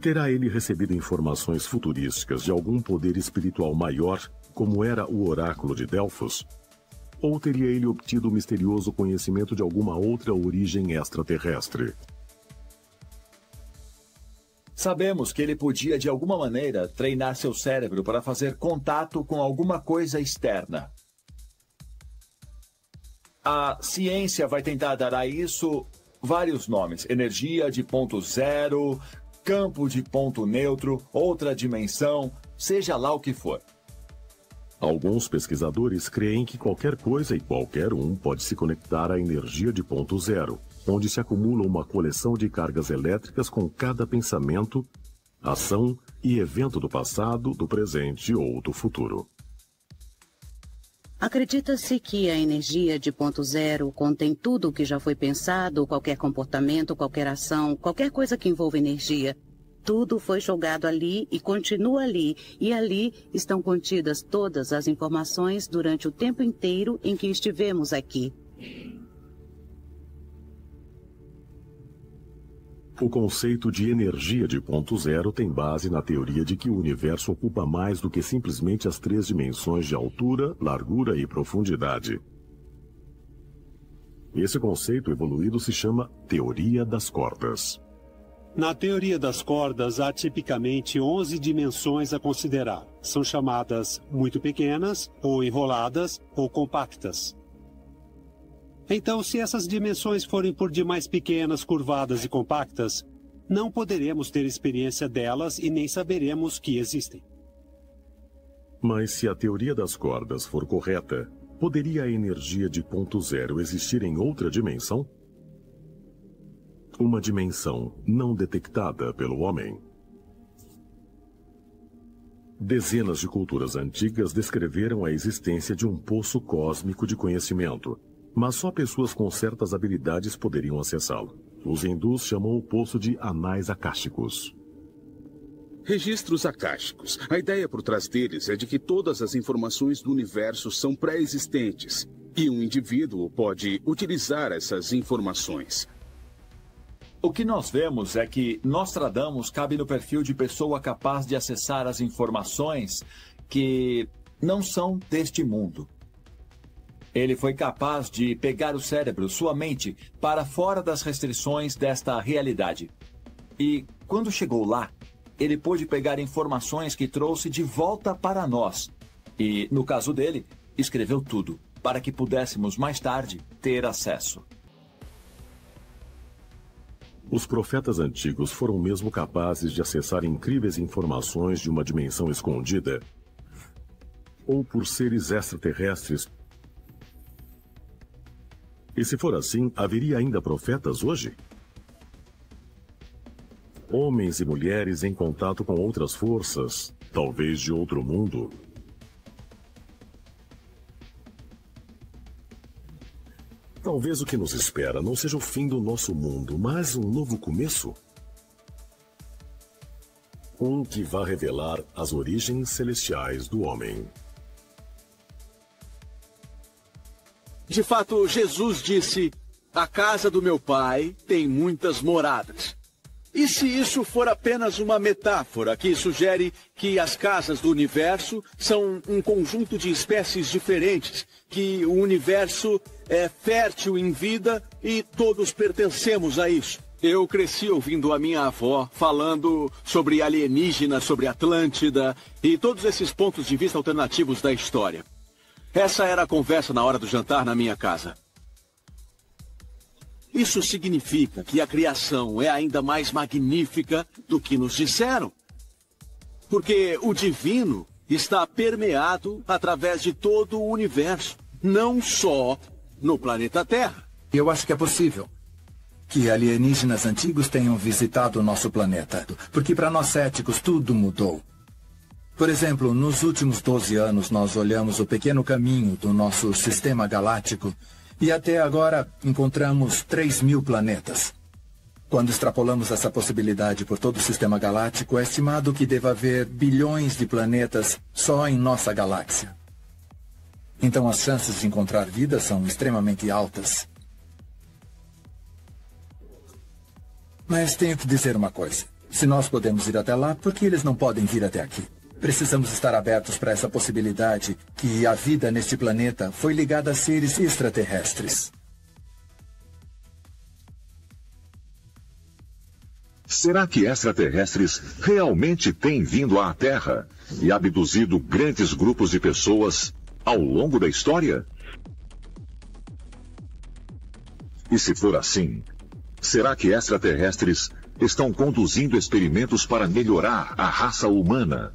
Terá ele recebido informações futurísticas de algum poder espiritual maior, como era o oráculo de Delfos? Ou teria ele obtido o misterioso conhecimento de alguma outra origem extraterrestre? Sabemos que ele podia, de alguma maneira, treinar seu cérebro para fazer contato com alguma coisa externa. A ciência vai tentar dar a isso vários nomes: energia de ponto zero, campo de ponto neutro, outra dimensão, seja lá o que for. Alguns pesquisadores creem que qualquer coisa e qualquer um pode se conectar à energia de ponto zero, onde se acumula uma coleção de cargas elétricas com cada pensamento, ação e evento do passado, do presente ou do futuro. Acredita-se que a energia de ponto zero contém tudo o que já foi pensado, qualquer comportamento, qualquer ação, qualquer coisa que envolva energia. Tudo foi jogado ali e continua ali, e ali estão contidas todas as informações durante o tempo inteiro em que estivemos aqui. O conceito de energia de ponto zero tem base na teoria de que o universo ocupa mais do que simplesmente as três dimensões de altura, largura e profundidade. Esse conceito evoluído se chama teoria das cordas. Na teoria das cordas, há tipicamente 11 dimensões a considerar. São chamadas muito pequenas, ou enroladas, ou compactas. Então, se essas dimensões forem por demais pequenas, curvadas e compactas, não poderemos ter experiência delas e nem saberemos que existem. Mas se a teoria das cordas for correta, poderia a energia de ponto zero existir em outra dimensão? Uma dimensão não detectada pelo homem. Dezenas de culturas antigas descreveram a existência de um poço cósmico de conhecimento, mas só pessoas com certas habilidades poderiam acessá-lo. Os hindus chamam o poço de anais akáshicos. Registros akáshicos. A ideia por trás deles é de que todas as informações do universo são pré-existentes e um indivíduo pode utilizar essas informações. O que nós vemos é que Nostradamus cabe no perfil de pessoa capaz de acessar as informações que não são deste mundo. Ele foi capaz de pegar o cérebro, sua mente, para fora das restrições desta realidade. E, quando chegou lá, ele pôde pegar informações que trouxe de volta para nós. E, no caso dele, escreveu tudo, para que pudéssemos mais tarde ter acesso. Os profetas antigos foram mesmo capazes de acessar incríveis informações de uma dimensão escondida? Ou por seres extraterrestres? E se for assim, haveria ainda profetas hoje? Homens e mulheres em contato com outras forças, talvez de outro mundo, Talvez o que nos espera não seja o fim do nosso mundo, mas um novo começo. Um que vai revelar as origens celestiais do homem. De fato, Jesus disse: A casa do meu pai tem muitas moradas. E se isso for apenas uma metáfora que sugere que as casas do universo são um conjunto de espécies diferentes, que o universo é fértil em vida e todos pertencemos a isso? Eu cresci ouvindo a minha avó falando sobre alienígenas, sobre Atlântida e todos esses pontos de vista alternativos da história. Essa era a conversa na hora do jantar na minha casa. Isso significa que a criação é ainda mais magnífica do que nos disseram. Porque o divino está permeado através de todo o universo, não só no planeta Terra. Eu acho que é possível que alienígenas antigos tenham visitado o nosso planeta, porque para nós céticos tudo mudou. Por exemplo, nos últimos 12 anos nós olhamos o pequeno caminho do nosso sistema galáctico e até agora encontramos 3 mil planetas. Quando extrapolamos essa possibilidade por todo o sistema galáctico, é estimado que deva haver bilhões de planetas só em nossa galáxia. Então as chances de encontrar vida são extremamente altas. Mas tenho que dizer uma coisa. Se nós podemos ir até lá, por que eles não podem vir até aqui? Precisamos estar abertos para essa possibilidade que a vida neste planeta foi ligada a seres extraterrestres. Será que extraterrestres realmente têm vindo à Terra e abduzido grandes grupos de pessoas ao longo da história? E se for assim, será que extraterrestres estão conduzindo experimentos para melhorar a raça humana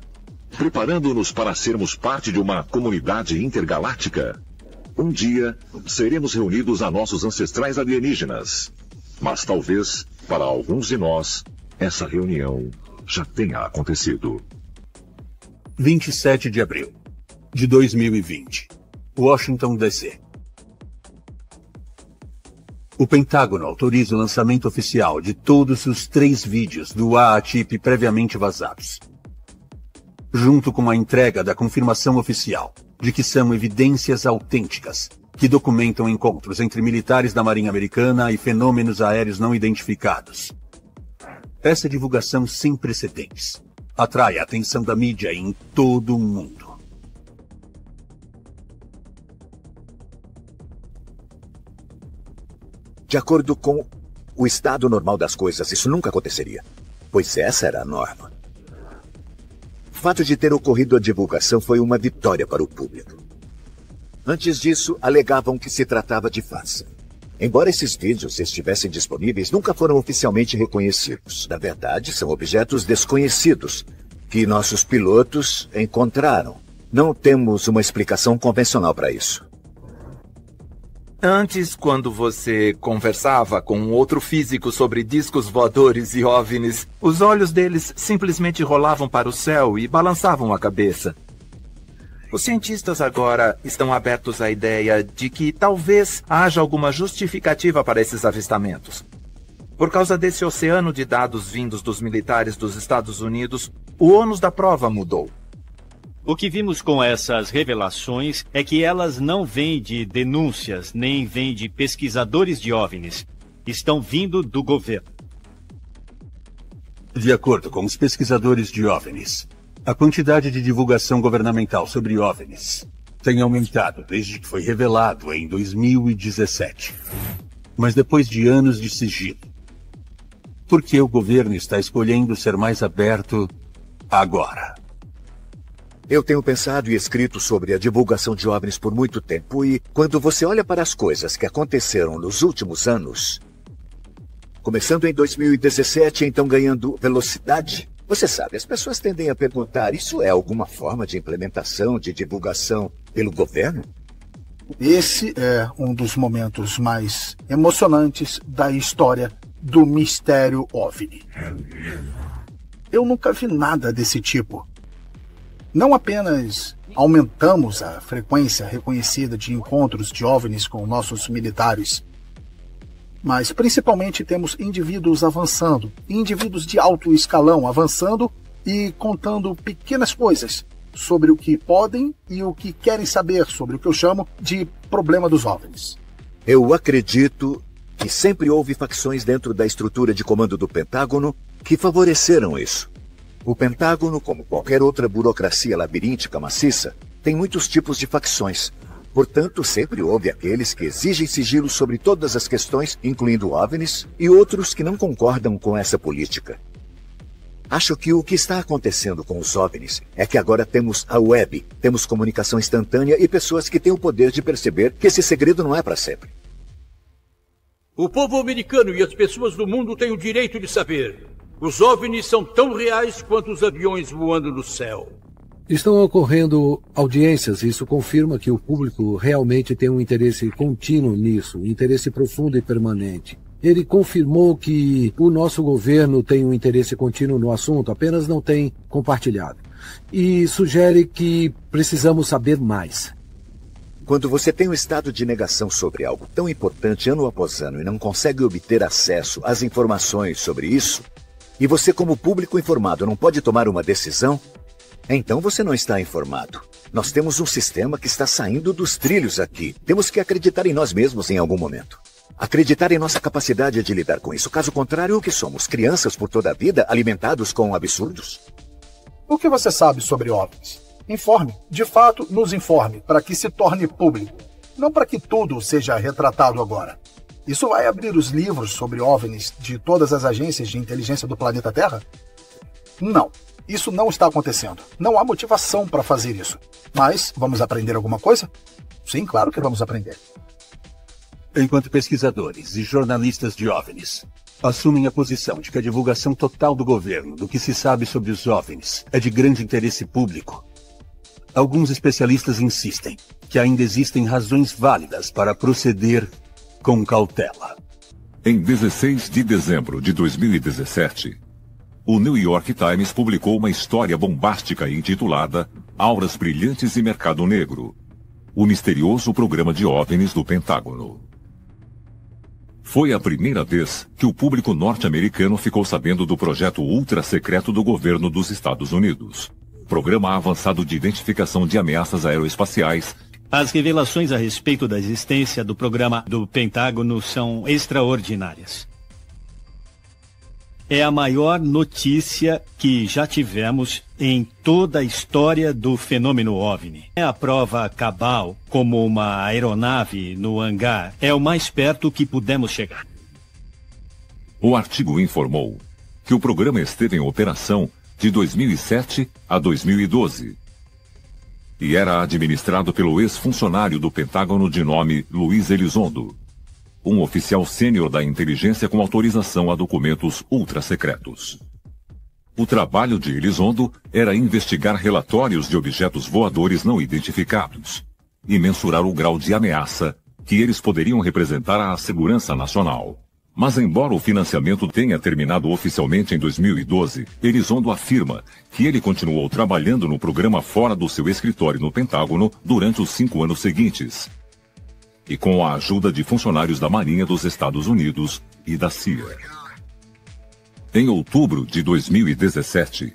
preparando-nos para sermos parte de uma comunidade intergaláctica. Um dia, seremos reunidos a nossos ancestrais alienígenas. Mas talvez, para alguns de nós, essa reunião já tenha acontecido. 27 de abril de 2020. Washington, D.C. O Pentágono autoriza o lançamento oficial de todos os três vídeos do AATIP previamente vazados junto com a entrega da confirmação oficial de que são evidências autênticas que documentam encontros entre militares da Marinha Americana e fenômenos aéreos não identificados. Essa divulgação sem precedentes atrai a atenção da mídia em todo o mundo. De acordo com o estado normal das coisas, isso nunca aconteceria, pois essa era a norma fato de ter ocorrido a divulgação foi uma vitória para o público. Antes disso, alegavam que se tratava de farsa. Embora esses vídeos estivessem disponíveis, nunca foram oficialmente reconhecidos. Na verdade, são objetos desconhecidos que nossos pilotos encontraram. Não temos uma explicação convencional para isso. Antes, quando você conversava com um outro físico sobre discos voadores e OVNIs, os olhos deles simplesmente rolavam para o céu e balançavam a cabeça. Os cientistas agora estão abertos à ideia de que talvez haja alguma justificativa para esses avistamentos. Por causa desse oceano de dados vindos dos militares dos Estados Unidos, o ônus da prova mudou. O que vimos com essas revelações é que elas não vêm de denúncias, nem vêm de pesquisadores de OVNIs. Estão vindo do governo. De acordo com os pesquisadores de OVNIs, a quantidade de divulgação governamental sobre OVNIs tem aumentado desde que foi revelado em 2017. Mas depois de anos de sigilo. Por que o governo está escolhendo ser mais aberto agora? Eu tenho pensado e escrito sobre a divulgação de OVNIs por muito tempo e quando você olha para as coisas que aconteceram nos últimos anos, começando em 2017, então ganhando velocidade, você sabe, as pessoas tendem a perguntar: isso é alguma forma de implementação, de divulgação pelo governo? Esse é um dos momentos mais emocionantes da história do mistério OVNI. Eu nunca vi nada desse tipo. Não apenas aumentamos a frequência reconhecida de encontros de OVNIs com nossos militares, mas principalmente temos indivíduos avançando, indivíduos de alto escalão avançando e contando pequenas coisas sobre o que podem e o que querem saber sobre o que eu chamo de problema dos OVNIs. Eu acredito que sempre houve facções dentro da estrutura de comando do Pentágono que favoreceram isso. O Pentágono, como qualquer outra burocracia labiríntica maciça, tem muitos tipos de facções. Portanto, sempre houve aqueles que exigem sigilo sobre todas as questões, incluindo OVNIs, e outros que não concordam com essa política. Acho que o que está acontecendo com os OVNIs é que agora temos a web, temos comunicação instantânea e pessoas que têm o poder de perceber que esse segredo não é para sempre. O povo americano e as pessoas do mundo têm o direito de saber. Os OVNIs são tão reais quanto os aviões voando no céu. Estão ocorrendo audiências, e isso confirma que o público realmente tem um interesse contínuo nisso, um interesse profundo e permanente. Ele confirmou que o nosso governo tem um interesse contínuo no assunto, apenas não tem compartilhado. E sugere que precisamos saber mais. Quando você tem um estado de negação sobre algo tão importante ano após ano e não consegue obter acesso às informações sobre isso, e você, como público informado, não pode tomar uma decisão, então você não está informado. Nós temos um sistema que está saindo dos trilhos aqui. Temos que acreditar em nós mesmos em algum momento. Acreditar em nossa capacidade de lidar com isso. Caso contrário, o que somos? Crianças por toda a vida, alimentados com absurdos? O que você sabe sobre OVNIs? Informe. De fato, nos informe, para que se torne público. Não para que tudo seja retratado agora. Isso vai abrir os livros sobre OVNIs de todas as agências de inteligência do planeta Terra? Não, isso não está acontecendo. Não há motivação para fazer isso. Mas vamos aprender alguma coisa? Sim, claro que vamos aprender. Enquanto pesquisadores e jornalistas de OVNIs assumem a posição de que a divulgação total do governo do que se sabe sobre os OVNIs é de grande interesse público, alguns especialistas insistem que ainda existem razões válidas para proceder com cautela. Em 16 de dezembro de 2017, o New York Times publicou uma história bombástica intitulada Auras Brilhantes e Mercado Negro o misterioso programa de OVNIs do Pentágono. Foi a primeira vez que o público norte-americano ficou sabendo do projeto ultra secreto do governo dos Estados Unidos. Programa avançado de identificação de ameaças aeroespaciais as revelações a respeito da existência do programa do Pentágono são extraordinárias. É a maior notícia que já tivemos em toda a história do fenômeno OVNI. É a prova cabal, como uma aeronave no hangar, é o mais perto que pudemos chegar. O artigo informou que o programa esteve em operação de 2007 a 2012 e era administrado pelo ex-funcionário do Pentágono de nome Luiz Elizondo, um oficial sênior da inteligência com autorização a documentos ultra-secretos. O trabalho de Elizondo era investigar relatórios de objetos voadores não identificados e mensurar o grau de ameaça que eles poderiam representar a segurança nacional. Mas embora o financiamento tenha terminado oficialmente em 2012, Elizondo afirma que ele continuou trabalhando no programa fora do seu escritório no Pentágono durante os cinco anos seguintes. E com a ajuda de funcionários da Marinha dos Estados Unidos e da CIA. Em outubro de 2017,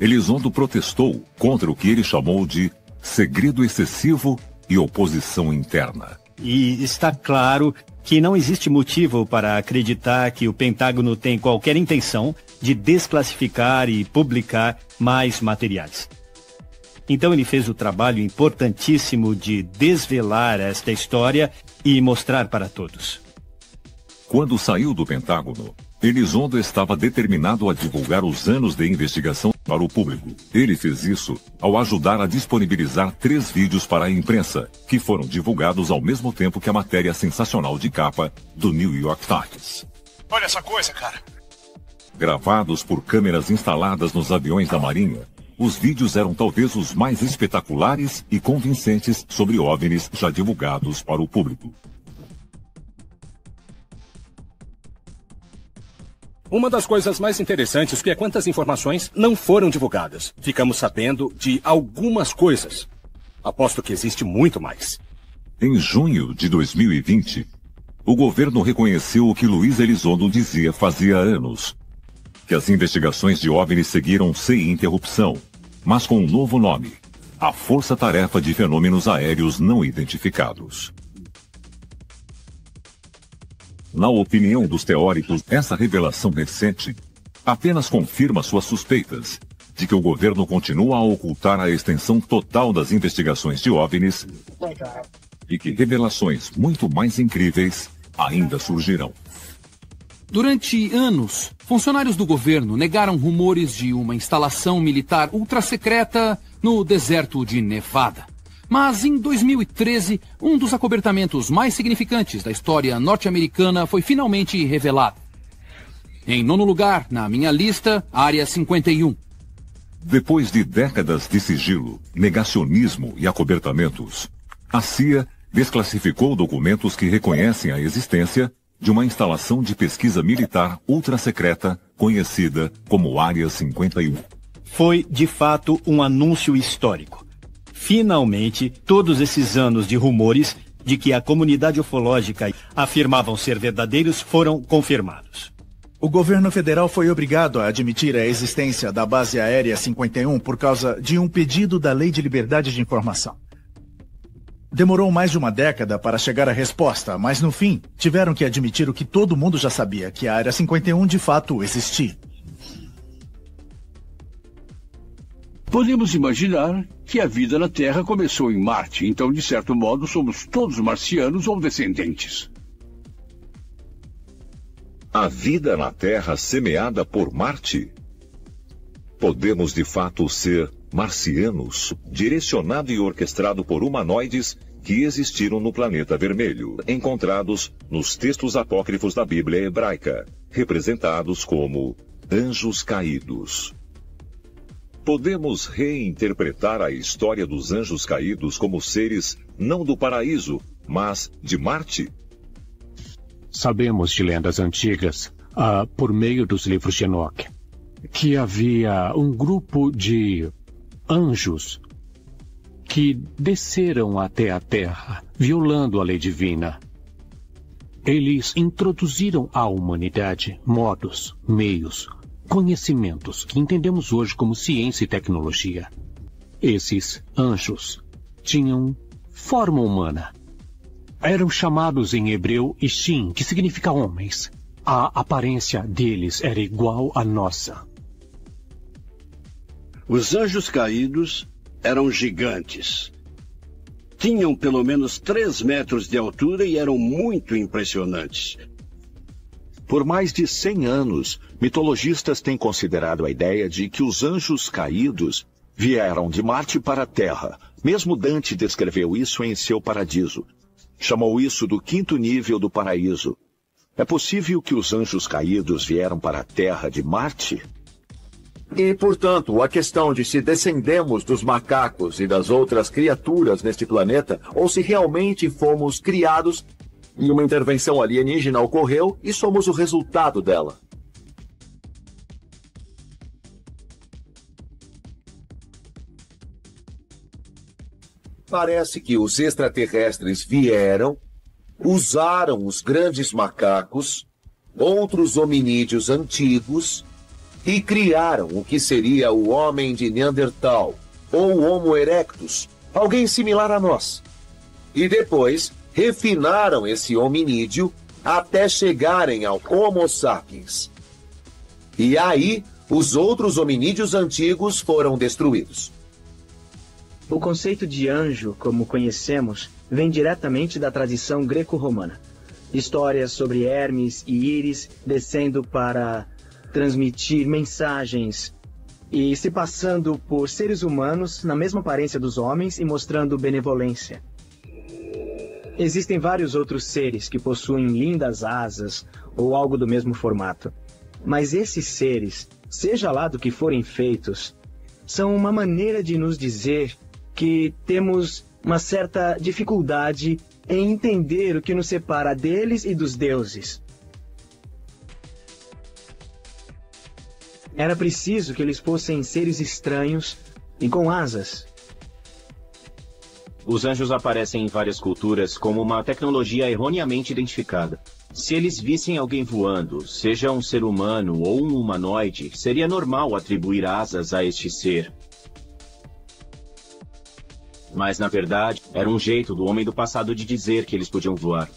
Elizondo protestou contra o que ele chamou de segredo excessivo e oposição interna. E está claro que não existe motivo para acreditar que o Pentágono tem qualquer intenção de desclassificar e publicar mais materiais. Então ele fez o trabalho importantíssimo de desvelar esta história e mostrar para todos. Quando saiu do Pentágono, Elizondo estava determinado a divulgar os anos de investigação para o público. Ele fez isso ao ajudar a disponibilizar três vídeos para a imprensa, que foram divulgados ao mesmo tempo que a matéria sensacional de capa do New York Times. Olha essa coisa, cara. Gravados por câmeras instaladas nos aviões da Marinha, os vídeos eram talvez os mais espetaculares e convincentes sobre OVNIs já divulgados para o público. Uma das coisas mais interessantes é quantas informações não foram divulgadas. Ficamos sabendo de algumas coisas. Aposto que existe muito mais. Em junho de 2020, o governo reconheceu o que Luiz Elizondo dizia fazia anos. Que as investigações de OVNI seguiram sem interrupção, mas com um novo nome. A Força Tarefa de Fenômenos Aéreos Não Identificados. Na opinião dos teóricos, essa revelação recente apenas confirma suas suspeitas de que o governo continua a ocultar a extensão total das investigações de OVNIs e que revelações muito mais incríveis ainda surgirão. Durante anos, funcionários do governo negaram rumores de uma instalação militar ultrasecreta no deserto de Nevada. Mas em 2013, um dos acobertamentos mais significantes da história norte-americana foi finalmente revelado. Em nono lugar, na minha lista, Área 51. Depois de décadas de sigilo, negacionismo e acobertamentos, a CIA desclassificou documentos que reconhecem a existência de uma instalação de pesquisa militar ultrasecreta conhecida como Área 51. Foi, de fato, um anúncio histórico. Finalmente, todos esses anos de rumores de que a comunidade ufológica afirmavam ser verdadeiros foram confirmados. O governo federal foi obrigado a admitir a existência da base aérea 51 por causa de um pedido da Lei de Liberdade de Informação. Demorou mais de uma década para chegar à resposta, mas no fim tiveram que admitir o que todo mundo já sabia, que a Área 51 de fato existia. Podemos imaginar que a vida na Terra começou em Marte, então, de certo modo, somos todos marcianos ou descendentes. A vida na Terra semeada por Marte? Podemos de fato ser marcianos, direcionado e orquestrado por humanoides que existiram no planeta vermelho, encontrados nos textos apócrifos da Bíblia hebraica, representados como anjos caídos. Podemos reinterpretar a história dos anjos caídos como seres não do paraíso, mas de Marte? Sabemos de lendas antigas, uh, por meio dos livros de Enoch, que havia um grupo de anjos que desceram até a Terra, violando a lei divina. Eles introduziram à humanidade modos, meios, conhecimentos que entendemos hoje como ciência e tecnologia. Esses anjos tinham forma humana. Eram chamados em hebreu Ishim, que significa homens. A aparência deles era igual à nossa. Os anjos caídos eram gigantes. Tinham pelo menos três metros de altura e eram muito impressionantes. Por mais de 100 anos, mitologistas têm considerado a ideia de que os anjos caídos vieram de Marte para a Terra. Mesmo Dante descreveu isso em seu Paradiso. Chamou isso do quinto nível do paraíso. É possível que os anjos caídos vieram para a Terra de Marte? E, portanto, a questão de se descendemos dos macacos e das outras criaturas neste planeta, ou se realmente fomos criados e uma intervenção alienígena ocorreu e somos o resultado dela. Parece que os extraterrestres vieram, usaram os grandes macacos, outros hominídeos antigos e criaram o que seria o homem de Neandertal ou Homo erectus, alguém similar a nós. E depois refinaram esse hominídeo até chegarem ao Homo sapiens. E aí, os outros hominídeos antigos foram destruídos. O conceito de anjo, como conhecemos, vem diretamente da tradição greco-romana. Histórias sobre Hermes e Íris descendo para transmitir mensagens e se passando por seres humanos na mesma aparência dos homens e mostrando benevolência. Existem vários outros seres que possuem lindas asas ou algo do mesmo formato. Mas esses seres, seja lá do que forem feitos, são uma maneira de nos dizer que temos uma certa dificuldade em entender o que nos separa deles e dos deuses. Era preciso que eles fossem seres estranhos e com asas. Os anjos aparecem em várias culturas como uma tecnologia erroneamente identificada. Se eles vissem alguém voando, seja um ser humano ou um humanoide, seria normal atribuir asas a este ser. Mas, na verdade, era um jeito do homem do passado de dizer que eles podiam voar.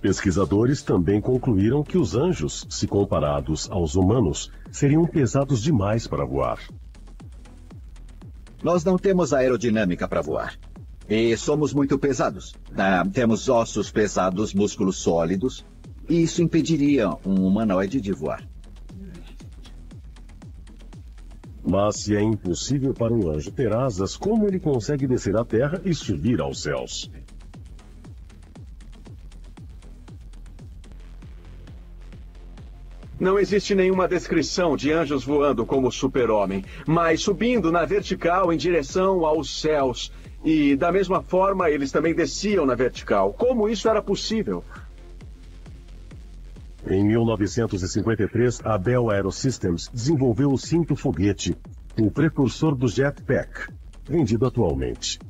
Pesquisadores também concluíram que os anjos, se comparados aos humanos, seriam pesados demais para voar. Nós não temos aerodinâmica para voar. E somos muito pesados. Ah, temos ossos pesados, músculos sólidos. E isso impediria um humanoide de voar. Mas se é impossível para um anjo ter asas, como ele consegue descer à terra e subir aos céus? Não existe nenhuma descrição de anjos voando como super-homem, mas subindo na vertical em direção aos céus. E da mesma forma, eles também desciam na vertical. Como isso era possível? Em 1953, a Bell Aerosystems desenvolveu o cinto foguete, o precursor do jetpack, vendido atualmente.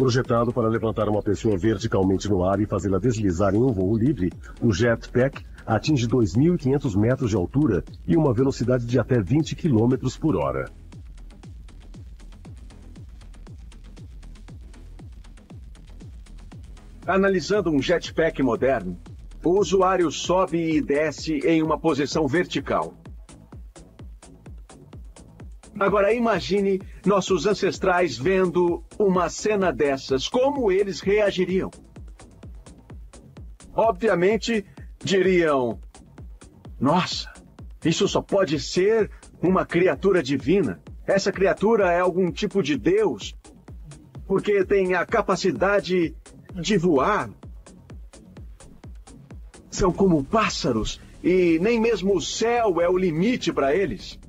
Projetado para levantar uma pessoa verticalmente no ar e fazê-la deslizar em um voo livre, o jetpack atinge 2.500 metros de altura e uma velocidade de até 20 km por hora. Analisando um jetpack moderno, o usuário sobe e desce em uma posição vertical. Agora imagine nossos ancestrais vendo uma cena dessas, como eles reagiriam? Obviamente diriam: Nossa, isso só pode ser uma criatura divina. Essa criatura é algum tipo de Deus, porque tem a capacidade de voar. São como pássaros e nem mesmo o céu é o limite para eles.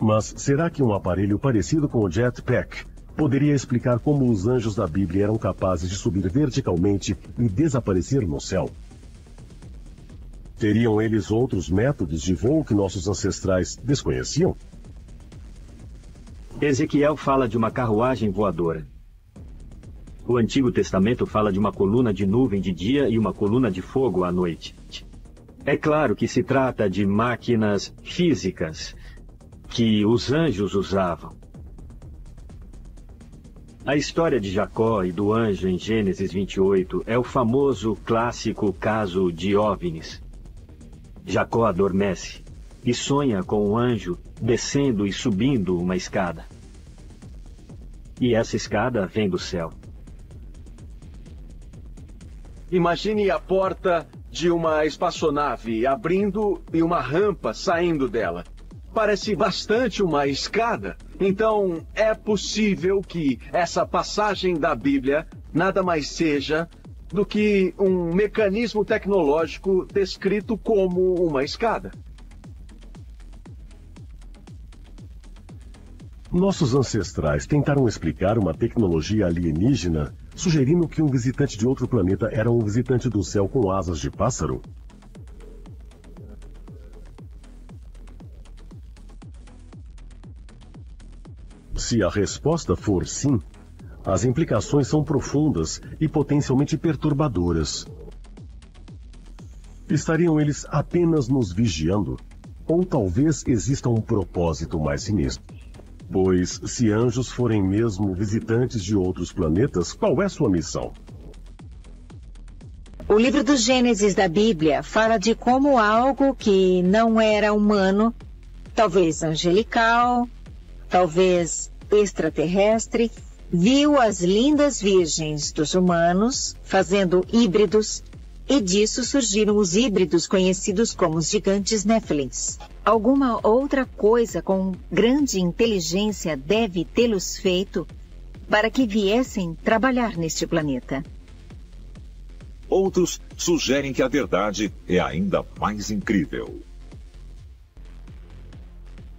Mas será que um aparelho parecido com o jetpack poderia explicar como os anjos da Bíblia eram capazes de subir verticalmente e desaparecer no céu? Teriam eles outros métodos de voo que nossos ancestrais desconheciam? Ezequiel fala de uma carruagem voadora. O Antigo Testamento fala de uma coluna de nuvem de dia e uma coluna de fogo à noite. É claro que se trata de máquinas físicas que os anjos usavam. A história de Jacó e do anjo em Gênesis 28 é o famoso clássico caso de OVNIs. Jacó adormece e sonha com o anjo descendo e subindo uma escada. E essa escada vem do céu. Imagine a porta de uma espaçonave abrindo e uma rampa saindo dela. Parece bastante uma escada. Então, é possível que essa passagem da Bíblia nada mais seja do que um mecanismo tecnológico descrito como uma escada. Nossos ancestrais tentaram explicar uma tecnologia alienígena, sugerindo que um visitante de outro planeta era um visitante do céu com asas de pássaro? Se a resposta for sim, as implicações são profundas e potencialmente perturbadoras. Estariam eles apenas nos vigiando? Ou talvez exista um propósito mais sinistro? Pois, se anjos forem mesmo visitantes de outros planetas, qual é sua missão? O livro do Gênesis da Bíblia fala de como algo que não era humano, talvez angelical, talvez extraterrestre, viu as lindas virgens dos humanos fazendo híbridos e disso surgiram os híbridos conhecidos como os gigantes Nephilims. Alguma outra coisa com grande inteligência deve tê-los feito para que viessem trabalhar neste planeta. Outros sugerem que a verdade é ainda mais incrível.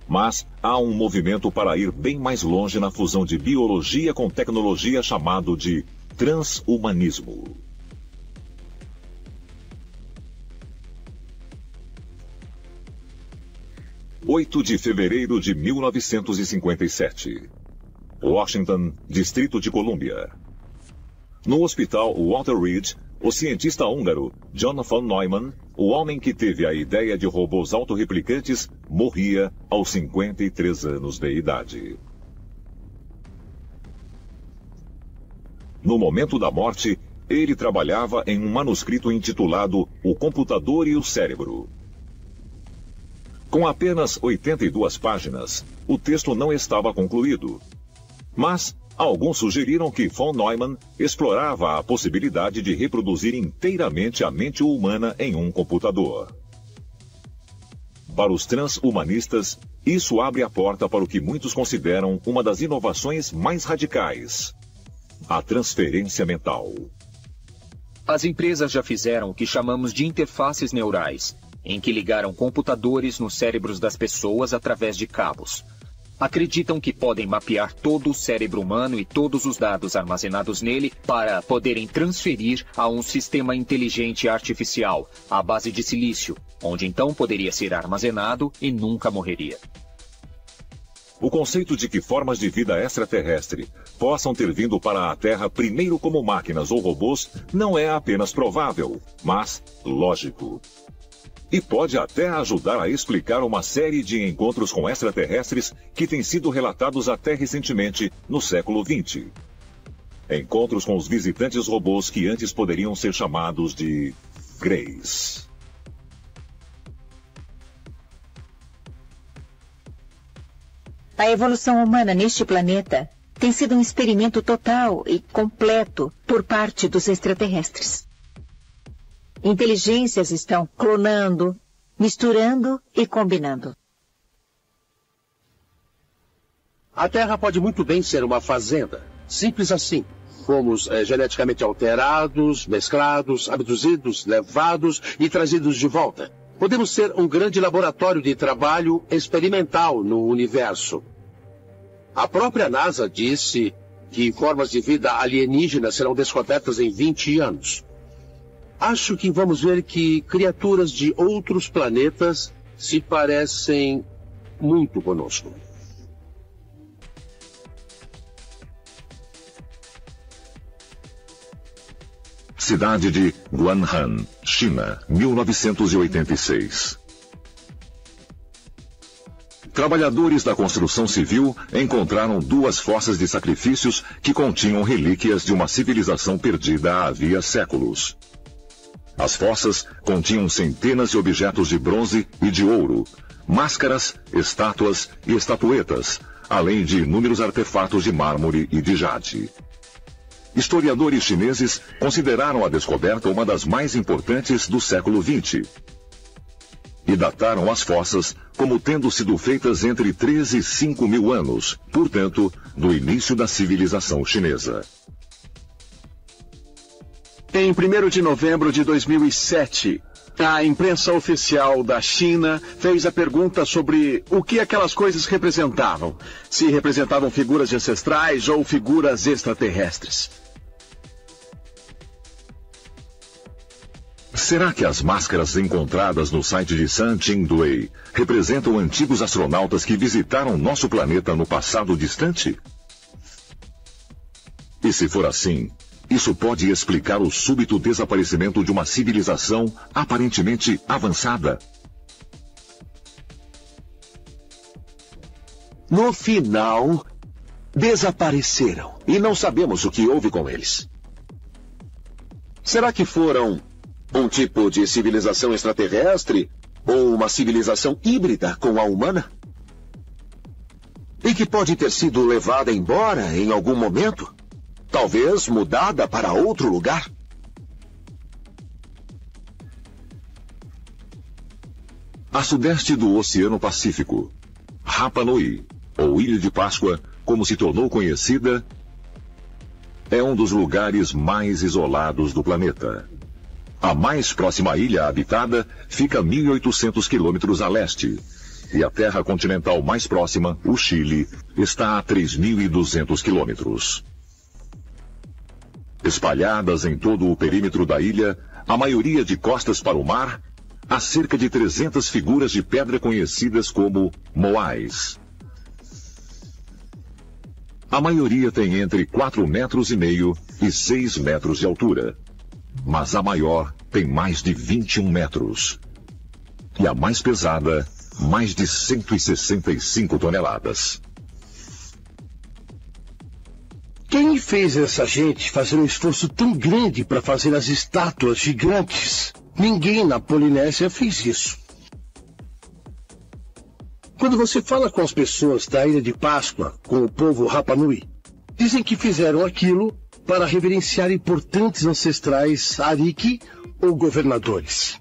Mas há um movimento para ir bem mais longe na fusão de biologia com tecnologia chamado de transhumanismo. 8 de fevereiro de 1957. Washington, Distrito de Colômbia. No hospital Walter Reed, o cientista húngaro Jonathan Neumann, o homem que teve a ideia de robôs autorreplicantes, morria aos 53 anos de idade. No momento da morte, ele trabalhava em um manuscrito intitulado O Computador e o Cérebro. Com apenas 82 páginas, o texto não estava concluído. Mas alguns sugeriram que von Neumann explorava a possibilidade de reproduzir inteiramente a mente humana em um computador. Para os transhumanistas, isso abre a porta para o que muitos consideram uma das inovações mais radicais: a transferência mental. As empresas já fizeram o que chamamos de interfaces neurais, em que ligaram computadores nos cérebros das pessoas através de cabos. Acreditam que podem mapear todo o cérebro humano e todos os dados armazenados nele para poderem transferir a um sistema inteligente artificial à base de silício, onde então poderia ser armazenado e nunca morreria. O conceito de que formas de vida extraterrestre possam ter vindo para a Terra primeiro como máquinas ou robôs não é apenas provável, mas lógico e pode até ajudar a explicar uma série de encontros com extraterrestres que têm sido relatados até recentemente no século XX. Encontros com os visitantes robôs que antes poderiam ser chamados de Greys. A evolução humana neste planeta tem sido um experimento total e completo por parte dos extraterrestres. Inteligências estão clonando, misturando e combinando. A Terra pode muito bem ser uma fazenda. Simples assim. Fomos é, geneticamente alterados, mesclados, abduzidos, levados e trazidos de volta. Podemos ser um grande laboratório de trabalho experimental no universo. A própria NASA disse que formas de vida alienígenas serão descobertas em 20 anos. Acho que vamos ver que criaturas de outros planetas se parecem muito conosco. Cidade de Guanhan, China, 1986. Trabalhadores da construção civil encontraram duas fossas de sacrifícios que continham relíquias de uma civilização perdida havia séculos. As fossas continham centenas de objetos de bronze e de ouro, máscaras, estátuas e estatuetas, além de inúmeros artefatos de mármore e de jade. Historiadores chineses consideraram a descoberta uma das mais importantes do século XX. E dataram as fossas como tendo sido feitas entre 13 e 5 mil anos, portanto, do início da civilização chinesa. Em 1 de novembro de 2007, a imprensa oficial da China fez a pergunta sobre o que aquelas coisas representavam. Se representavam figuras ancestrais ou figuras extraterrestres. Será que as máscaras encontradas no site de San Dui representam antigos astronautas que visitaram nosso planeta no passado distante? E se for assim, isso pode explicar o súbito desaparecimento de uma civilização aparentemente avançada. No final, desapareceram e não sabemos o que houve com eles. Será que foram um tipo de civilização extraterrestre ou uma civilização híbrida com a humana? E que pode ter sido levada embora em algum momento? Talvez mudada para outro lugar? A sudeste do Oceano Pacífico, Rapa Nui, ou Ilha de Páscoa, como se tornou conhecida, é um dos lugares mais isolados do planeta. A mais próxima ilha habitada fica a 1.800 quilômetros a leste, e a terra continental mais próxima, o Chile, está a 3.200 quilômetros. Espalhadas em todo o perímetro da ilha, a maioria de costas para o mar, há cerca de 300 figuras de pedra conhecidas como moais. A maioria tem entre 4 metros e meio e 6 metros de altura. Mas a maior tem mais de 21 metros. E a mais pesada, mais de 165 toneladas. Quem fez essa gente fazer um esforço tão grande para fazer as estátuas gigantes? Ninguém na Polinésia fez isso. Quando você fala com as pessoas da Ilha de Páscoa, com o povo Rapa Nui, dizem que fizeram aquilo para reverenciar importantes ancestrais Ariki ou governadores.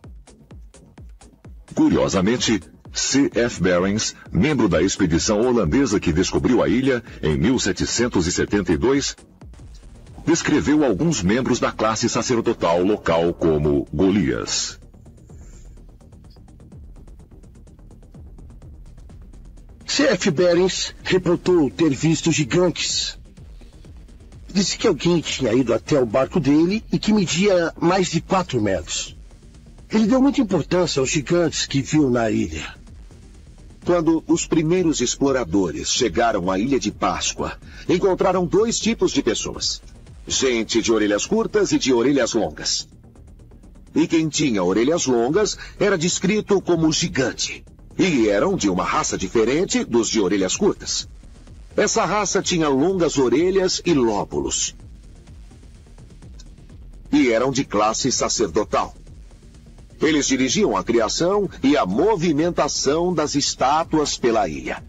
Curiosamente, C.F. Barings, membro da expedição holandesa que descobriu a ilha em 1772, descreveu alguns membros da classe sacerdotal local como Golias. C.F. Barings reportou ter visto gigantes. Disse que alguém tinha ido até o barco dele e que media mais de 4 metros. Ele deu muita importância aos gigantes que viu na ilha. Quando os primeiros exploradores chegaram à Ilha de Páscoa, encontraram dois tipos de pessoas: gente de orelhas curtas e de orelhas longas. E quem tinha orelhas longas era descrito como gigante. E eram de uma raça diferente dos de orelhas curtas. Essa raça tinha longas orelhas e lóbulos. E eram de classe sacerdotal. Eles dirigiam a criação e a movimentação das estátuas pela ilha.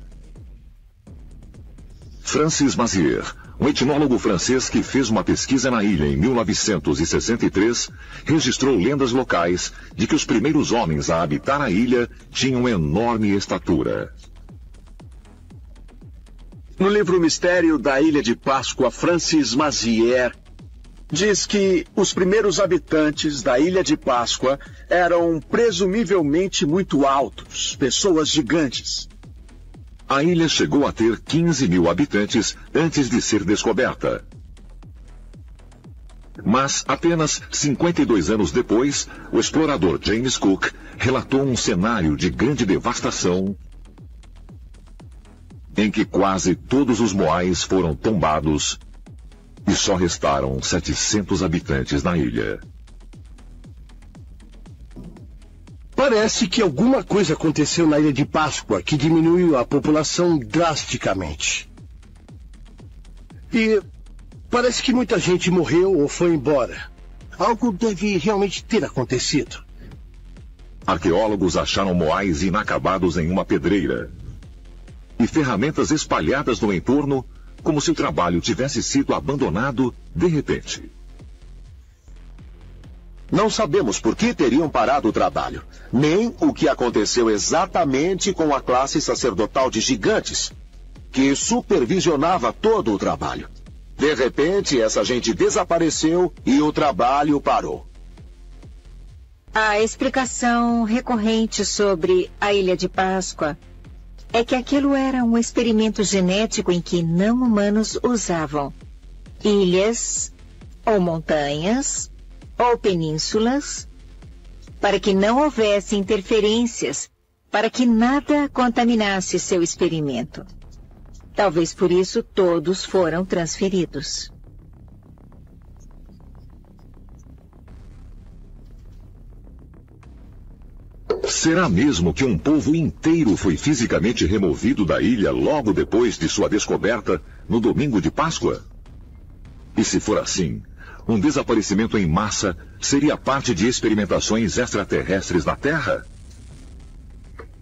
Francis Mazier, um etnólogo francês que fez uma pesquisa na ilha em 1963, registrou lendas locais de que os primeiros homens a habitar a ilha tinham enorme estatura. No livro Mistério da Ilha de Páscoa, Francis Mazier diz que os primeiros habitantes da Ilha de Páscoa eram presumivelmente muito altos, pessoas gigantes. A ilha chegou a ter 15 mil habitantes antes de ser descoberta. Mas apenas 52 anos depois, o explorador James Cook relatou um cenário de grande devastação em que quase todos os moais foram tombados e só restaram 700 habitantes na ilha. Parece que alguma coisa aconteceu na Ilha de Páscoa que diminuiu a população drasticamente. E parece que muita gente morreu ou foi embora. Algo deve realmente ter acontecido. Arqueólogos acharam moais inacabados em uma pedreira. E ferramentas espalhadas no entorno como se o trabalho tivesse sido abandonado de repente. Não sabemos por que teriam parado o trabalho, nem o que aconteceu exatamente com a classe sacerdotal de gigantes, que supervisionava todo o trabalho. De repente, essa gente desapareceu e o trabalho parou. A explicação recorrente sobre a Ilha de Páscoa é que aquilo era um experimento genético em que não humanos usavam ilhas, ou montanhas, ou penínsulas, para que não houvesse interferências, para que nada contaminasse seu experimento. Talvez por isso todos foram transferidos. Será mesmo que um povo inteiro foi fisicamente removido da ilha logo depois de sua descoberta, no domingo de Páscoa? E se for assim, um desaparecimento em massa seria parte de experimentações extraterrestres na Terra?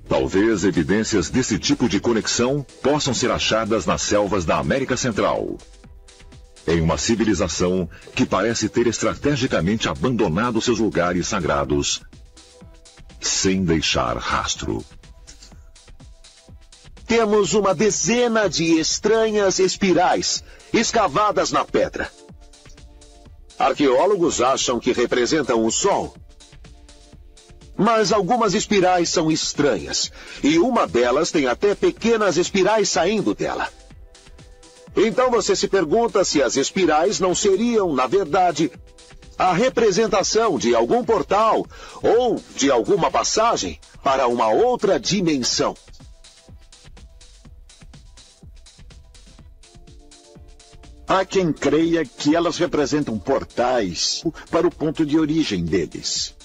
Talvez evidências desse tipo de conexão possam ser achadas nas selvas da América Central. Em uma civilização que parece ter estrategicamente abandonado seus lugares sagrados sem deixar rastro. Temos uma dezena de estranhas espirais escavadas na pedra. Arqueólogos acham que representam o Sol. Mas algumas espirais são estranhas, e uma delas tem até pequenas espirais saindo dela. Então você se pergunta se as espirais não seriam, na verdade, a representação de algum portal ou de alguma passagem para uma outra dimensão. Há quem creia que elas representam portais para o ponto de origem deles.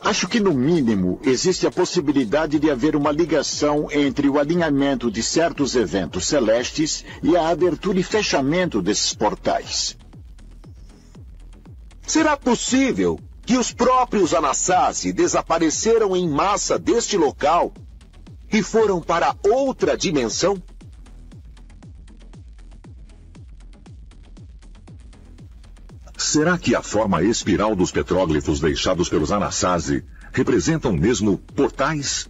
Acho que, no mínimo, existe a possibilidade de haver uma ligação entre o alinhamento de certos eventos celestes e a abertura e fechamento desses portais. Será possível que os próprios Anasazi desapareceram em massa deste local e foram para outra dimensão? Será que a forma espiral dos petróglifos deixados pelos Anasazi representam mesmo portais?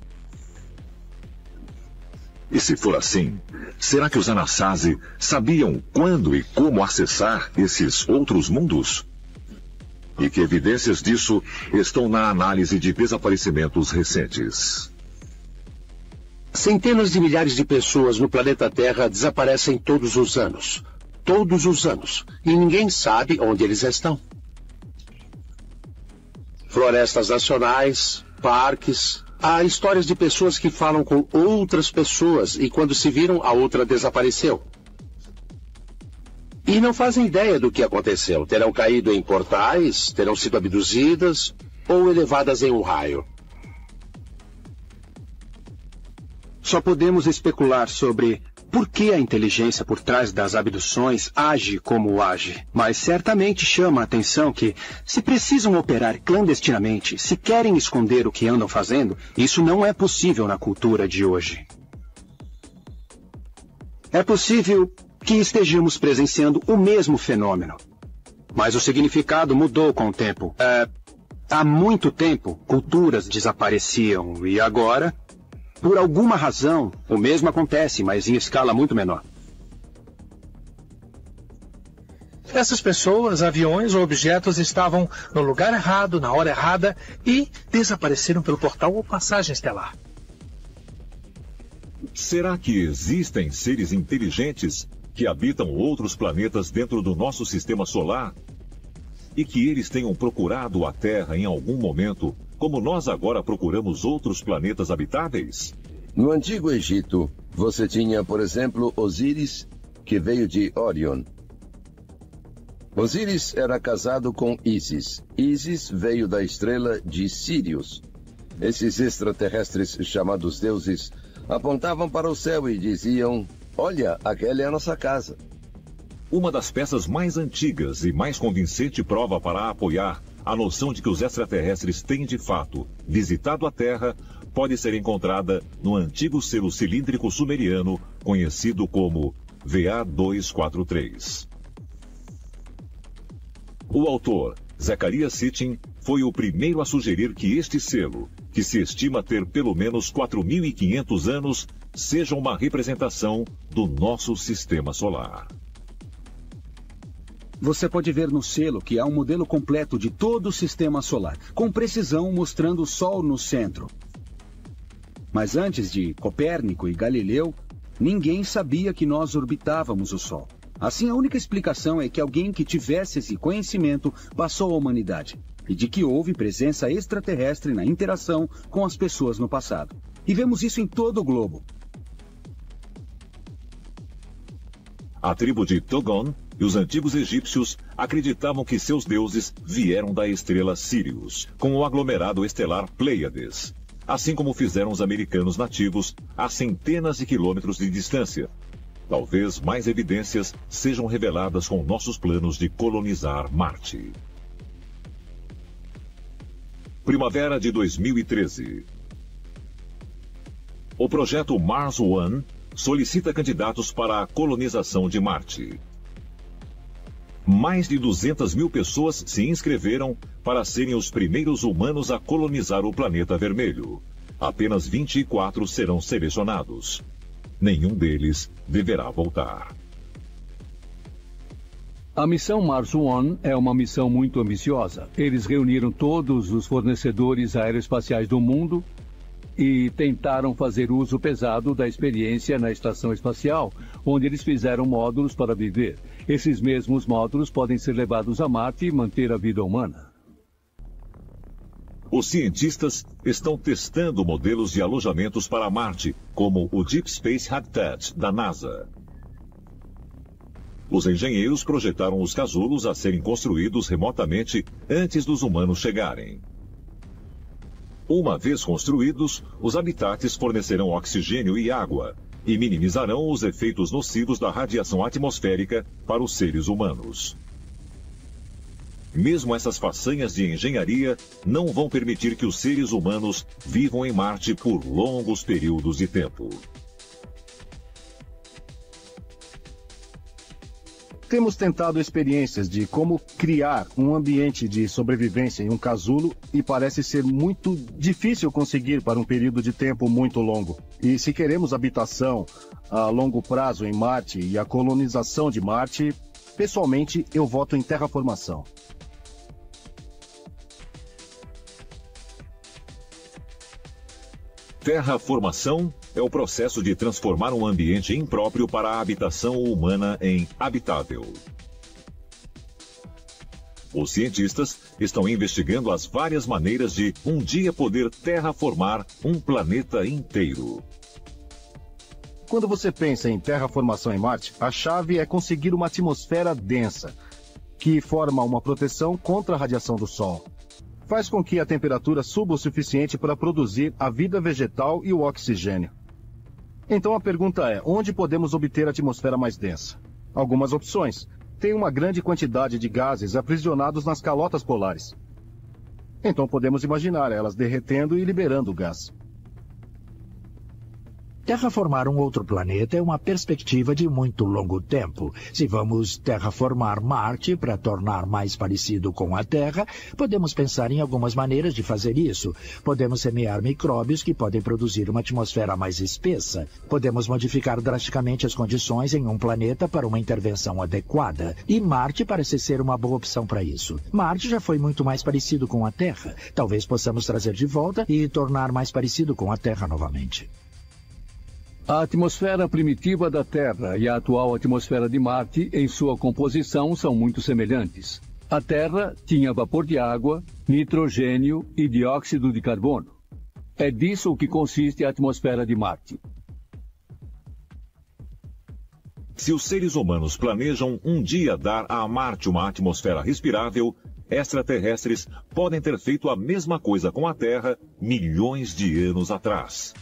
E se for assim, será que os Anasazi sabiam quando e como acessar esses outros mundos? E que evidências disso estão na análise de desaparecimentos recentes. Centenas de milhares de pessoas no planeta Terra desaparecem todos os anos. Todos os anos. E ninguém sabe onde eles estão. Florestas nacionais, parques. Há histórias de pessoas que falam com outras pessoas e quando se viram, a outra desapareceu. E não fazem ideia do que aconteceu. Terão caído em portais, terão sido abduzidas ou elevadas em um raio. Só podemos especular sobre por que a inteligência por trás das abduções age como age. Mas certamente chama a atenção que, se precisam operar clandestinamente, se querem esconder o que andam fazendo, isso não é possível na cultura de hoje. É possível que estejamos presenciando o mesmo fenômeno. Mas o significado mudou com o tempo. É, há muito tempo, culturas desapareciam e agora, por alguma razão, o mesmo acontece, mas em escala muito menor. Essas pessoas, aviões ou objetos estavam no lugar errado, na hora errada e desapareceram pelo portal ou passagem estelar. Será que existem seres inteligentes que habitam outros planetas dentro do nosso sistema solar e que eles tenham procurado a Terra em algum momento, como nós agora procuramos outros planetas habitáveis? No Antigo Egito, você tinha, por exemplo, Osíris, que veio de Orion. Osíris era casado com Isis. Isis veio da estrela de Sirius. Esses extraterrestres chamados deuses apontavam para o céu e diziam: Olha, aquela é a nossa casa. Uma das peças mais antigas e mais convincente prova para apoiar a noção de que os extraterrestres têm de fato visitado a Terra pode ser encontrada no antigo selo cilíndrico sumeriano conhecido como VA243. O autor, Zacarias Sitchin, foi o primeiro a sugerir que este selo, que se estima ter pelo menos 4.500 anos, seja uma representação do nosso sistema solar. Você pode ver no selo que há um modelo completo de todo o sistema solar, com precisão mostrando o Sol no centro. Mas antes de Copérnico e Galileu, ninguém sabia que nós orbitávamos o Sol. Assim, a única explicação é que alguém que tivesse esse conhecimento passou à humanidade e de que houve presença extraterrestre na interação com as pessoas no passado. E vemos isso em todo o globo. A tribo de Togon e os antigos egípcios acreditavam que seus deuses vieram da estrela Sirius, com o aglomerado estelar Pleiades, assim como fizeram os americanos nativos a centenas de quilômetros de distância. Talvez mais evidências sejam reveladas com nossos planos de colonizar Marte. Primavera de 2013. O projeto Mars One solicita candidatos para a colonização de Marte. Mais de 200 mil pessoas se inscreveram para serem os primeiros humanos a colonizar o planeta vermelho. Apenas 24 serão selecionados. Nenhum deles deverá voltar. A missão Mars One é uma missão muito ambiciosa. Eles reuniram todos os fornecedores aeroespaciais do mundo e tentaram fazer uso pesado da experiência na estação espacial, onde eles fizeram módulos para viver. Esses mesmos módulos podem ser levados a Marte e manter a vida humana. Os cientistas estão testando modelos de alojamentos para Marte, como o Deep Space Habitat da NASA. Os engenheiros projetaram os casulos a serem construídos remotamente antes dos humanos chegarem. Uma vez construídos, os habitats fornecerão oxigênio e água e minimizarão os efeitos nocivos da radiação atmosférica para os seres humanos. Mesmo essas façanhas de engenharia não vão permitir que os seres humanos vivam em Marte por longos períodos de tempo. Temos tentado experiências de como criar um ambiente de sobrevivência em um casulo e parece ser muito difícil conseguir para um período de tempo muito longo. E se queremos habitação a longo prazo em Marte e a colonização de Marte, pessoalmente eu voto em terraformação. Terraformação é o processo de transformar um ambiente impróprio para a habitação humana em habitável. Os cientistas estão investigando as várias maneiras de um dia poder terraformar um planeta inteiro. Quando você pensa em terraformação em Marte, a chave é conseguir uma atmosfera densa, que forma uma proteção contra a radiação do Sol faz com que a temperatura suba o suficiente para produzir a vida vegetal e o oxigênio. Então a pergunta é: onde podemos obter a atmosfera mais densa? Algumas opções. Tem uma grande quantidade de gases aprisionados nas calotas polares. Então podemos imaginar elas derretendo e liberando o gás. Terraformar um outro planeta é uma perspectiva de muito longo tempo. Se vamos terraformar Marte para tornar mais parecido com a Terra, podemos pensar em algumas maneiras de fazer isso. Podemos semear micróbios que podem produzir uma atmosfera mais espessa. Podemos modificar drasticamente as condições em um planeta para uma intervenção adequada. E Marte parece ser uma boa opção para isso. Marte já foi muito mais parecido com a Terra. Talvez possamos trazer de volta e tornar mais parecido com a Terra novamente. A atmosfera primitiva da Terra e a atual atmosfera de Marte, em sua composição, são muito semelhantes. A Terra tinha vapor de água, nitrogênio e dióxido de carbono. É disso que consiste a atmosfera de Marte. Se os seres humanos planejam um dia dar a Marte uma atmosfera respirável, extraterrestres podem ter feito a mesma coisa com a Terra milhões de anos atrás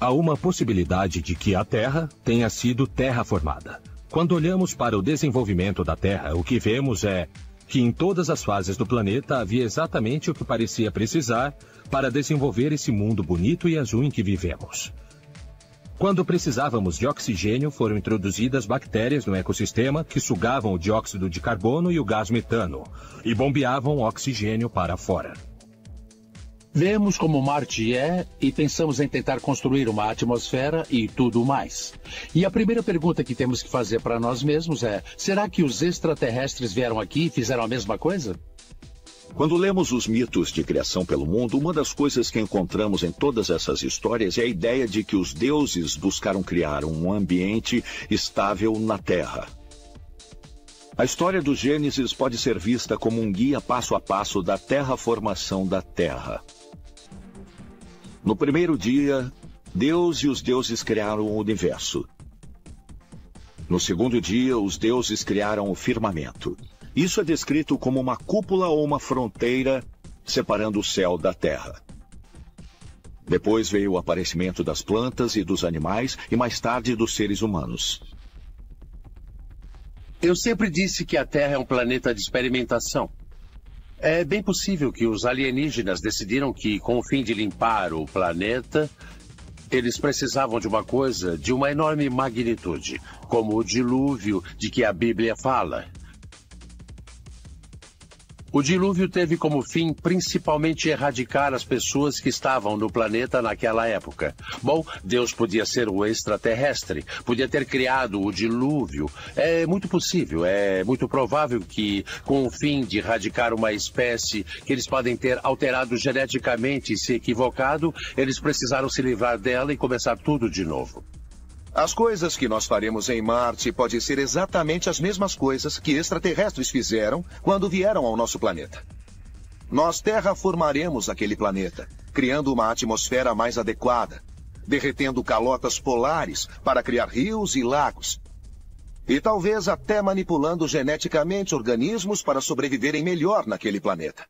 há uma possibilidade de que a Terra tenha sido terraformada. Quando olhamos para o desenvolvimento da Terra, o que vemos é que em todas as fases do planeta havia exatamente o que parecia precisar para desenvolver esse mundo bonito e azul em que vivemos. Quando precisávamos de oxigênio, foram introduzidas bactérias no ecossistema que sugavam o dióxido de carbono e o gás metano e bombeavam oxigênio para fora. Vemos como Marte é e pensamos em tentar construir uma atmosfera e tudo mais. E a primeira pergunta que temos que fazer para nós mesmos é: será que os extraterrestres vieram aqui e fizeram a mesma coisa? Quando lemos os mitos de criação pelo mundo, uma das coisas que encontramos em todas essas histórias é a ideia de que os deuses buscaram criar um ambiente estável na Terra. A história do Gênesis pode ser vista como um guia passo a passo da terraformação da Terra. No primeiro dia, Deus e os deuses criaram o universo. No segundo dia, os deuses criaram o firmamento. Isso é descrito como uma cúpula ou uma fronteira separando o céu da terra. Depois veio o aparecimento das plantas e dos animais e mais tarde dos seres humanos. Eu sempre disse que a Terra é um planeta de experimentação. É bem possível que os alienígenas decidiram que, com o fim de limpar o planeta, eles precisavam de uma coisa de uma enorme magnitude, como o dilúvio de que a Bíblia fala. O dilúvio teve como fim principalmente erradicar as pessoas que estavam no planeta naquela época. Bom, Deus podia ser o extraterrestre, podia ter criado o dilúvio. É muito possível, é muito provável que, com o fim de erradicar uma espécie que eles podem ter alterado geneticamente e se equivocado, eles precisaram se livrar dela e começar tudo de novo. As coisas que nós faremos em Marte podem ser exatamente as mesmas coisas que extraterrestres fizeram quando vieram ao nosso planeta. Nós terraformaremos aquele planeta, criando uma atmosfera mais adequada, derretendo calotas polares para criar rios e lagos. E talvez até manipulando geneticamente organismos para sobreviverem melhor naquele planeta.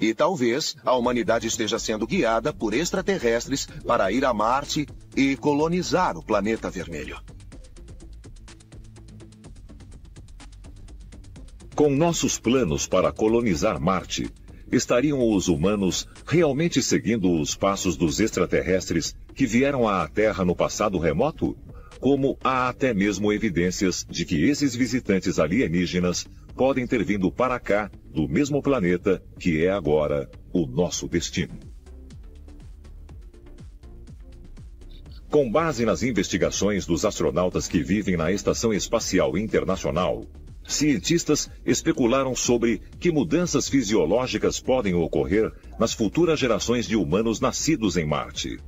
E talvez a humanidade esteja sendo guiada por extraterrestres para ir a Marte e colonizar o planeta vermelho. Com nossos planos para colonizar Marte, estariam os humanos realmente seguindo os passos dos extraterrestres que vieram à Terra no passado remoto? Como há até mesmo evidências de que esses visitantes alienígenas podem ter vindo para cá, do mesmo planeta que é agora o nosso destino. Com base nas investigações dos astronautas que vivem na Estação Espacial Internacional, cientistas especularam sobre que mudanças fisiológicas podem ocorrer nas futuras gerações de humanos nascidos em Marte.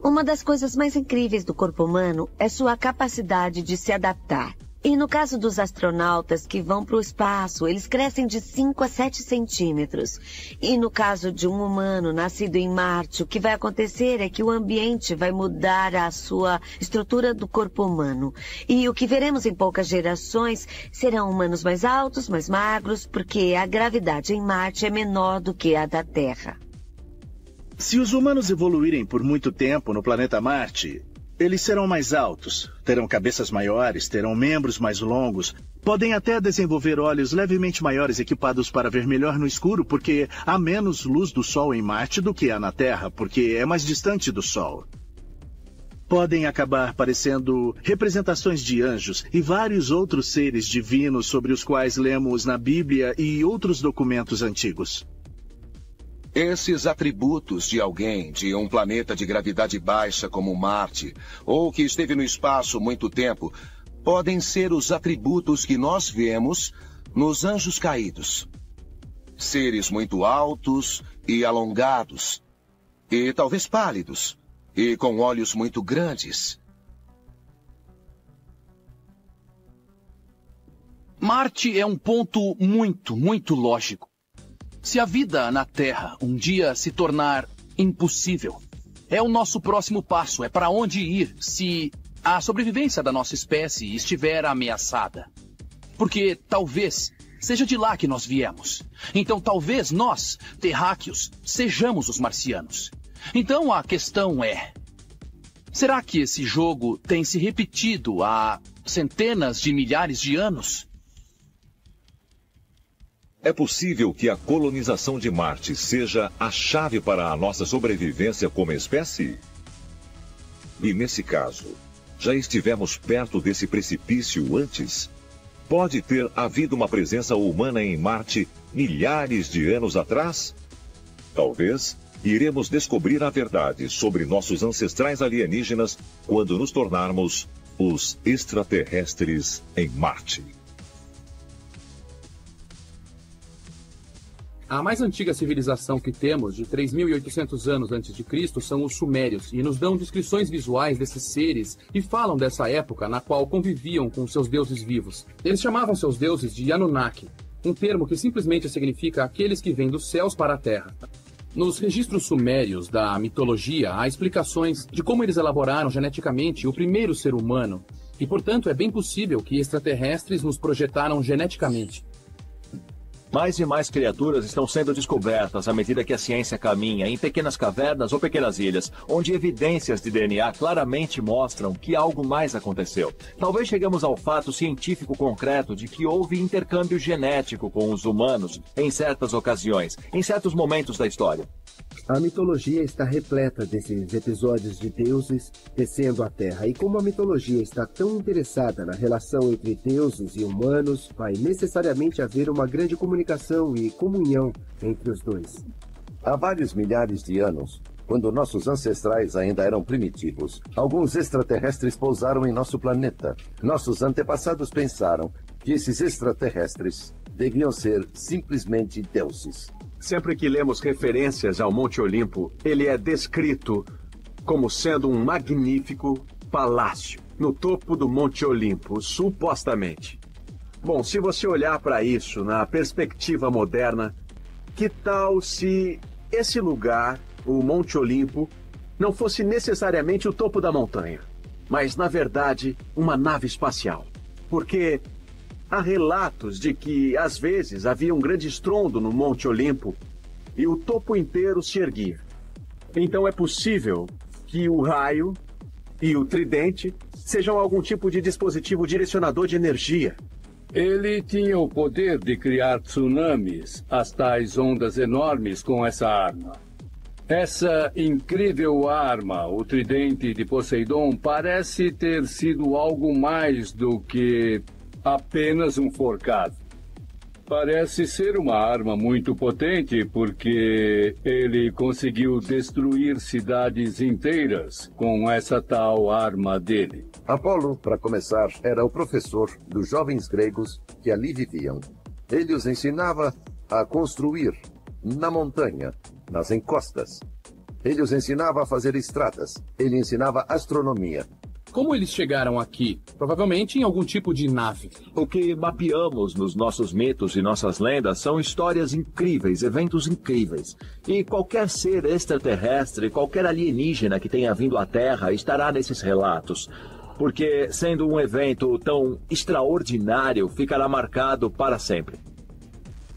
Uma das coisas mais incríveis do corpo humano é sua capacidade de se adaptar. E no caso dos astronautas que vão para o espaço, eles crescem de 5 a 7 centímetros. E no caso de um humano nascido em Marte, o que vai acontecer é que o ambiente vai mudar a sua estrutura do corpo humano. E o que veremos em poucas gerações serão humanos mais altos, mais magros, porque a gravidade em Marte é menor do que a da Terra. Se os humanos evoluírem por muito tempo no planeta Marte, eles serão mais altos, terão cabeças maiores, terão membros mais longos, podem até desenvolver olhos levemente maiores equipados para ver melhor no escuro, porque há menos luz do Sol em Marte do que há na Terra, porque é mais distante do Sol. Podem acabar parecendo representações de anjos e vários outros seres divinos sobre os quais lemos na Bíblia e outros documentos antigos. Esses atributos de alguém de um planeta de gravidade baixa como Marte, ou que esteve no espaço muito tempo, podem ser os atributos que nós vemos nos anjos caídos. Seres muito altos e alongados, e talvez pálidos, e com olhos muito grandes. Marte é um ponto muito, muito lógico. Se a vida na Terra um dia se tornar impossível, é o nosso próximo passo, é para onde ir se a sobrevivência da nossa espécie estiver ameaçada. Porque talvez seja de lá que nós viemos. Então talvez nós, terráqueos, sejamos os marcianos. Então a questão é: será que esse jogo tem se repetido há centenas de milhares de anos? É possível que a colonização de Marte seja a chave para a nossa sobrevivência como espécie? E nesse caso, já estivemos perto desse precipício antes? Pode ter havido uma presença humana em Marte milhares de anos atrás? Talvez iremos descobrir a verdade sobre nossos ancestrais alienígenas quando nos tornarmos os extraterrestres em Marte. A mais antiga civilização que temos, de 3.800 anos antes de Cristo, são os sumérios, e nos dão descrições visuais desses seres e falam dessa época na qual conviviam com seus deuses vivos. Eles chamavam seus deuses de Anunnaki, um termo que simplesmente significa aqueles que vêm dos céus para a terra. Nos registros sumérios da mitologia há explicações de como eles elaboraram geneticamente o primeiro ser humano, e portanto é bem possível que extraterrestres nos projetaram geneticamente. Mais e mais criaturas estão sendo descobertas à medida que a ciência caminha em pequenas cavernas ou pequenas ilhas, onde evidências de DNA claramente mostram que algo mais aconteceu. Talvez chegamos ao fato científico concreto de que houve intercâmbio genético com os humanos em certas ocasiões, em certos momentos da história. A mitologia está repleta desses episódios de deuses descendo à Terra, e como a mitologia está tão interessada na relação entre deuses e humanos, vai necessariamente haver uma grande comunicação e comunhão entre os dois. Há vários milhares de anos, quando nossos ancestrais ainda eram primitivos, alguns extraterrestres pousaram em nosso planeta. Nossos antepassados pensaram que esses extraterrestres deviam ser simplesmente deuses. Sempre que lemos referências ao Monte Olimpo, ele é descrito como sendo um magnífico palácio no topo do Monte Olimpo, supostamente. Bom, se você olhar para isso na perspectiva moderna, que tal se esse lugar, o Monte Olimpo, não fosse necessariamente o topo da montanha, mas na verdade uma nave espacial? Porque Há relatos de que, às vezes, havia um grande estrondo no Monte Olimpo e o topo inteiro se erguia. Então é possível que o raio e o tridente sejam algum tipo de dispositivo direcionador de energia. Ele tinha o poder de criar tsunamis, as tais ondas enormes com essa arma. Essa incrível arma, o tridente de Poseidon, parece ter sido algo mais do que apenas um forcado. Parece ser uma arma muito potente porque ele conseguiu destruir cidades inteiras com essa tal arma dele. Apolo, para começar, era o professor dos jovens gregos que ali viviam. Ele os ensinava a construir na montanha, nas encostas. Ele os ensinava a fazer estradas. Ele ensinava astronomia. Como eles chegaram aqui? Provavelmente em algum tipo de nave. O que mapeamos nos nossos mitos e nossas lendas são histórias incríveis, eventos incríveis. E qualquer ser extraterrestre, qualquer alienígena que tenha vindo à Terra estará nesses relatos. Porque, sendo um evento tão extraordinário, ficará marcado para sempre.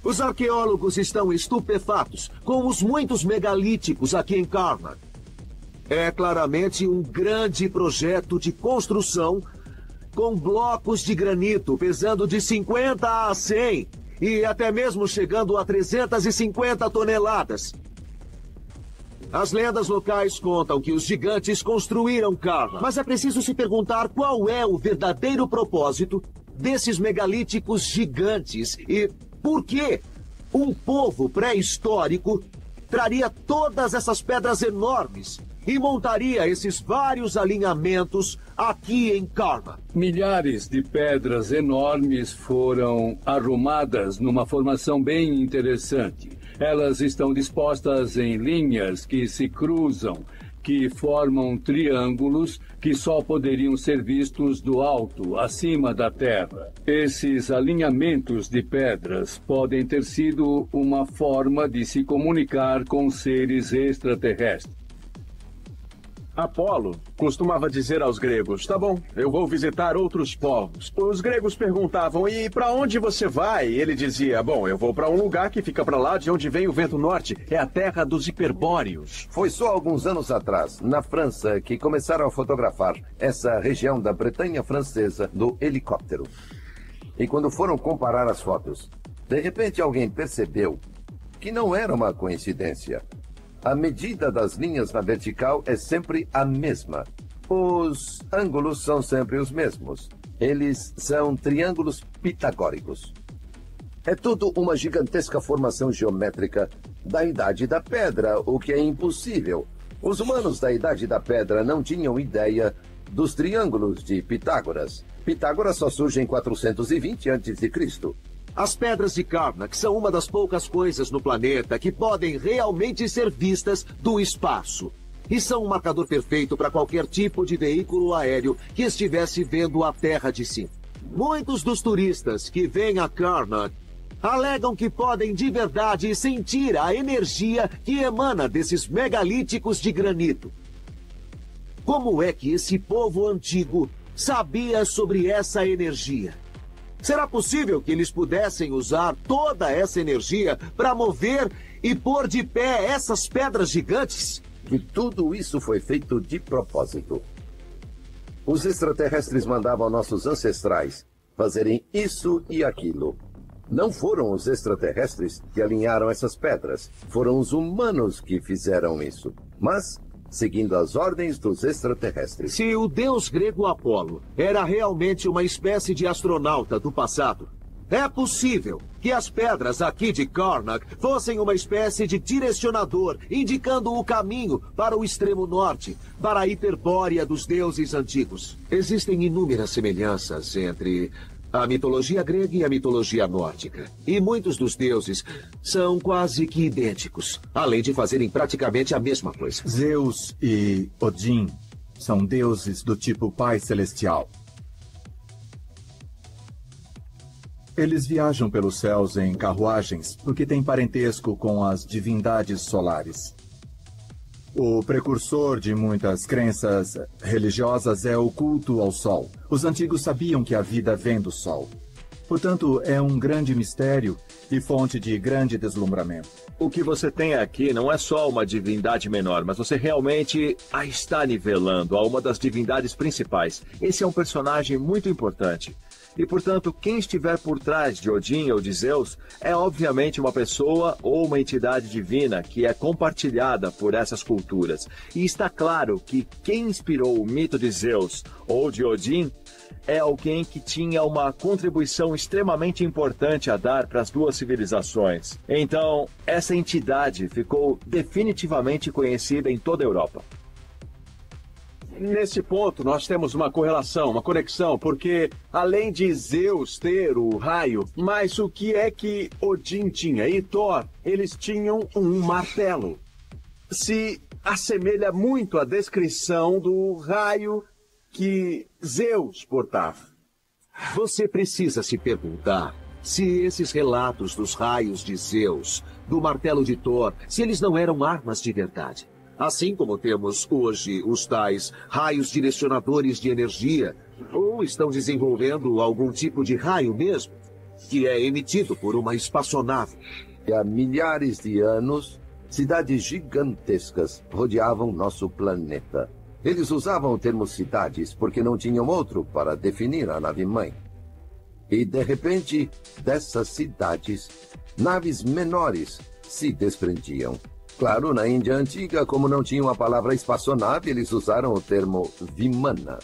Os arqueólogos estão estupefatos com os muitos megalíticos aqui em Karnak. É claramente um grande projeto de construção com blocos de granito pesando de 50 a 100 e até mesmo chegando a 350 toneladas. As lendas locais contam que os gigantes construíram Karnak, mas é preciso se perguntar qual é o verdadeiro propósito desses megalíticos gigantes e por que um povo pré-histórico traria todas essas pedras enormes e montaria esses vários alinhamentos aqui em Karma. Milhares de pedras enormes foram arrumadas numa formação bem interessante. Elas estão dispostas em linhas que se cruzam, que formam triângulos que só poderiam ser vistos do alto, acima da Terra. Esses alinhamentos de pedras podem ter sido uma forma de se comunicar com seres extraterrestres. Apolo costumava dizer aos gregos: Tá bom, eu vou visitar outros povos. Os gregos perguntavam: E para onde você vai? Ele dizia: Bom, eu vou para um lugar que fica para lá de onde vem o vento norte. É a terra dos hiperbóreos. Foi só alguns anos atrás, na França, que começaram a fotografar essa região da Bretanha francesa do helicóptero. E quando foram comparar as fotos, de repente alguém percebeu que não era uma coincidência. A medida das linhas na vertical é sempre a mesma. Os ângulos são sempre os mesmos. Eles são triângulos pitagóricos. É tudo uma gigantesca formação geométrica da Idade da Pedra, o que é impossível. Os humanos da Idade da Pedra não tinham ideia dos triângulos de Pitágoras. Pitágoras só surge em 420 a.C. As pedras de Karnak são uma das poucas coisas no planeta que podem realmente ser vistas do espaço. E são um marcador perfeito para qualquer tipo de veículo aéreo que estivesse vendo a Terra de cima. Muitos dos turistas que vêm a Karnak alegam que podem de verdade sentir a energia que emana desses megalíticos de granito. Como é que esse povo antigo sabia sobre essa energia? Será possível que eles pudessem usar toda essa energia para mover e pôr de pé essas pedras gigantes? E tudo isso foi feito de propósito. Os extraterrestres mandavam nossos ancestrais fazerem isso e aquilo. Não foram os extraterrestres que alinharam essas pedras, foram os humanos que fizeram isso. Mas seguindo as ordens dos extraterrestres. Se o deus grego Apolo era realmente uma espécie de astronauta do passado, é possível que as pedras aqui de Karnak fossem uma espécie de direcionador, indicando o caminho para o extremo norte, para a hiperbórea dos deuses antigos. Existem inúmeras semelhanças entre a mitologia grega e a mitologia nórdica. E muitos dos deuses são quase que idênticos, além de fazerem praticamente a mesma coisa. Zeus e Odin são deuses do tipo Pai Celestial. Eles viajam pelos céus em carruagens porque têm parentesco com as divindades solares. O precursor de muitas crenças religiosas é o culto ao Sol. Os antigos sabiam que a vida vem do Sol. Portanto, é um grande mistério e fonte de grande deslumbramento. O que você tem aqui não é só uma divindade menor, mas você realmente a está nivelando a uma das divindades principais. Esse é um personagem muito importante. E, portanto, quem estiver por trás de Odin ou de Zeus é obviamente uma pessoa ou uma entidade divina que é compartilhada por essas culturas. E está claro que quem inspirou o mito de Zeus ou de Odin é alguém que tinha uma contribuição extremamente importante a dar para as duas civilizações. Então, essa entidade ficou definitivamente conhecida em toda a Europa. Nesse ponto, nós temos uma correlação, uma conexão, porque além de Zeus ter o raio, mas o que é que Odin tinha e Thor? Eles tinham um martelo. Se assemelha muito à descrição do raio que Zeus portava. Você precisa se perguntar se esses relatos dos raios de Zeus, do martelo de Thor, se eles não eram armas de verdade. Assim como temos hoje os tais raios direcionadores de energia, ou estão desenvolvendo algum tipo de raio mesmo, que é emitido por uma espaçonave. E há milhares de anos, cidades gigantescas rodeavam nosso planeta. Eles usavam o termo cidades porque não tinham outro para definir a nave-mãe. E, de repente, dessas cidades, naves menores se desprendiam. Claro, na Índia Antiga, como não tinham a palavra espaçonave, eles usaram o termo Vimana.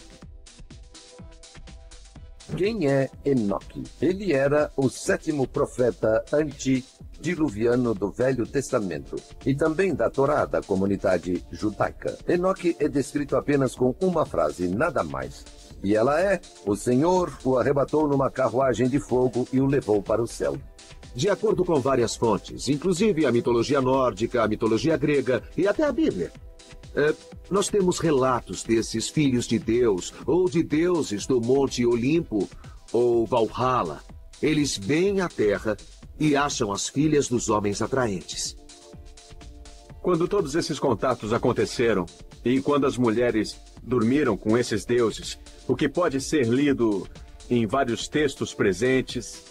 Quem é Enoque? Ele era o sétimo profeta antediluviano do Velho Testamento e também da Torá da comunidade judaica. Enoque é descrito apenas com uma frase, nada mais. E ela é: O Senhor o arrebatou numa carruagem de fogo e o levou para o céu. De acordo com várias fontes, inclusive a mitologia nórdica, a mitologia grega e até a Bíblia, é, nós temos relatos desses filhos de Deus ou de deuses do Monte Olimpo ou Valhalla. Eles vêm à Terra e acham as filhas dos homens atraentes. Quando todos esses contatos aconteceram e quando as mulheres dormiram com esses deuses, o que pode ser lido em vários textos presentes,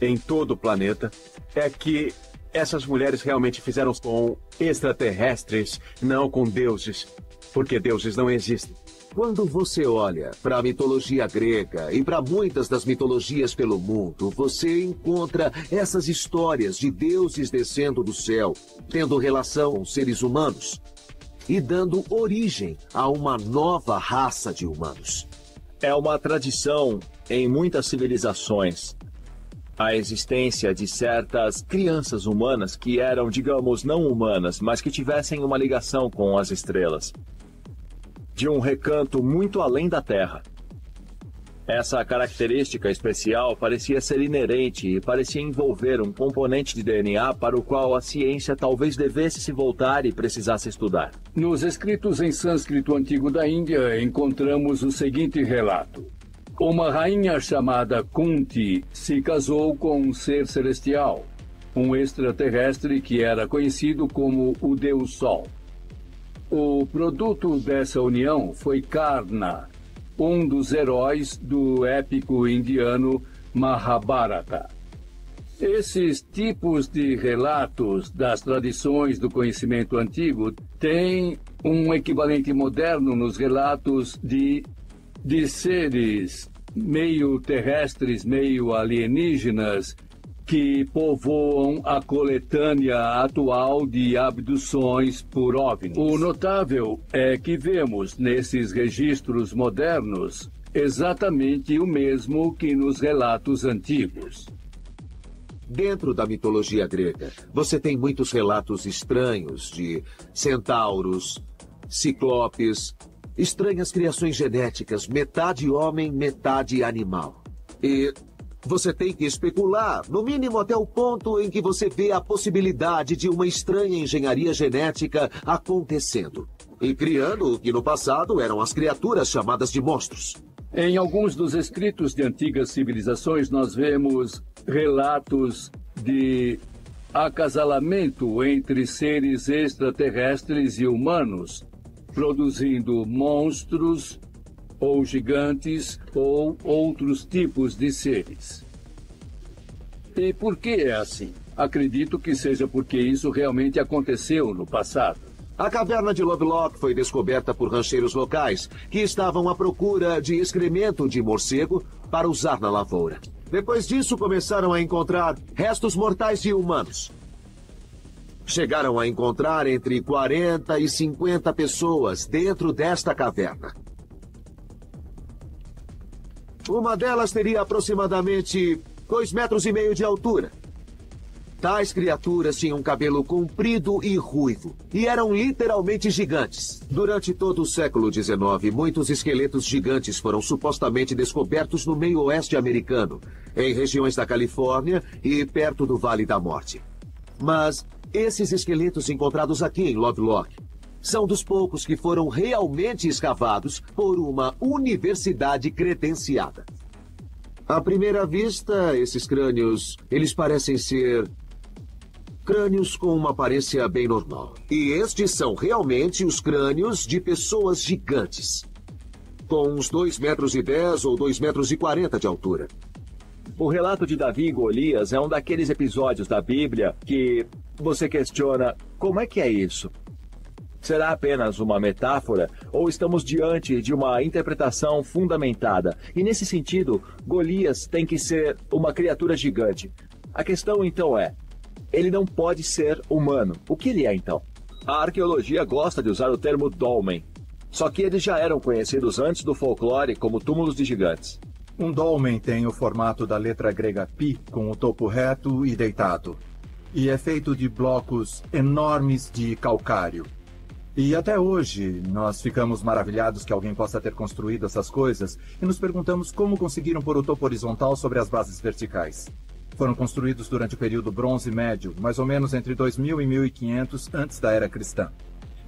em todo o planeta é que essas mulheres realmente fizeram com extraterrestres, não com deuses, porque deuses não existem. Quando você olha para a mitologia grega e para muitas das mitologias pelo mundo, você encontra essas histórias de deuses descendo do céu, tendo relação com seres humanos e dando origem a uma nova raça de humanos. É uma tradição em muitas civilizações a existência de certas crianças humanas que eram, digamos, não humanas, mas que tivessem uma ligação com as estrelas. De um recanto muito além da Terra. Essa característica especial parecia ser inerente e parecia envolver um componente de DNA para o qual a ciência talvez devesse se voltar e precisasse estudar. Nos escritos em sânscrito antigo da Índia, encontramos o seguinte relato. Uma rainha chamada Kunti se casou com um ser celestial, um extraterrestre que era conhecido como o Deus Sol. O produto dessa união foi Karna, um dos heróis do épico indiano Mahabharata. Esses tipos de relatos das tradições do conhecimento antigo têm um equivalente moderno nos relatos de, de seres meio terrestres, meio alienígenas que povoam a coletânea atual de abduções por OVNIs. O notável é que vemos nesses registros modernos exatamente o mesmo que nos relatos antigos. Dentro da mitologia grega, você tem muitos relatos estranhos de centauros, ciclopes, estranhas criações genéticas, metade homem, metade animal. E você tem que especular, no mínimo até o ponto em que você vê a possibilidade de uma estranha engenharia genética acontecendo. E criando o que no passado eram as criaturas chamadas de monstros. Em alguns dos escritos de antigas civilizações, nós vemos relatos de acasalamento entre seres extraterrestres e humanos, produzindo monstros ou gigantes, ou outros tipos de seres. E por que é assim? Acredito que seja porque isso realmente aconteceu no passado. A caverna de Lovelock foi descoberta por rancheiros locais que estavam à procura de excremento de morcego para usar na lavoura. Depois disso, começaram a encontrar restos mortais de humanos. Chegaram a encontrar entre 40 e 50 pessoas dentro desta caverna. Uma delas teria aproximadamente dois metros e meio de altura. Tais criaturas tinham cabelo comprido e ruivo, e eram literalmente gigantes. Durante todo o século XIX, muitos esqueletos gigantes foram supostamente descobertos no meio oeste americano, em regiões da Califórnia e perto do Vale da Morte. Mas esses esqueletos encontrados aqui em Lovelock são dos poucos que foram realmente escavados por uma universidade credenciada. À primeira vista, esses crânios, eles parecem ser crânios com uma aparência bem normal. E estes são realmente os crânios de pessoas gigantes, com uns 2 metros 10 ou 2 metros 40 de altura. O relato de Davi e Golias é um daqueles episódios da Bíblia que você questiona como é que é isso? Será apenas uma metáfora ou estamos diante de uma interpretação fundamentada? E nesse sentido, Golias tem que ser uma criatura gigante. A questão então é: ele não pode ser humano. O que ele é então? A arqueologia gosta de usar o termo dolmen, só que eles já eram conhecidos antes do folclore como túmulos de gigantes. Um dolmen tem o formato da letra grega pi, com o topo reto e deitado. E é feito de blocos enormes de calcário. E até hoje nós ficamos maravilhados que alguém possa ter construído essas coisas e nos perguntamos como conseguiram pôr o topo horizontal sobre as bases verticais. Foram construídos durante o período Bronze Médio, mais ou menos entre 2000 e 1500 antes da era cristã.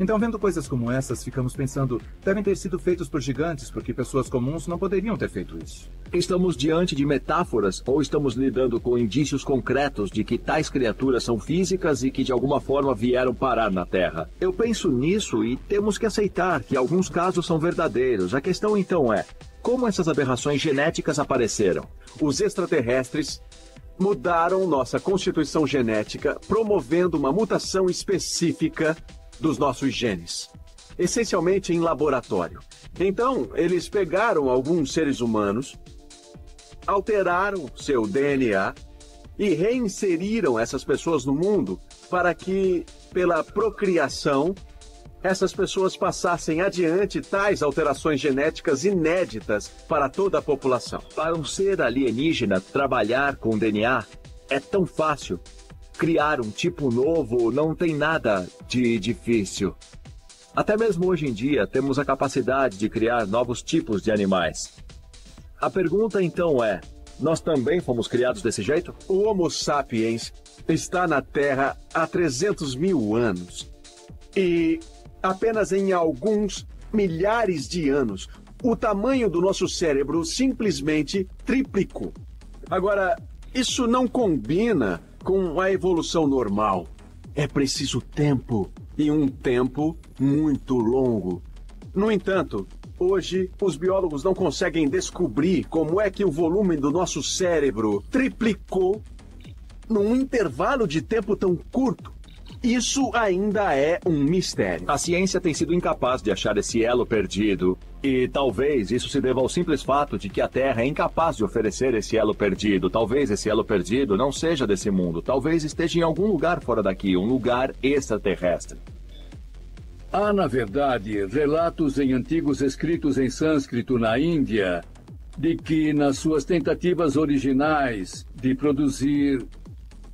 Então, vendo coisas como essas, ficamos pensando, devem ter sido feitos por gigantes, porque pessoas comuns não poderiam ter feito isso. Estamos diante de metáforas ou estamos lidando com indícios concretos de que tais criaturas são físicas e que de alguma forma vieram parar na Terra? Eu penso nisso e temos que aceitar que alguns casos são verdadeiros. A questão então é: como essas aberrações genéticas apareceram? Os extraterrestres mudaram nossa constituição genética, promovendo uma mutação específica dos nossos genes, essencialmente em laboratório. Então, eles pegaram alguns seres humanos, alteraram seu DNA e reinseriram essas pessoas no mundo para que, pela procriação, essas pessoas passassem adiante tais alterações genéticas inéditas para toda a população. Para um ser alienígena trabalhar com DNA é tão fácil. Criar um tipo novo não tem nada de difícil. Até mesmo hoje em dia temos a capacidade de criar novos tipos de animais. A pergunta então é: nós também fomos criados desse jeito? O Homo sapiens está na Terra há 300 mil anos. E apenas em alguns milhares de anos, o tamanho do nosso cérebro simplesmente triplicou. Agora, isso não combina com a evolução normal. É preciso tempo, e um tempo muito longo. No entanto, hoje os biólogos não conseguem descobrir como é que o volume do nosso cérebro triplicou num intervalo de tempo tão curto. Isso ainda é um mistério. A ciência tem sido incapaz de achar esse elo perdido. E talvez isso se deva ao simples fato de que a Terra é incapaz de oferecer esse elo perdido. Talvez esse elo perdido não seja desse mundo. Talvez esteja em algum lugar fora daqui, um lugar extraterrestre. Há, na verdade, relatos em antigos escritos em sânscrito na Índia de que, nas suas tentativas originais de produzir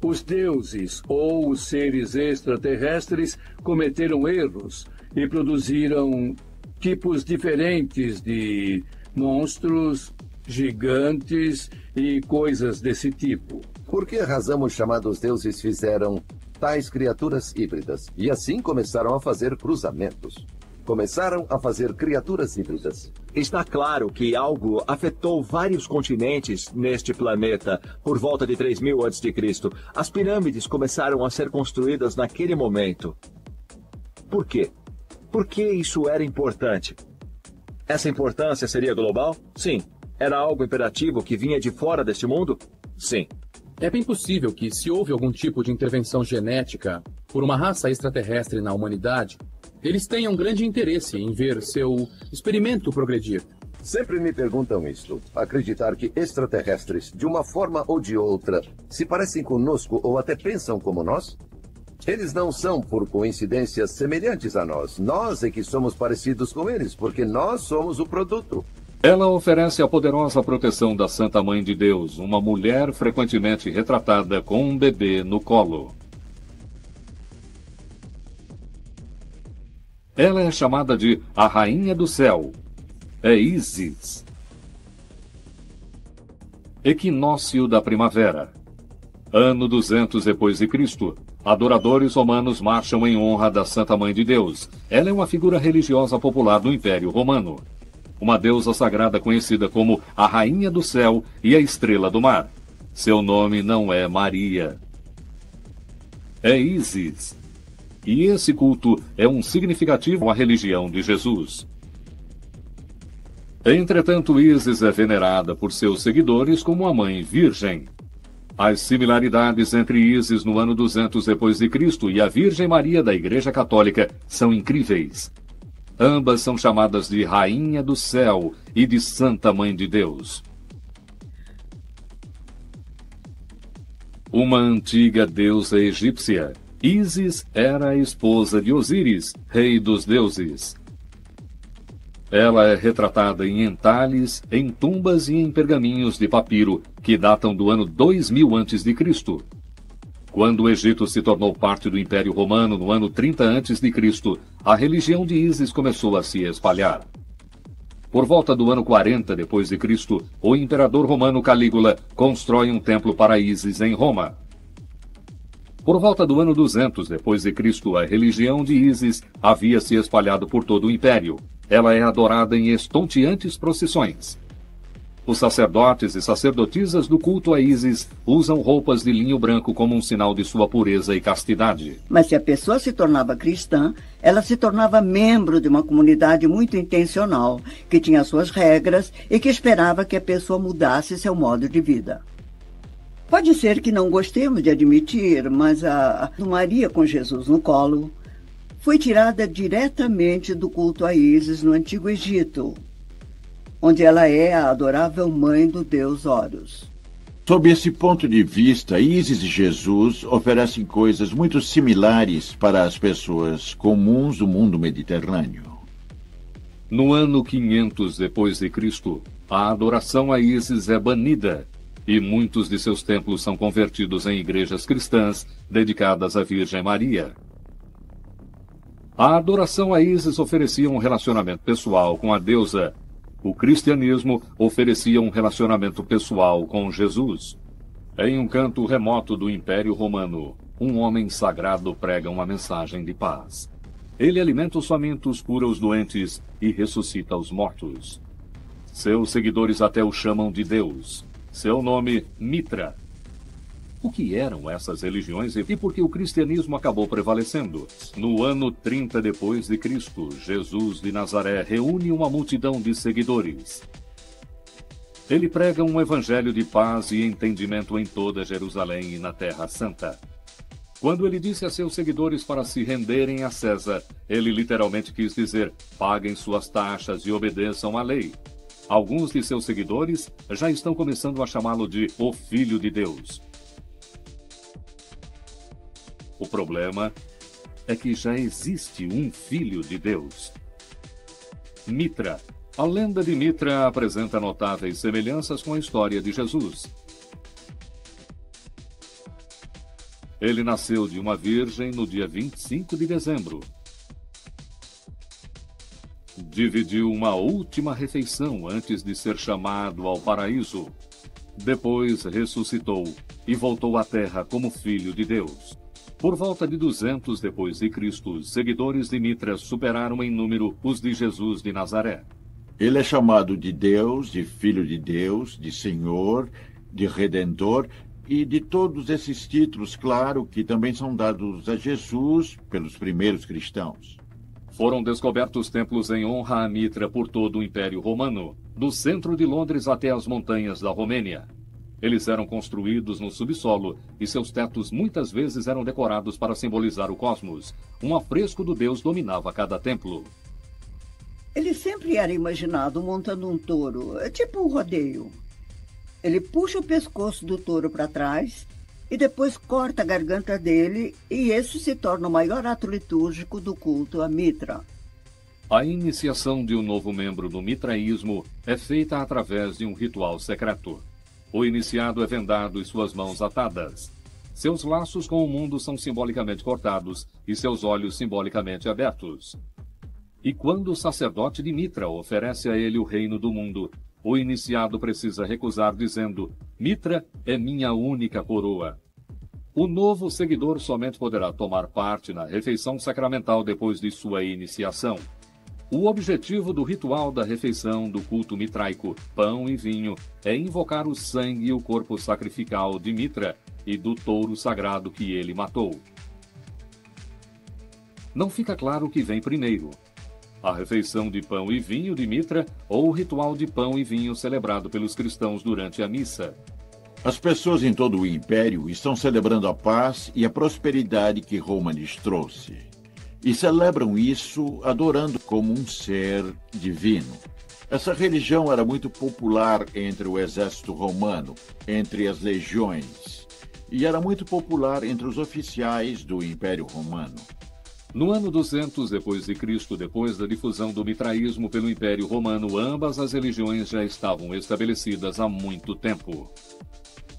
os deuses ou os seres extraterrestres cometeram erros e produziram tipos diferentes de monstros, gigantes e coisas desse tipo. Por que razão os chamados deuses fizeram tais criaturas híbridas e assim começaram a fazer cruzamentos? começaram a fazer criaturas híbridas. Está claro que algo afetou vários continentes neste planeta por volta de 3000 a.C. As pirâmides começaram a ser construídas naquele momento. Por quê? Por que isso era importante? Essa importância seria global? Sim. Era algo imperativo que vinha de fora deste mundo? Sim. É bem possível que, se houve algum tipo de intervenção genética por uma raça extraterrestre na humanidade, eles têm um grande interesse em ver seu experimento progredir. Sempre me perguntam isto. Acreditar que extraterrestres, de uma forma ou de outra, se parecem conosco ou até pensam como nós? Eles não são, por coincidência, semelhantes a nós. Nós é que somos parecidos com eles, porque nós somos o produto. Ela oferece a poderosa proteção da Santa Mãe de Deus, uma mulher frequentemente retratada com um bebê no colo. Ela é chamada de a Rainha do Céu. É Isis. Equinócio da Primavera. Ano 200 depois de Cristo. Adoradores romanos marcham em honra da Santa Mãe de Deus. Ela é uma figura religiosa popular do Império Romano. Uma deusa sagrada conhecida como a Rainha do Céu e a Estrela do Mar. Seu nome não é Maria. É Isis, e esse culto é um significativo à religião de Jesus. Entretanto, Isis é venerada por seus seguidores como a Mãe Virgem. As similaridades entre Isis no ano 200 depois de Cristo e a Virgem Maria da Igreja Católica são incríveis. Ambas são chamadas de Rainha do Céu e de Santa Mãe de Deus. Uma antiga deusa egípcia, Isis era a esposa de Osíris, rei dos deuses. Ela é retratada em entalhes, em tumbas e em pergaminhos de papiro que datam do ano 2000 a.C. Quando o Egito se tornou parte do Império Romano no ano 30 a.C., a religião de Isis começou a se espalhar. Por volta do ano 40 depois de Cristo, o imperador romano Calígula constrói um templo para Isis em Roma. Por volta do ano 200 depois de Cristo, a religião de Ísis havia se espalhado por todo o império. Ela é adorada em estonteantes procissões. Os sacerdotes e sacerdotisas do culto a Ísis usam roupas de linho branco como um sinal de sua pureza e castidade. Mas se a pessoa se tornava cristã, ela se tornava membro de uma comunidade muito intencional, que tinha suas regras e que esperava que a pessoa mudasse seu modo de vida. Pode ser que não gostemos de admitir, mas a Maria com Jesus no colo foi tirada diretamente do culto a Ísis no Antigo Egito, onde ela é a adorável mãe do deus Horus. Sob esse ponto de vista, Isis e Jesus oferecem coisas muito similares para as pessoas comuns do mundo mediterrâneo. No ano 500 depois de Cristo, a adoração a Isis é banida e muitos de seus templos são convertidos em igrejas cristãs dedicadas à Virgem Maria. A adoração a Isis oferecia um relacionamento pessoal com a deusa o cristianismo oferecia um relacionamento pessoal com Jesus. Em um canto remoto do Império Romano, um homem sagrado prega uma mensagem de paz. Ele alimenta os famintos, cura os doentes e ressuscita os mortos. Seus seguidores até o chamam de Deus. Seu nome, Mitra, o que eram essas religiões e por que o cristianismo acabou prevalecendo? No ano 30 depois de Cristo, Jesus de Nazaré reúne uma multidão de seguidores. Ele prega um evangelho de paz e entendimento em toda Jerusalém e na Terra Santa. Quando ele disse a seus seguidores para se renderem a César, ele literalmente quis dizer: paguem suas taxas e obedeçam à lei. Alguns de seus seguidores já estão começando a chamá-lo de o Filho de Deus. O problema é que já existe um filho de Deus. Mitra. A lenda de Mitra apresenta notáveis semelhanças com a história de Jesus. Ele nasceu de uma virgem no dia 25 de dezembro. Dividiu uma última refeição antes de ser chamado ao paraíso. Depois ressuscitou e voltou à terra como filho de Deus. Por volta de 200 depois de Cristo, seguidores de Mitra superaram em número os de Jesus de Nazaré. Ele é chamado de Deus, de Filho de Deus, de Senhor, de Redentor e de todos esses títulos, claro, que também são dados a Jesus pelos primeiros cristãos. Foram descobertos templos em honra a Mitra por todo o Império Romano, do centro de Londres até as montanhas da Romênia. Eles eram construídos no subsolo e seus tetos muitas vezes eram decorados para simbolizar o cosmos. Um afresco do deus dominava cada templo. Ele sempre era imaginado montando um touro, tipo um rodeio. Ele puxa o pescoço do touro para trás e depois corta a garganta dele, e esse se torna o maior ato litúrgico do culto a Mitra. A iniciação de um novo membro do mitraísmo é feita através de um ritual secreto. O iniciado é vendado e suas mãos atadas. Seus laços com o mundo são simbolicamente cortados e seus olhos simbolicamente abertos. E quando o sacerdote de Mitra oferece a ele o reino do mundo, o iniciado precisa recusar, dizendo: Mitra é minha única coroa. O novo seguidor somente poderá tomar parte na refeição sacramental depois de sua iniciação. O objetivo do ritual da refeição do culto mitraico, pão e vinho, é invocar o sangue e o corpo sacrificial de Mitra e do touro sagrado que ele matou. Não fica claro o que vem primeiro: a refeição de pão e vinho de Mitra ou o ritual de pão e vinho celebrado pelos cristãos durante a missa. As pessoas em todo o império estão celebrando a paz e a prosperidade que Roma lhes trouxe e celebram isso adorando como um ser divino. Essa religião era muito popular entre o exército romano, entre as legiões, e era muito popular entre os oficiais do Império Romano. No ano 200 depois de Cristo, depois da difusão do mitraísmo pelo Império Romano, ambas as religiões já estavam estabelecidas há muito tempo.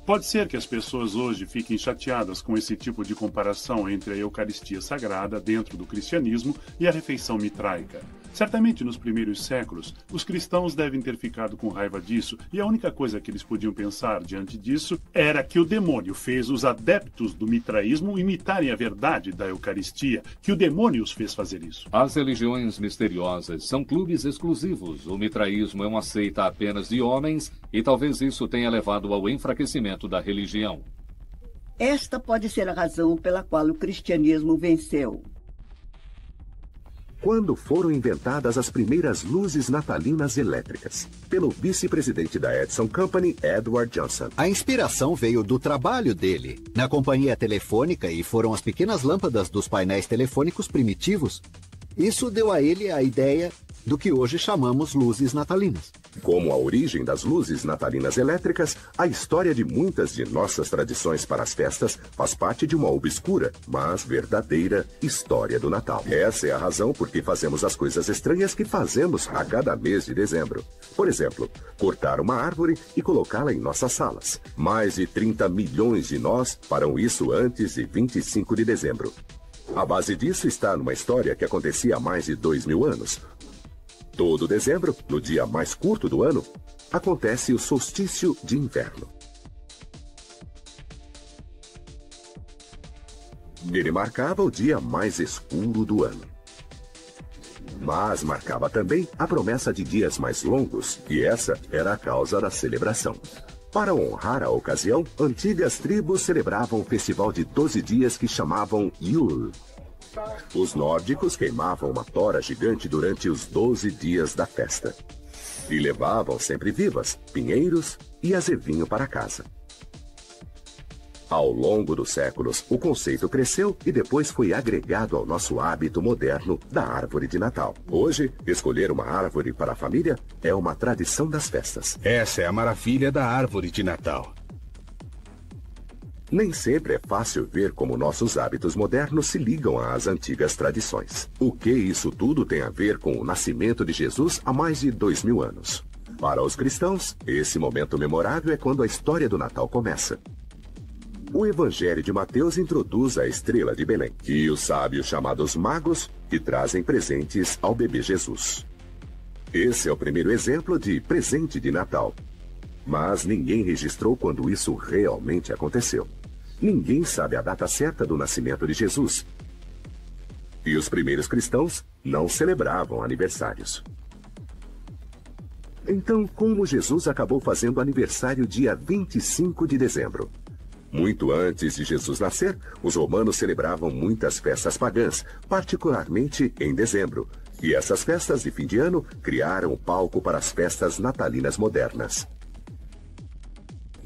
Pode ser que as pessoas hoje fiquem chateadas com esse tipo de comparação entre a Eucaristia Sagrada dentro do cristianismo e a refeição mitraica. Certamente nos primeiros séculos, os cristãos devem ter ficado com raiva disso, e a única coisa que eles podiam pensar diante disso era que o demônio fez os adeptos do mitraísmo imitarem a verdade da Eucaristia, que o demônio os fez fazer isso. As religiões misteriosas são clubes exclusivos. O mitraísmo é uma seita apenas de homens, e talvez isso tenha levado ao enfraquecimento da religião. Esta pode ser a razão pela qual o cristianismo venceu quando foram inventadas as primeiras luzes natalinas elétricas, pelo vice-presidente da Edison Company, Edward Johnson. A inspiração veio do trabalho dele, na companhia telefônica, e foram as pequenas lâmpadas dos painéis telefônicos primitivos. Isso deu a ele a ideia do que hoje chamamos luzes natalinas. Como a origem das luzes natalinas elétricas, a história de muitas de nossas tradições para as festas faz parte de uma obscura, mas verdadeira história do Natal. Essa é a razão por que fazemos as coisas estranhas que fazemos a cada mês de dezembro. Por exemplo, cortar uma árvore e colocá-la em nossas salas. Mais de 30 milhões de nós farão isso antes de 25 de dezembro. A base disso está numa história que acontecia há mais de dois mil anos. Todo dezembro, no dia mais curto do ano, acontece o solstício de inverno. Ele marcava o dia mais escuro do ano. Mas marcava também a promessa de dias mais longos, e essa era a causa da celebração. Para honrar a ocasião, antigas tribos celebravam um festival de 12 dias que chamavam Yule. Os nórdicos queimavam uma tora gigante durante os 12 dias da festa. E levavam sempre vivas, pinheiros e azevinho para casa. Ao longo dos séculos, o conceito cresceu e depois foi agregado ao nosso hábito moderno da árvore de Natal. Hoje, escolher uma árvore para a família é uma tradição das festas. Essa é a maravilha da árvore de Natal. Nem sempre é fácil ver como nossos hábitos modernos se ligam às antigas tradições. O que isso tudo tem a ver com o nascimento de Jesus há mais de dois mil anos? Para os cristãos, esse momento memorável é quando a história do Natal começa. O Evangelho de Mateus introduz a estrela de Belém e os sábios chamados magos que trazem presentes ao bebê Jesus. Esse é o primeiro exemplo de presente de Natal. Mas ninguém registrou quando isso realmente aconteceu. Ninguém sabe a data certa do nascimento de Jesus. E os primeiros cristãos não celebravam aniversários. Então, como Jesus acabou fazendo aniversário dia 25 de dezembro? Muito antes de Jesus nascer, os romanos celebravam muitas festas pagãs, particularmente em dezembro. E essas festas de fim de ano criaram o palco para as festas natalinas modernas.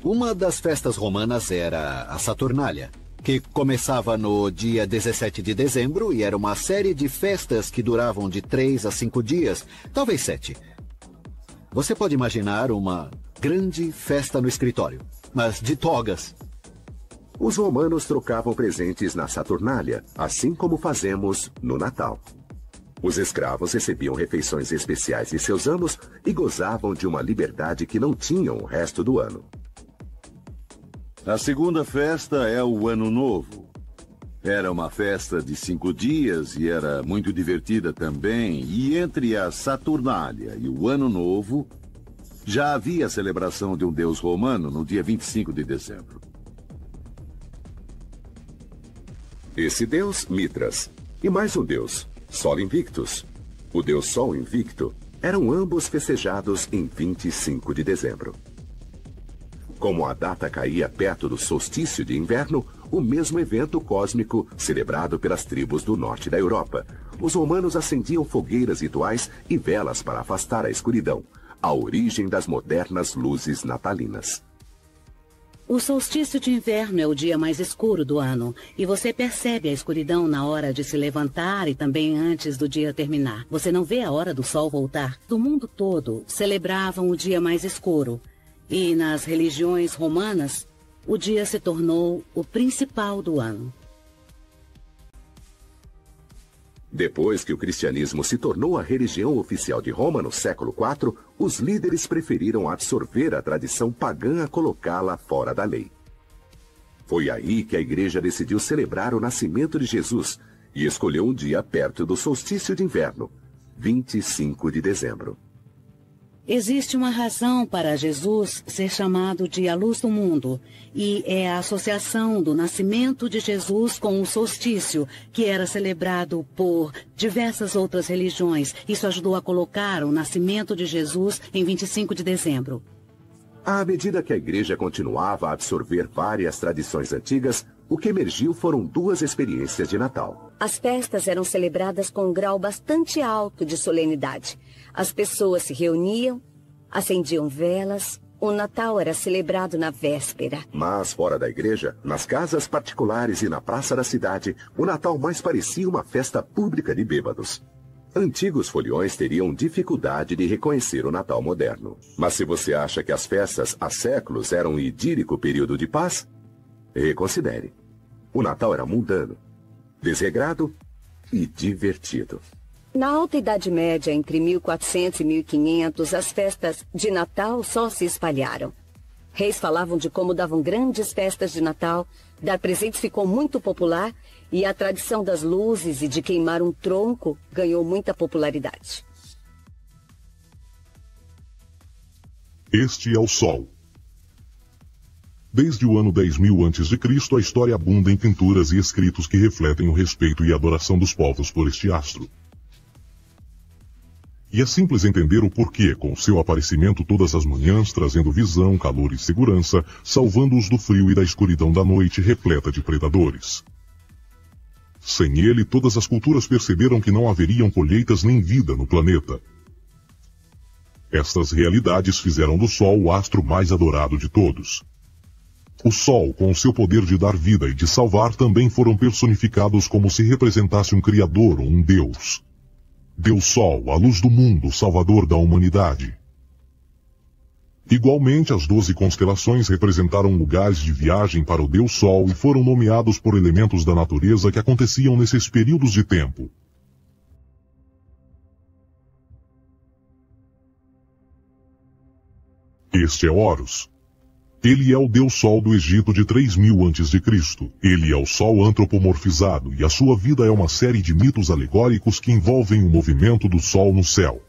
Uma das festas romanas era a Saturnália, que começava no dia 17 de dezembro e era uma série de festas que duravam de três a cinco dias, talvez sete. Você pode imaginar uma grande festa no escritório, mas de togas. Os romanos trocavam presentes na Saturnália, assim como fazemos no Natal. Os escravos recebiam refeições especiais de seus amos e gozavam de uma liberdade que não tinham o resto do ano. A segunda festa é o Ano Novo. Era uma festa de cinco dias e era muito divertida também. E entre a Saturnália e o Ano Novo, já havia a celebração de um deus romano no dia 25 de dezembro. Esse deus, Mitras, e mais um deus, Sol Invictus. O deus Sol Invicto eram ambos festejados em 25 de dezembro. Como a data caía perto do solstício de inverno, o mesmo evento cósmico celebrado pelas tribos do norte da Europa. Os romanos acendiam fogueiras rituais e velas para afastar a escuridão, a origem das modernas luzes natalinas. O solstício de inverno é o dia mais escuro do ano, e você percebe a escuridão na hora de se levantar e também antes do dia terminar. Você não vê a hora do sol voltar. Do mundo todo celebravam o dia mais escuro, e nas religiões romanas, o dia se tornou o principal do ano. Depois que o cristianismo se tornou a religião oficial de Roma no século IV, os líderes preferiram absorver a tradição pagã a colocá-la fora da lei. Foi aí que a igreja decidiu celebrar o nascimento de Jesus e escolheu um dia perto do solstício de inverno, 25 de dezembro. Existe uma razão para Jesus ser chamado de a luz do mundo, e é a associação do nascimento de Jesus com o solstício, que era celebrado por diversas outras religiões. Isso ajudou a colocar o nascimento de Jesus em 25 de dezembro. À medida que a igreja continuava a absorver várias tradições antigas, o que emergiu foram duas experiências de Natal. As festas eram celebradas com um grau bastante alto de solenidade. As pessoas se reuniam, acendiam velas. O Natal era celebrado na véspera. Mas fora da igreja, nas casas particulares e na praça da cidade, o Natal mais parecia uma festa pública de bêbados. Antigos foliões teriam dificuldade de reconhecer o Natal moderno. Mas se você acha que as festas há séculos eram um idílico período de paz, reconsidere. O Natal era mundano, desregrado e divertido. Na Alta Idade Média, entre 1400 e 1500, as festas de Natal só se espalharam. Reis falavam de como davam grandes festas de Natal, dar presentes ficou muito popular e a tradição das luzes e de queimar um tronco ganhou muita popularidade. Este é o Sol. Desde o ano 10.000 a.C., a história abunda em pinturas e escritos que refletem o respeito e adoração dos povos por este astro. E é simples entender o porquê, com seu aparecimento todas as manhãs, trazendo visão, calor e segurança, salvando-os do frio e da escuridão da noite repleta de predadores. Sem ele, todas as culturas perceberam que não haveriam colheitas nem vida no planeta. Estas realidades fizeram do Sol o astro mais adorado de todos. O Sol, com o seu poder de dar vida e de salvar, também foram personificados como se representasse um Criador ou um Deus. Deus Sol, a luz do mundo, salvador da humanidade. Igualmente, as doze constelações representaram lugares de viagem para o Deus Sol e foram nomeados por elementos da natureza que aconteciam nesses períodos de tempo. Este é Horus, ele é o Deus Sol do Egito de 3000 a.C. Ele é o Sol antropomorfizado e a sua vida é uma série de mitos alegóricos que envolvem o movimento do Sol no céu.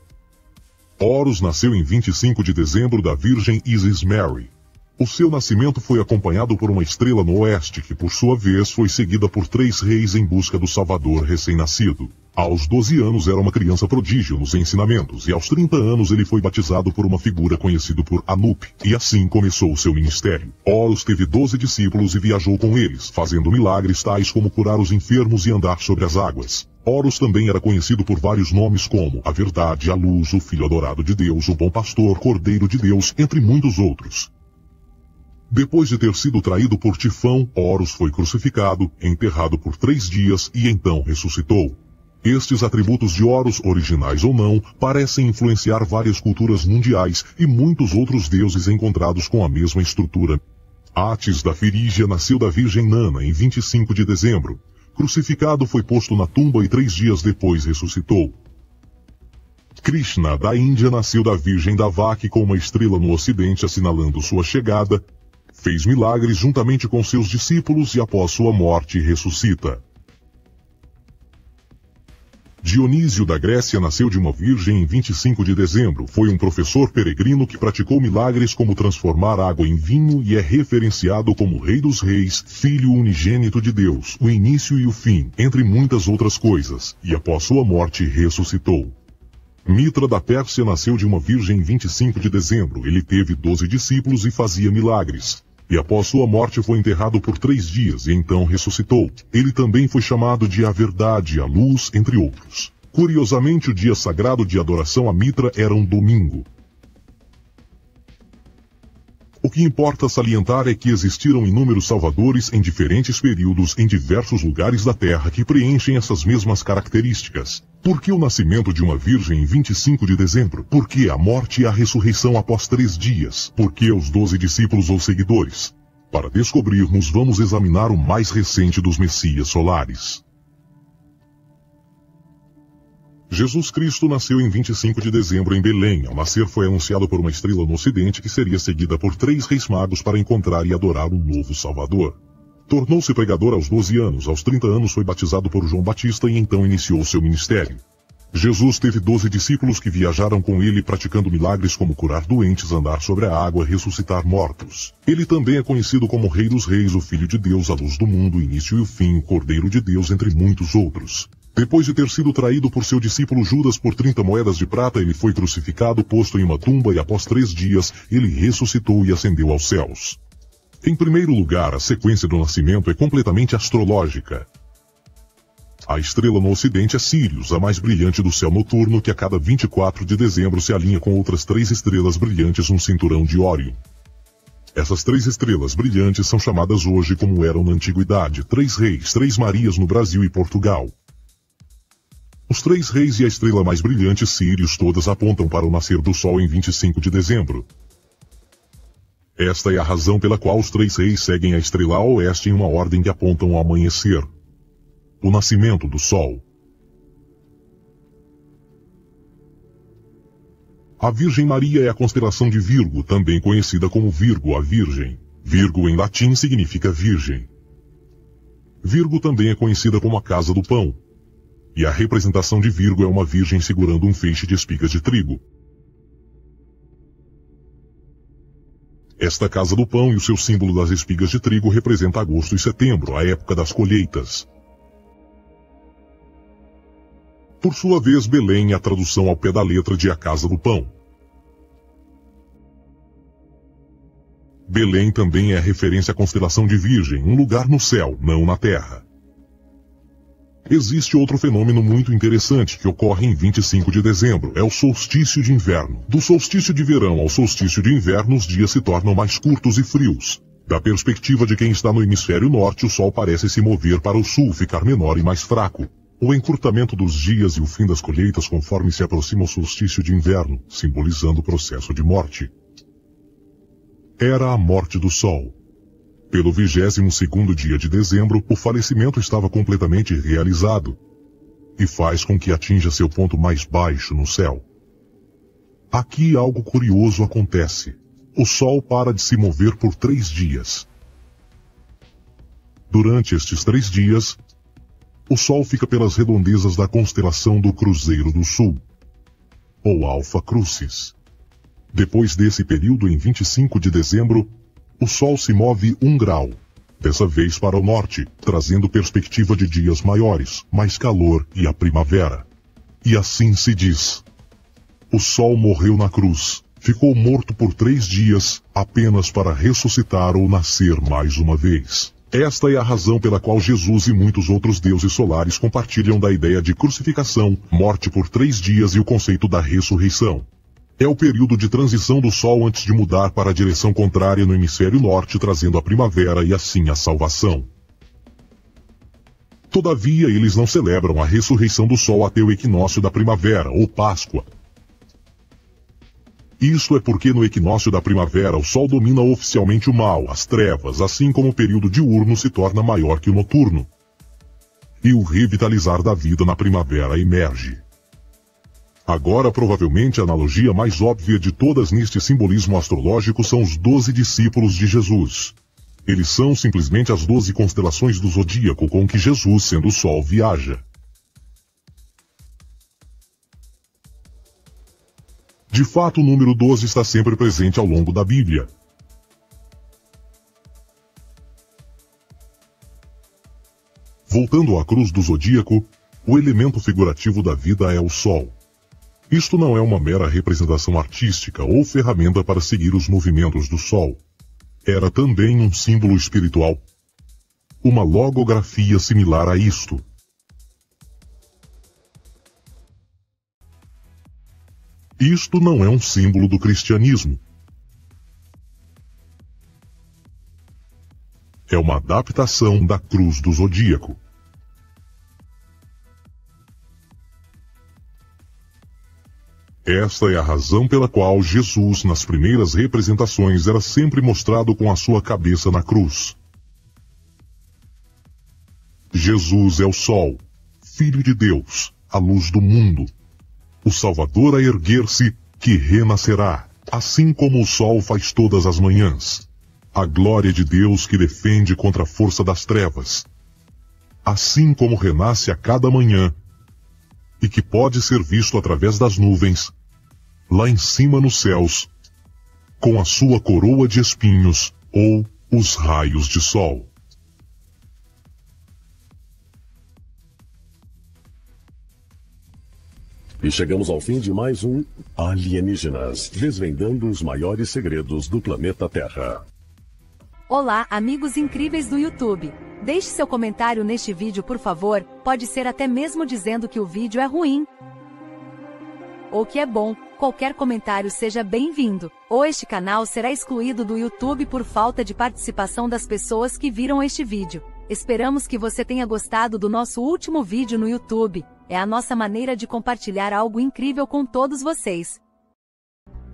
Horus nasceu em 25 de dezembro da Virgem Isis Mary. O seu nascimento foi acompanhado por uma estrela no oeste, que por sua vez foi seguida por três reis em busca do Salvador recém-nascido. Aos 12 anos era uma criança prodígio nos ensinamentos, e aos 30 anos ele foi batizado por uma figura conhecida por Anup, e assim começou o seu ministério. Horus teve 12 discípulos e viajou com eles, fazendo milagres tais como curar os enfermos e andar sobre as águas. Horus também era conhecido por vários nomes como a Verdade, a Luz, o Filho Adorado de Deus, o Bom Pastor, Cordeiro de Deus, entre muitos outros. Depois de ter sido traído por Tifão, Horus foi crucificado, enterrado por três dias e então ressuscitou. Estes atributos de Horus, originais ou não, parecem influenciar várias culturas mundiais e muitos outros deuses encontrados com a mesma estrutura. Atis da Firígia nasceu da Virgem Nana em 25 de dezembro. Crucificado foi posto na tumba e três dias depois ressuscitou. Krishna da Índia nasceu da Virgem Davaki com uma estrela no ocidente assinalando sua chegada. Fez milagres juntamente com seus discípulos e após sua morte ressuscita. Dionísio da Grécia nasceu de uma virgem em 25 de dezembro. Foi um professor peregrino que praticou milagres como transformar água em vinho e é referenciado como Rei dos Reis, Filho unigênito de Deus, o início e o fim, entre muitas outras coisas, e após sua morte ressuscitou. Mitra da Pérsia nasceu de uma virgem em 25 de dezembro. Ele teve doze discípulos e fazia milagres e após sua morte foi enterrado por três dias e então ressuscitou. Ele também foi chamado de a Verdade, a Luz, entre outros. Curiosamente, o dia sagrado de adoração a Mitra era um domingo. O que importa salientar é que existiram inúmeros salvadores em diferentes períodos em diversos lugares da Terra que preenchem essas mesmas características. Por que o nascimento de uma virgem em 25 de dezembro? Por que a morte e a ressurreição após três dias? Por que os doze discípulos ou seguidores? Para descobrirmos, vamos examinar o mais recente dos Messias solares. Jesus Cristo nasceu em 25 de dezembro em Belém. Ao nascer foi anunciado por uma estrela no ocidente que seria seguida por três reis magos para encontrar e adorar um novo Salvador. Tornou-se pregador aos 12 anos, aos 30 anos foi batizado por João Batista e então iniciou seu ministério. Jesus teve doze discípulos que viajaram com ele praticando milagres como curar doentes, andar sobre a água, ressuscitar mortos. Ele também é conhecido como Rei dos Reis, o Filho de Deus, a luz do mundo, o início e o fim, o Cordeiro de Deus, entre muitos outros. Depois de ter sido traído por seu discípulo Judas por 30 moedas de prata, ele foi crucificado, posto em uma tumba e após três dias, ele ressuscitou e ascendeu aos céus. Em primeiro lugar, a sequência do nascimento é completamente astrológica. A estrela no ocidente é Sirius, a mais brilhante do céu noturno, que a cada 24 de dezembro se alinha com outras três estrelas brilhantes no cinturão de Órion. Essas três estrelas brilhantes são chamadas hoje como eram na antiguidade, três reis, três Marias no Brasil e Portugal. Os três reis e a estrela mais brilhante Sirius todas apontam para o nascer do Sol em 25 de dezembro. Esta é a razão pela qual os três reis seguem a estrela a oeste em uma ordem que apontam ao amanhecer. O nascimento do Sol. A Virgem Maria é a constelação de Virgo, também conhecida como Virgo, a Virgem. Virgo em latim significa virgem. Virgo também é conhecida como a casa do pão. E a representação de Virgo é uma virgem segurando um feixe de espigas de trigo. Esta casa do pão e o seu símbolo das espigas de trigo representa agosto e setembro, a época das colheitas. Por sua vez, Belém é a tradução ao pé da letra de a casa do pão. Belém também é referência à constelação de Virgem, um lugar no céu, não na terra. Existe outro fenômeno muito interessante que ocorre em 25 de dezembro, é o solstício de inverno. Do solstício de verão ao solstício de inverno, os dias se tornam mais curtos e frios. Da perspectiva de quem está no hemisfério norte, o sol parece se mover para o sul, ficar menor e mais fraco. O encurtamento dos dias e o fim das colheitas conforme se aproxima o solstício de inverno, simbolizando o processo de morte. Era a morte do sol. Pelo 22º dia de dezembro, o falecimento estava completamente realizado e faz com que atinja seu ponto mais baixo no céu. Aqui algo curioso acontece. O Sol para de se mover por três dias. Durante estes três dias, o Sol fica pelas redondezas da constelação do Cruzeiro do Sul, ou Alfa Crucis. Depois desse período, em 25 de dezembro, o Sol se move um grau, dessa vez para o norte, trazendo perspectiva de dias maiores, mais calor e a primavera. E assim se diz. O Sol morreu na cruz, ficou morto por três dias, apenas para ressuscitar ou nascer mais uma vez. Esta é a razão pela qual Jesus e muitos outros deuses solares compartilham da ideia de crucificação, morte por três dias e o conceito da ressurreição. É o período de transição do Sol antes de mudar para a direção contrária no hemisfério norte, trazendo a primavera e assim a salvação. Todavia, eles não celebram a ressurreição do Sol até o equinócio da primavera, ou Páscoa. Isso é porque no equinócio da primavera o Sol domina oficialmente o mal, as trevas, assim como o período diurno se torna maior que o noturno. E o revitalizar da vida na primavera emerge. Agora, provavelmente, a analogia mais óbvia de todas neste simbolismo astrológico são os doze discípulos de Jesus. Eles são simplesmente as doze constelações do zodíaco com que Jesus, sendo o Sol, viaja. De fato, o número 12 está sempre presente ao longo da Bíblia. Voltando à cruz do zodíaco, o elemento figurativo da vida é o Sol. Isto não é uma mera representação artística ou ferramenta para seguir os movimentos do Sol. Era também um símbolo espiritual. Uma logografia similar a isto. Isto não é um símbolo do cristianismo. É uma adaptação da cruz do zodíaco. Esta é a razão pela qual Jesus, nas primeiras representações, era sempre mostrado com a sua cabeça na cruz. Jesus é o Sol, Filho de Deus, a luz do mundo. O Salvador a erguer-se, que renascerá, assim como o Sol faz todas as manhãs. A glória de Deus que defende contra a força das trevas. Assim como renasce a cada manhã, e que pode ser visto através das nuvens, lá em cima nos céus, com a sua coroa de espinhos ou os raios de sol. E chegamos ao fim de mais um Alienígenas, desvendando os maiores segredos do planeta Terra. Olá, amigos incríveis do YouTube. Deixe seu comentário neste vídeo, por favor. Pode ser até mesmo dizendo que o vídeo é ruim ou que é bom. Qualquer comentário seja bem-vindo. Ou este canal será excluído do YouTube por falta de participação das pessoas que viram este vídeo. Esperamos que você tenha gostado do nosso último vídeo no YouTube. É a nossa maneira de compartilhar algo incrível com todos vocês.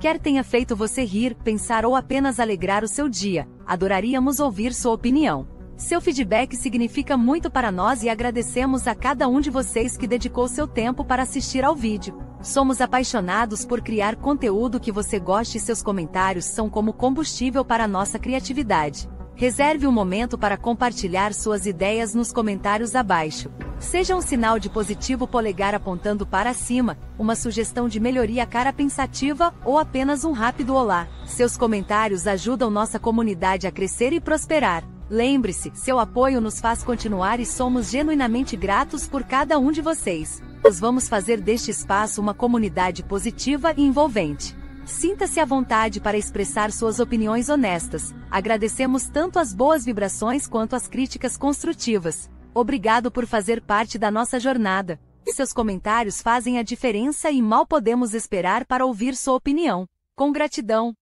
Quer tenha feito você rir, pensar ou apenas alegrar o seu dia, adoraríamos ouvir sua opinião. Seu feedback significa muito para nós e agradecemos a cada um de vocês que dedicou seu tempo para assistir ao vídeo. Somos apaixonados por criar conteúdo que você goste e seus comentários são como combustível para nossa criatividade. Reserve um momento para compartilhar suas ideias nos comentários abaixo. Seja um sinal de positivo polegar apontando para cima, uma sugestão de melhoria cara pensativa ou apenas um rápido olá. Seus comentários ajudam nossa comunidade a crescer e prosperar. Lembre-se, seu apoio nos faz continuar e somos genuinamente gratos por cada um de vocês. Nós vamos fazer deste espaço uma comunidade positiva e envolvente. Sinta-se à vontade para expressar suas opiniões honestas. Agradecemos tanto as boas vibrações quanto as críticas construtivas. Obrigado por fazer parte da nossa jornada. Seus comentários fazem a diferença e mal podemos esperar para ouvir sua opinião. Com gratidão.